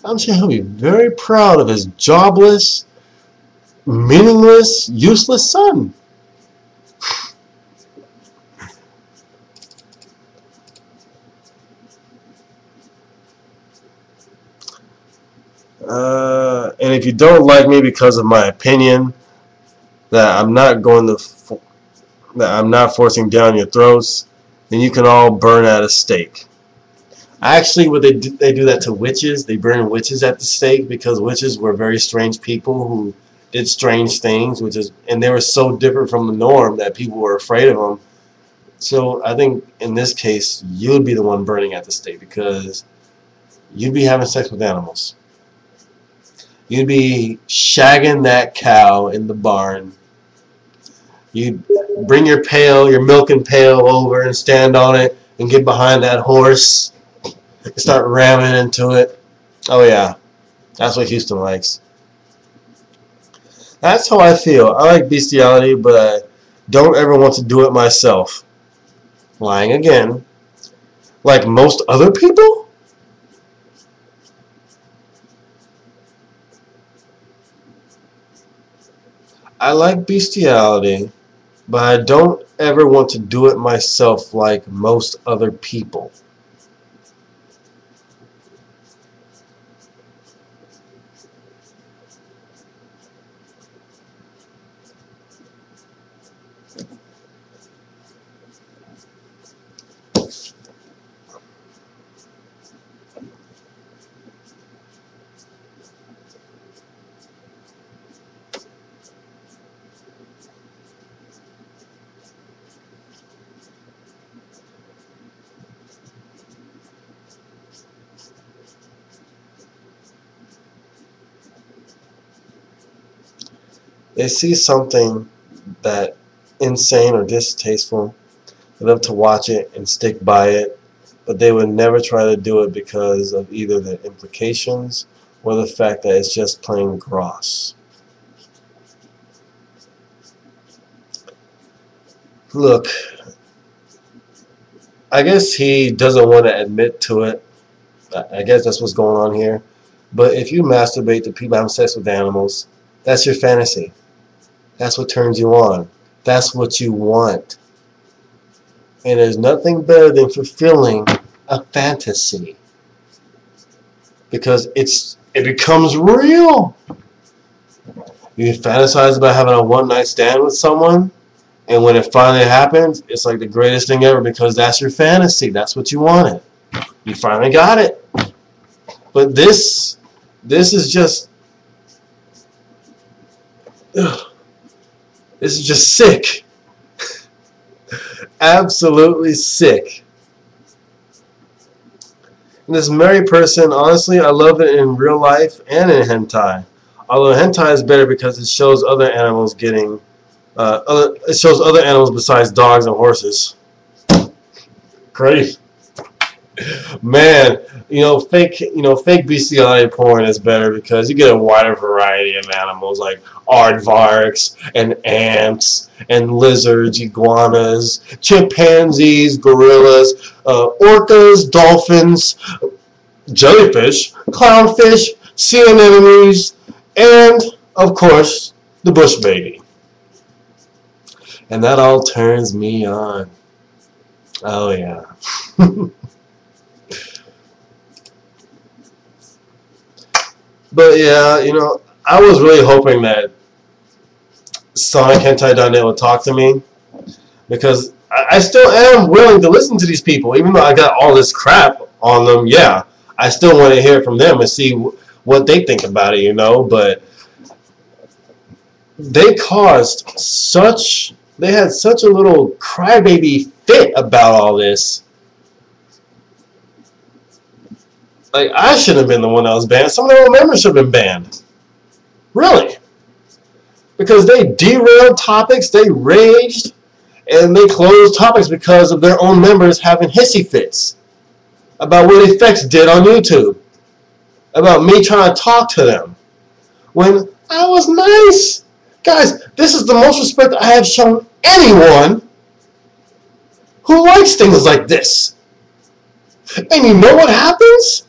I'm sure he'll be very proud of his jobless, meaningless, useless son. Uh, and if you don't like me because of my opinion, that I'm not going to, that I'm not forcing down your throats, then you can all burn at a stake. Actually, what they do, they do that to witches. They burn witches at the stake because witches were very strange people who did strange things, which is, and they were so different from the norm that people were afraid of them. So I think in this case, you'd be the one burning at the stake because you'd be having sex with animals. You'd be shagging that cow in the barn. You'd bring your pail, your milking pail over and stand on it and get behind that horse and start ramming into it. Oh yeah, that's what Houston likes. That's how I feel. I like bestiality, but I don't ever want to do it myself. Lying again. Like most other people? I like bestiality, but I don't ever want to do it myself like most other people. They see something that insane or distasteful, they love to watch it and stick by it, but they would never try to do it because of either the implications or the fact that it's just plain gross. Look, I guess he doesn't want to admit to it. I guess that's what's going on here. But if you masturbate to people having sex with animals, that's your fantasy. That's what turns you on. That's what you want. And there's nothing better than fulfilling a fantasy. Because it's it becomes real. You fantasize about having a one night stand with someone, and when it finally happens, it's like the greatest thing ever because that's your fantasy. That's what you wanted. You finally got it. But this this is just ugh, this is just sick. Absolutely sick. And this merry person, honestly, I love it in real life and in hentai. Although hentai is better because it shows other animals getting, uh, other, it shows other animals besides dogs and horses. Great. Man, you know, fake, you know, fake bestiality porn is better because you get a wider variety of animals like aardvarks and ants and lizards, iguanas, chimpanzees, gorillas, uh, orcas, dolphins, jellyfish, clownfish, sea anemones, and of course the bush baby. And that all turns me on. Oh yeah. [LAUGHS] But yeah, you know, I was really hoping that Sonic Hentai.net would talk to me because I, still am willing to listen to these people, even though I got all this crap on them. Yeah, I still want to hear from them and see what they think about it, you know. But they caused such, they had such a little crybaby fit about all this. Like, I should have been the one that was banned. Some of their own members should have been banned. Really. Because they derailed topics, they raged, and they closed topics because of their own members having hissy fits about what effects did on YouTube. about me trying to talk to them when I was nice. Guys, this is the most respect I have shown anyone who likes things like this. And you know what happens?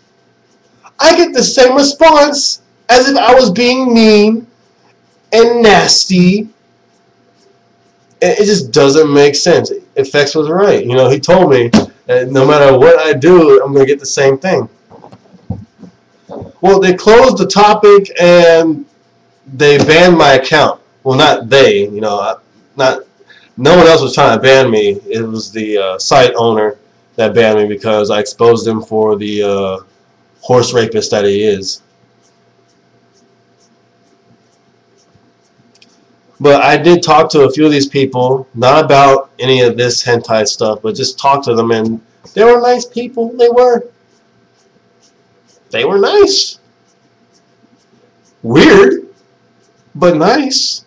I get the same response as if I was being mean and nasty. And it just doesn't make sense. Effects was right. You know, he told me that no matter what I do, I'm going to get the same thing. Well, they closed the topic and they banned my account. Well, not they, you know, not no one else was trying to ban me. It was the uh, site owner that banned me because I exposed them for the uh, horse rapist that he is. But I did talk to a few of these people, not about any of this hentai stuff, but just talk to them, and they were nice people. They were. They were nice. Weird, but nice.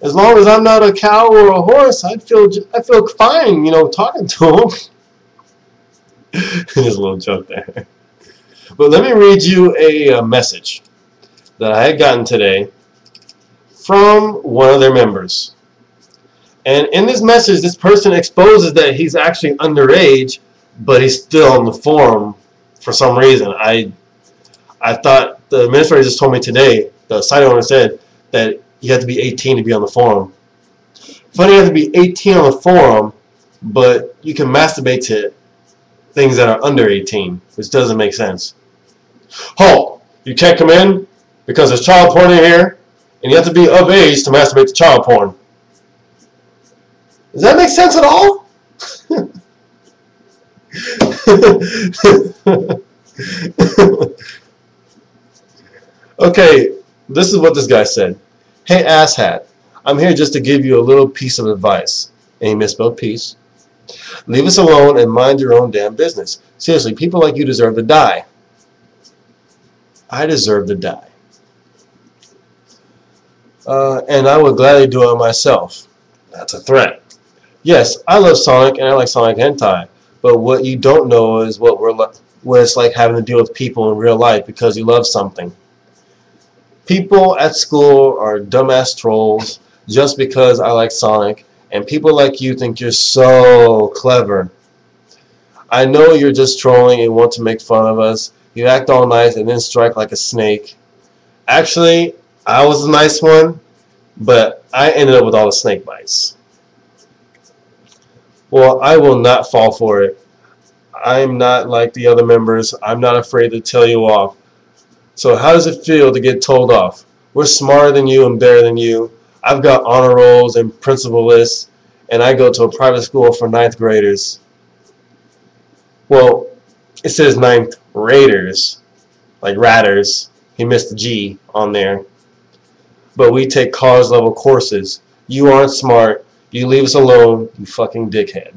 As long as I'm not a cow or a horse, I feel I feel fine, you know, talking to them. [LAUGHS] [LAUGHS] There's a little joke there. But let me read you a, a message that I had gotten today from one of their members. And in this message, this person exposes that he's actually underage, but he's still on the forum for some reason. I I thought the administrator just told me today, the site owner said that you have to be 18 to be on the forum. Funny, you have to be 18 on the forum, but you can masturbate to things that are under 18, which doesn't make sense. Halt! You can't come in because there's child porn in here, and you have to be of age to masturbate to child porn. Does that make sense at all? [LAUGHS] okay, this is what this guy said. Hey asshat, I'm here just to give you a little piece of advice. And he misspelled peace. Leave us alone and mind your own damn business. Seriously, people like you deserve to die. I deserve to die. Uh, and I would gladly do it myself. That's a threat. Yes, I love Sonic and I like Sonic Hentai, but what you don't know is what we're what it's like having to deal with people in real life because you love something. People at school are dumbass trolls just because I like Sonic, and people like you think you're so clever. I know you're just trolling and want to make fun of us. You act all nice and then strike like a snake. Actually, I was a nice one, but I ended up with all the snake bites. Well, I will not fall for it. I'm not like the other members. I'm not afraid to tell you off. So how does it feel to get told off? We're smarter than you and better than you. I've got honor rolls and principal lists, and I go to a private school for ninth graders. Well, it says ninth raiders, like ratters. He missed the G on there. But we take college level courses. You aren't smart. You leave us alone, you fucking dickhead.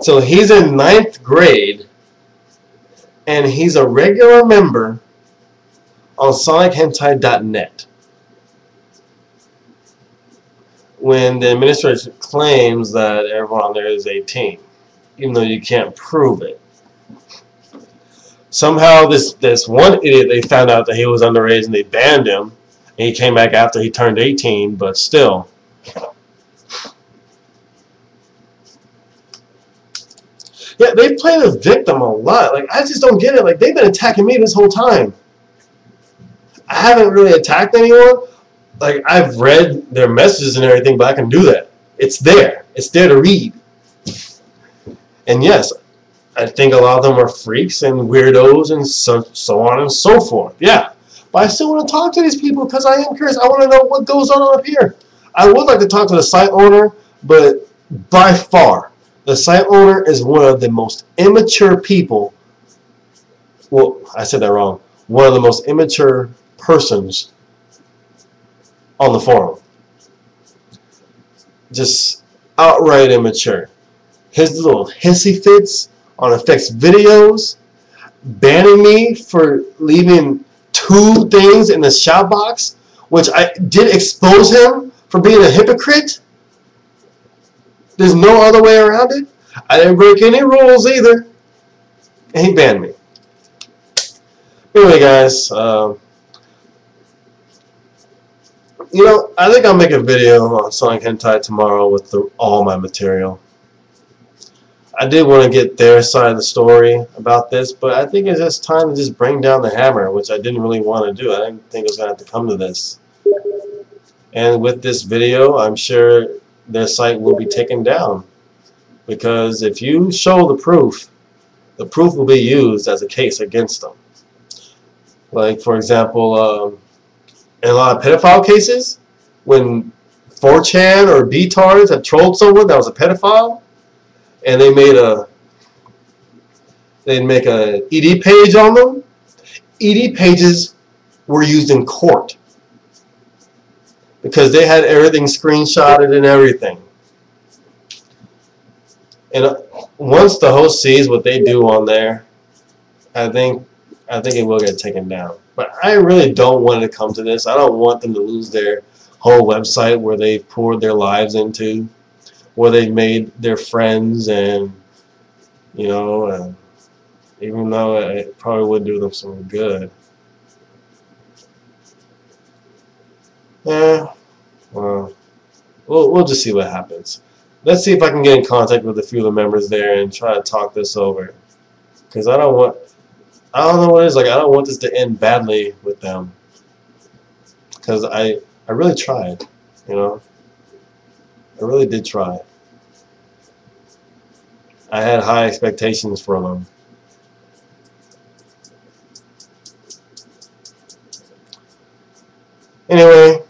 So he's in ninth grade, and he's a regular member on SonicHentai.net. When the administration claims that everyone on there is 18, even though you can't prove it. Somehow this, this one idiot, they found out that he was underage and they banned him. And he came back after he turned 18, but still. Yeah, they play the victim a lot. Like, I just don't get it. Like, they've been attacking me this whole time. I haven't really attacked anyone. Like, I've read their messages and everything, but I can do that. It's there. It's there to read. And yes, I think a lot of them are freaks and weirdos and so, so on and so forth. Yeah. But I still want to talk to these people because I am curious. I want to know what goes on up here. I would like to talk to the site owner, but by far, the site owner is one of the most immature people. Well, I said that wrong. One of the most immature persons on the forum. Just outright immature. His little hissy fits on effects videos, banning me for leaving two things in the shout box, which I did expose him for being a hypocrite. There's no other way around it. I didn't break any rules either. and he banned me. Anyway, guys, um, you know, I think I'll make a video on Sonic Hentai tomorrow with the, all my material. I did want to get their side of the story about this, but I think it's just time to just bring down the hammer, which I didn't really want to do. I didn't think it was going to have to come to this. And with this video, I'm sure their site will be taken down. Because if you show the proof, the proof will be used as a case against them. Like, for example, um, in a lot of pedophile cases, when 4chan or BTards have trolled someone that was a pedophile, and they made a they'd make a ED page on them, ED pages were used in court because they had everything screenshotted and everything. And uh, once the host sees what they do on there, I think I think it will get taken down. But I really don't want to come to this. I don't want them to lose their whole website where they've poured their lives into, where they've made their friends and you know, uh, even though it probably would do them some good. Yeah, well, we'll we'll just see what happens. Let's see if I can get in contact with a few of the members there and try to talk this over. Because I don't want, I don't know what it is, like I don't want this to end badly with them. Because I, I really tried, you know. I really did try. I had high expectations for them. Anyway,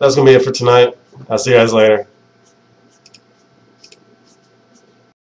that's going to be it for tonight. I'll see you guys later.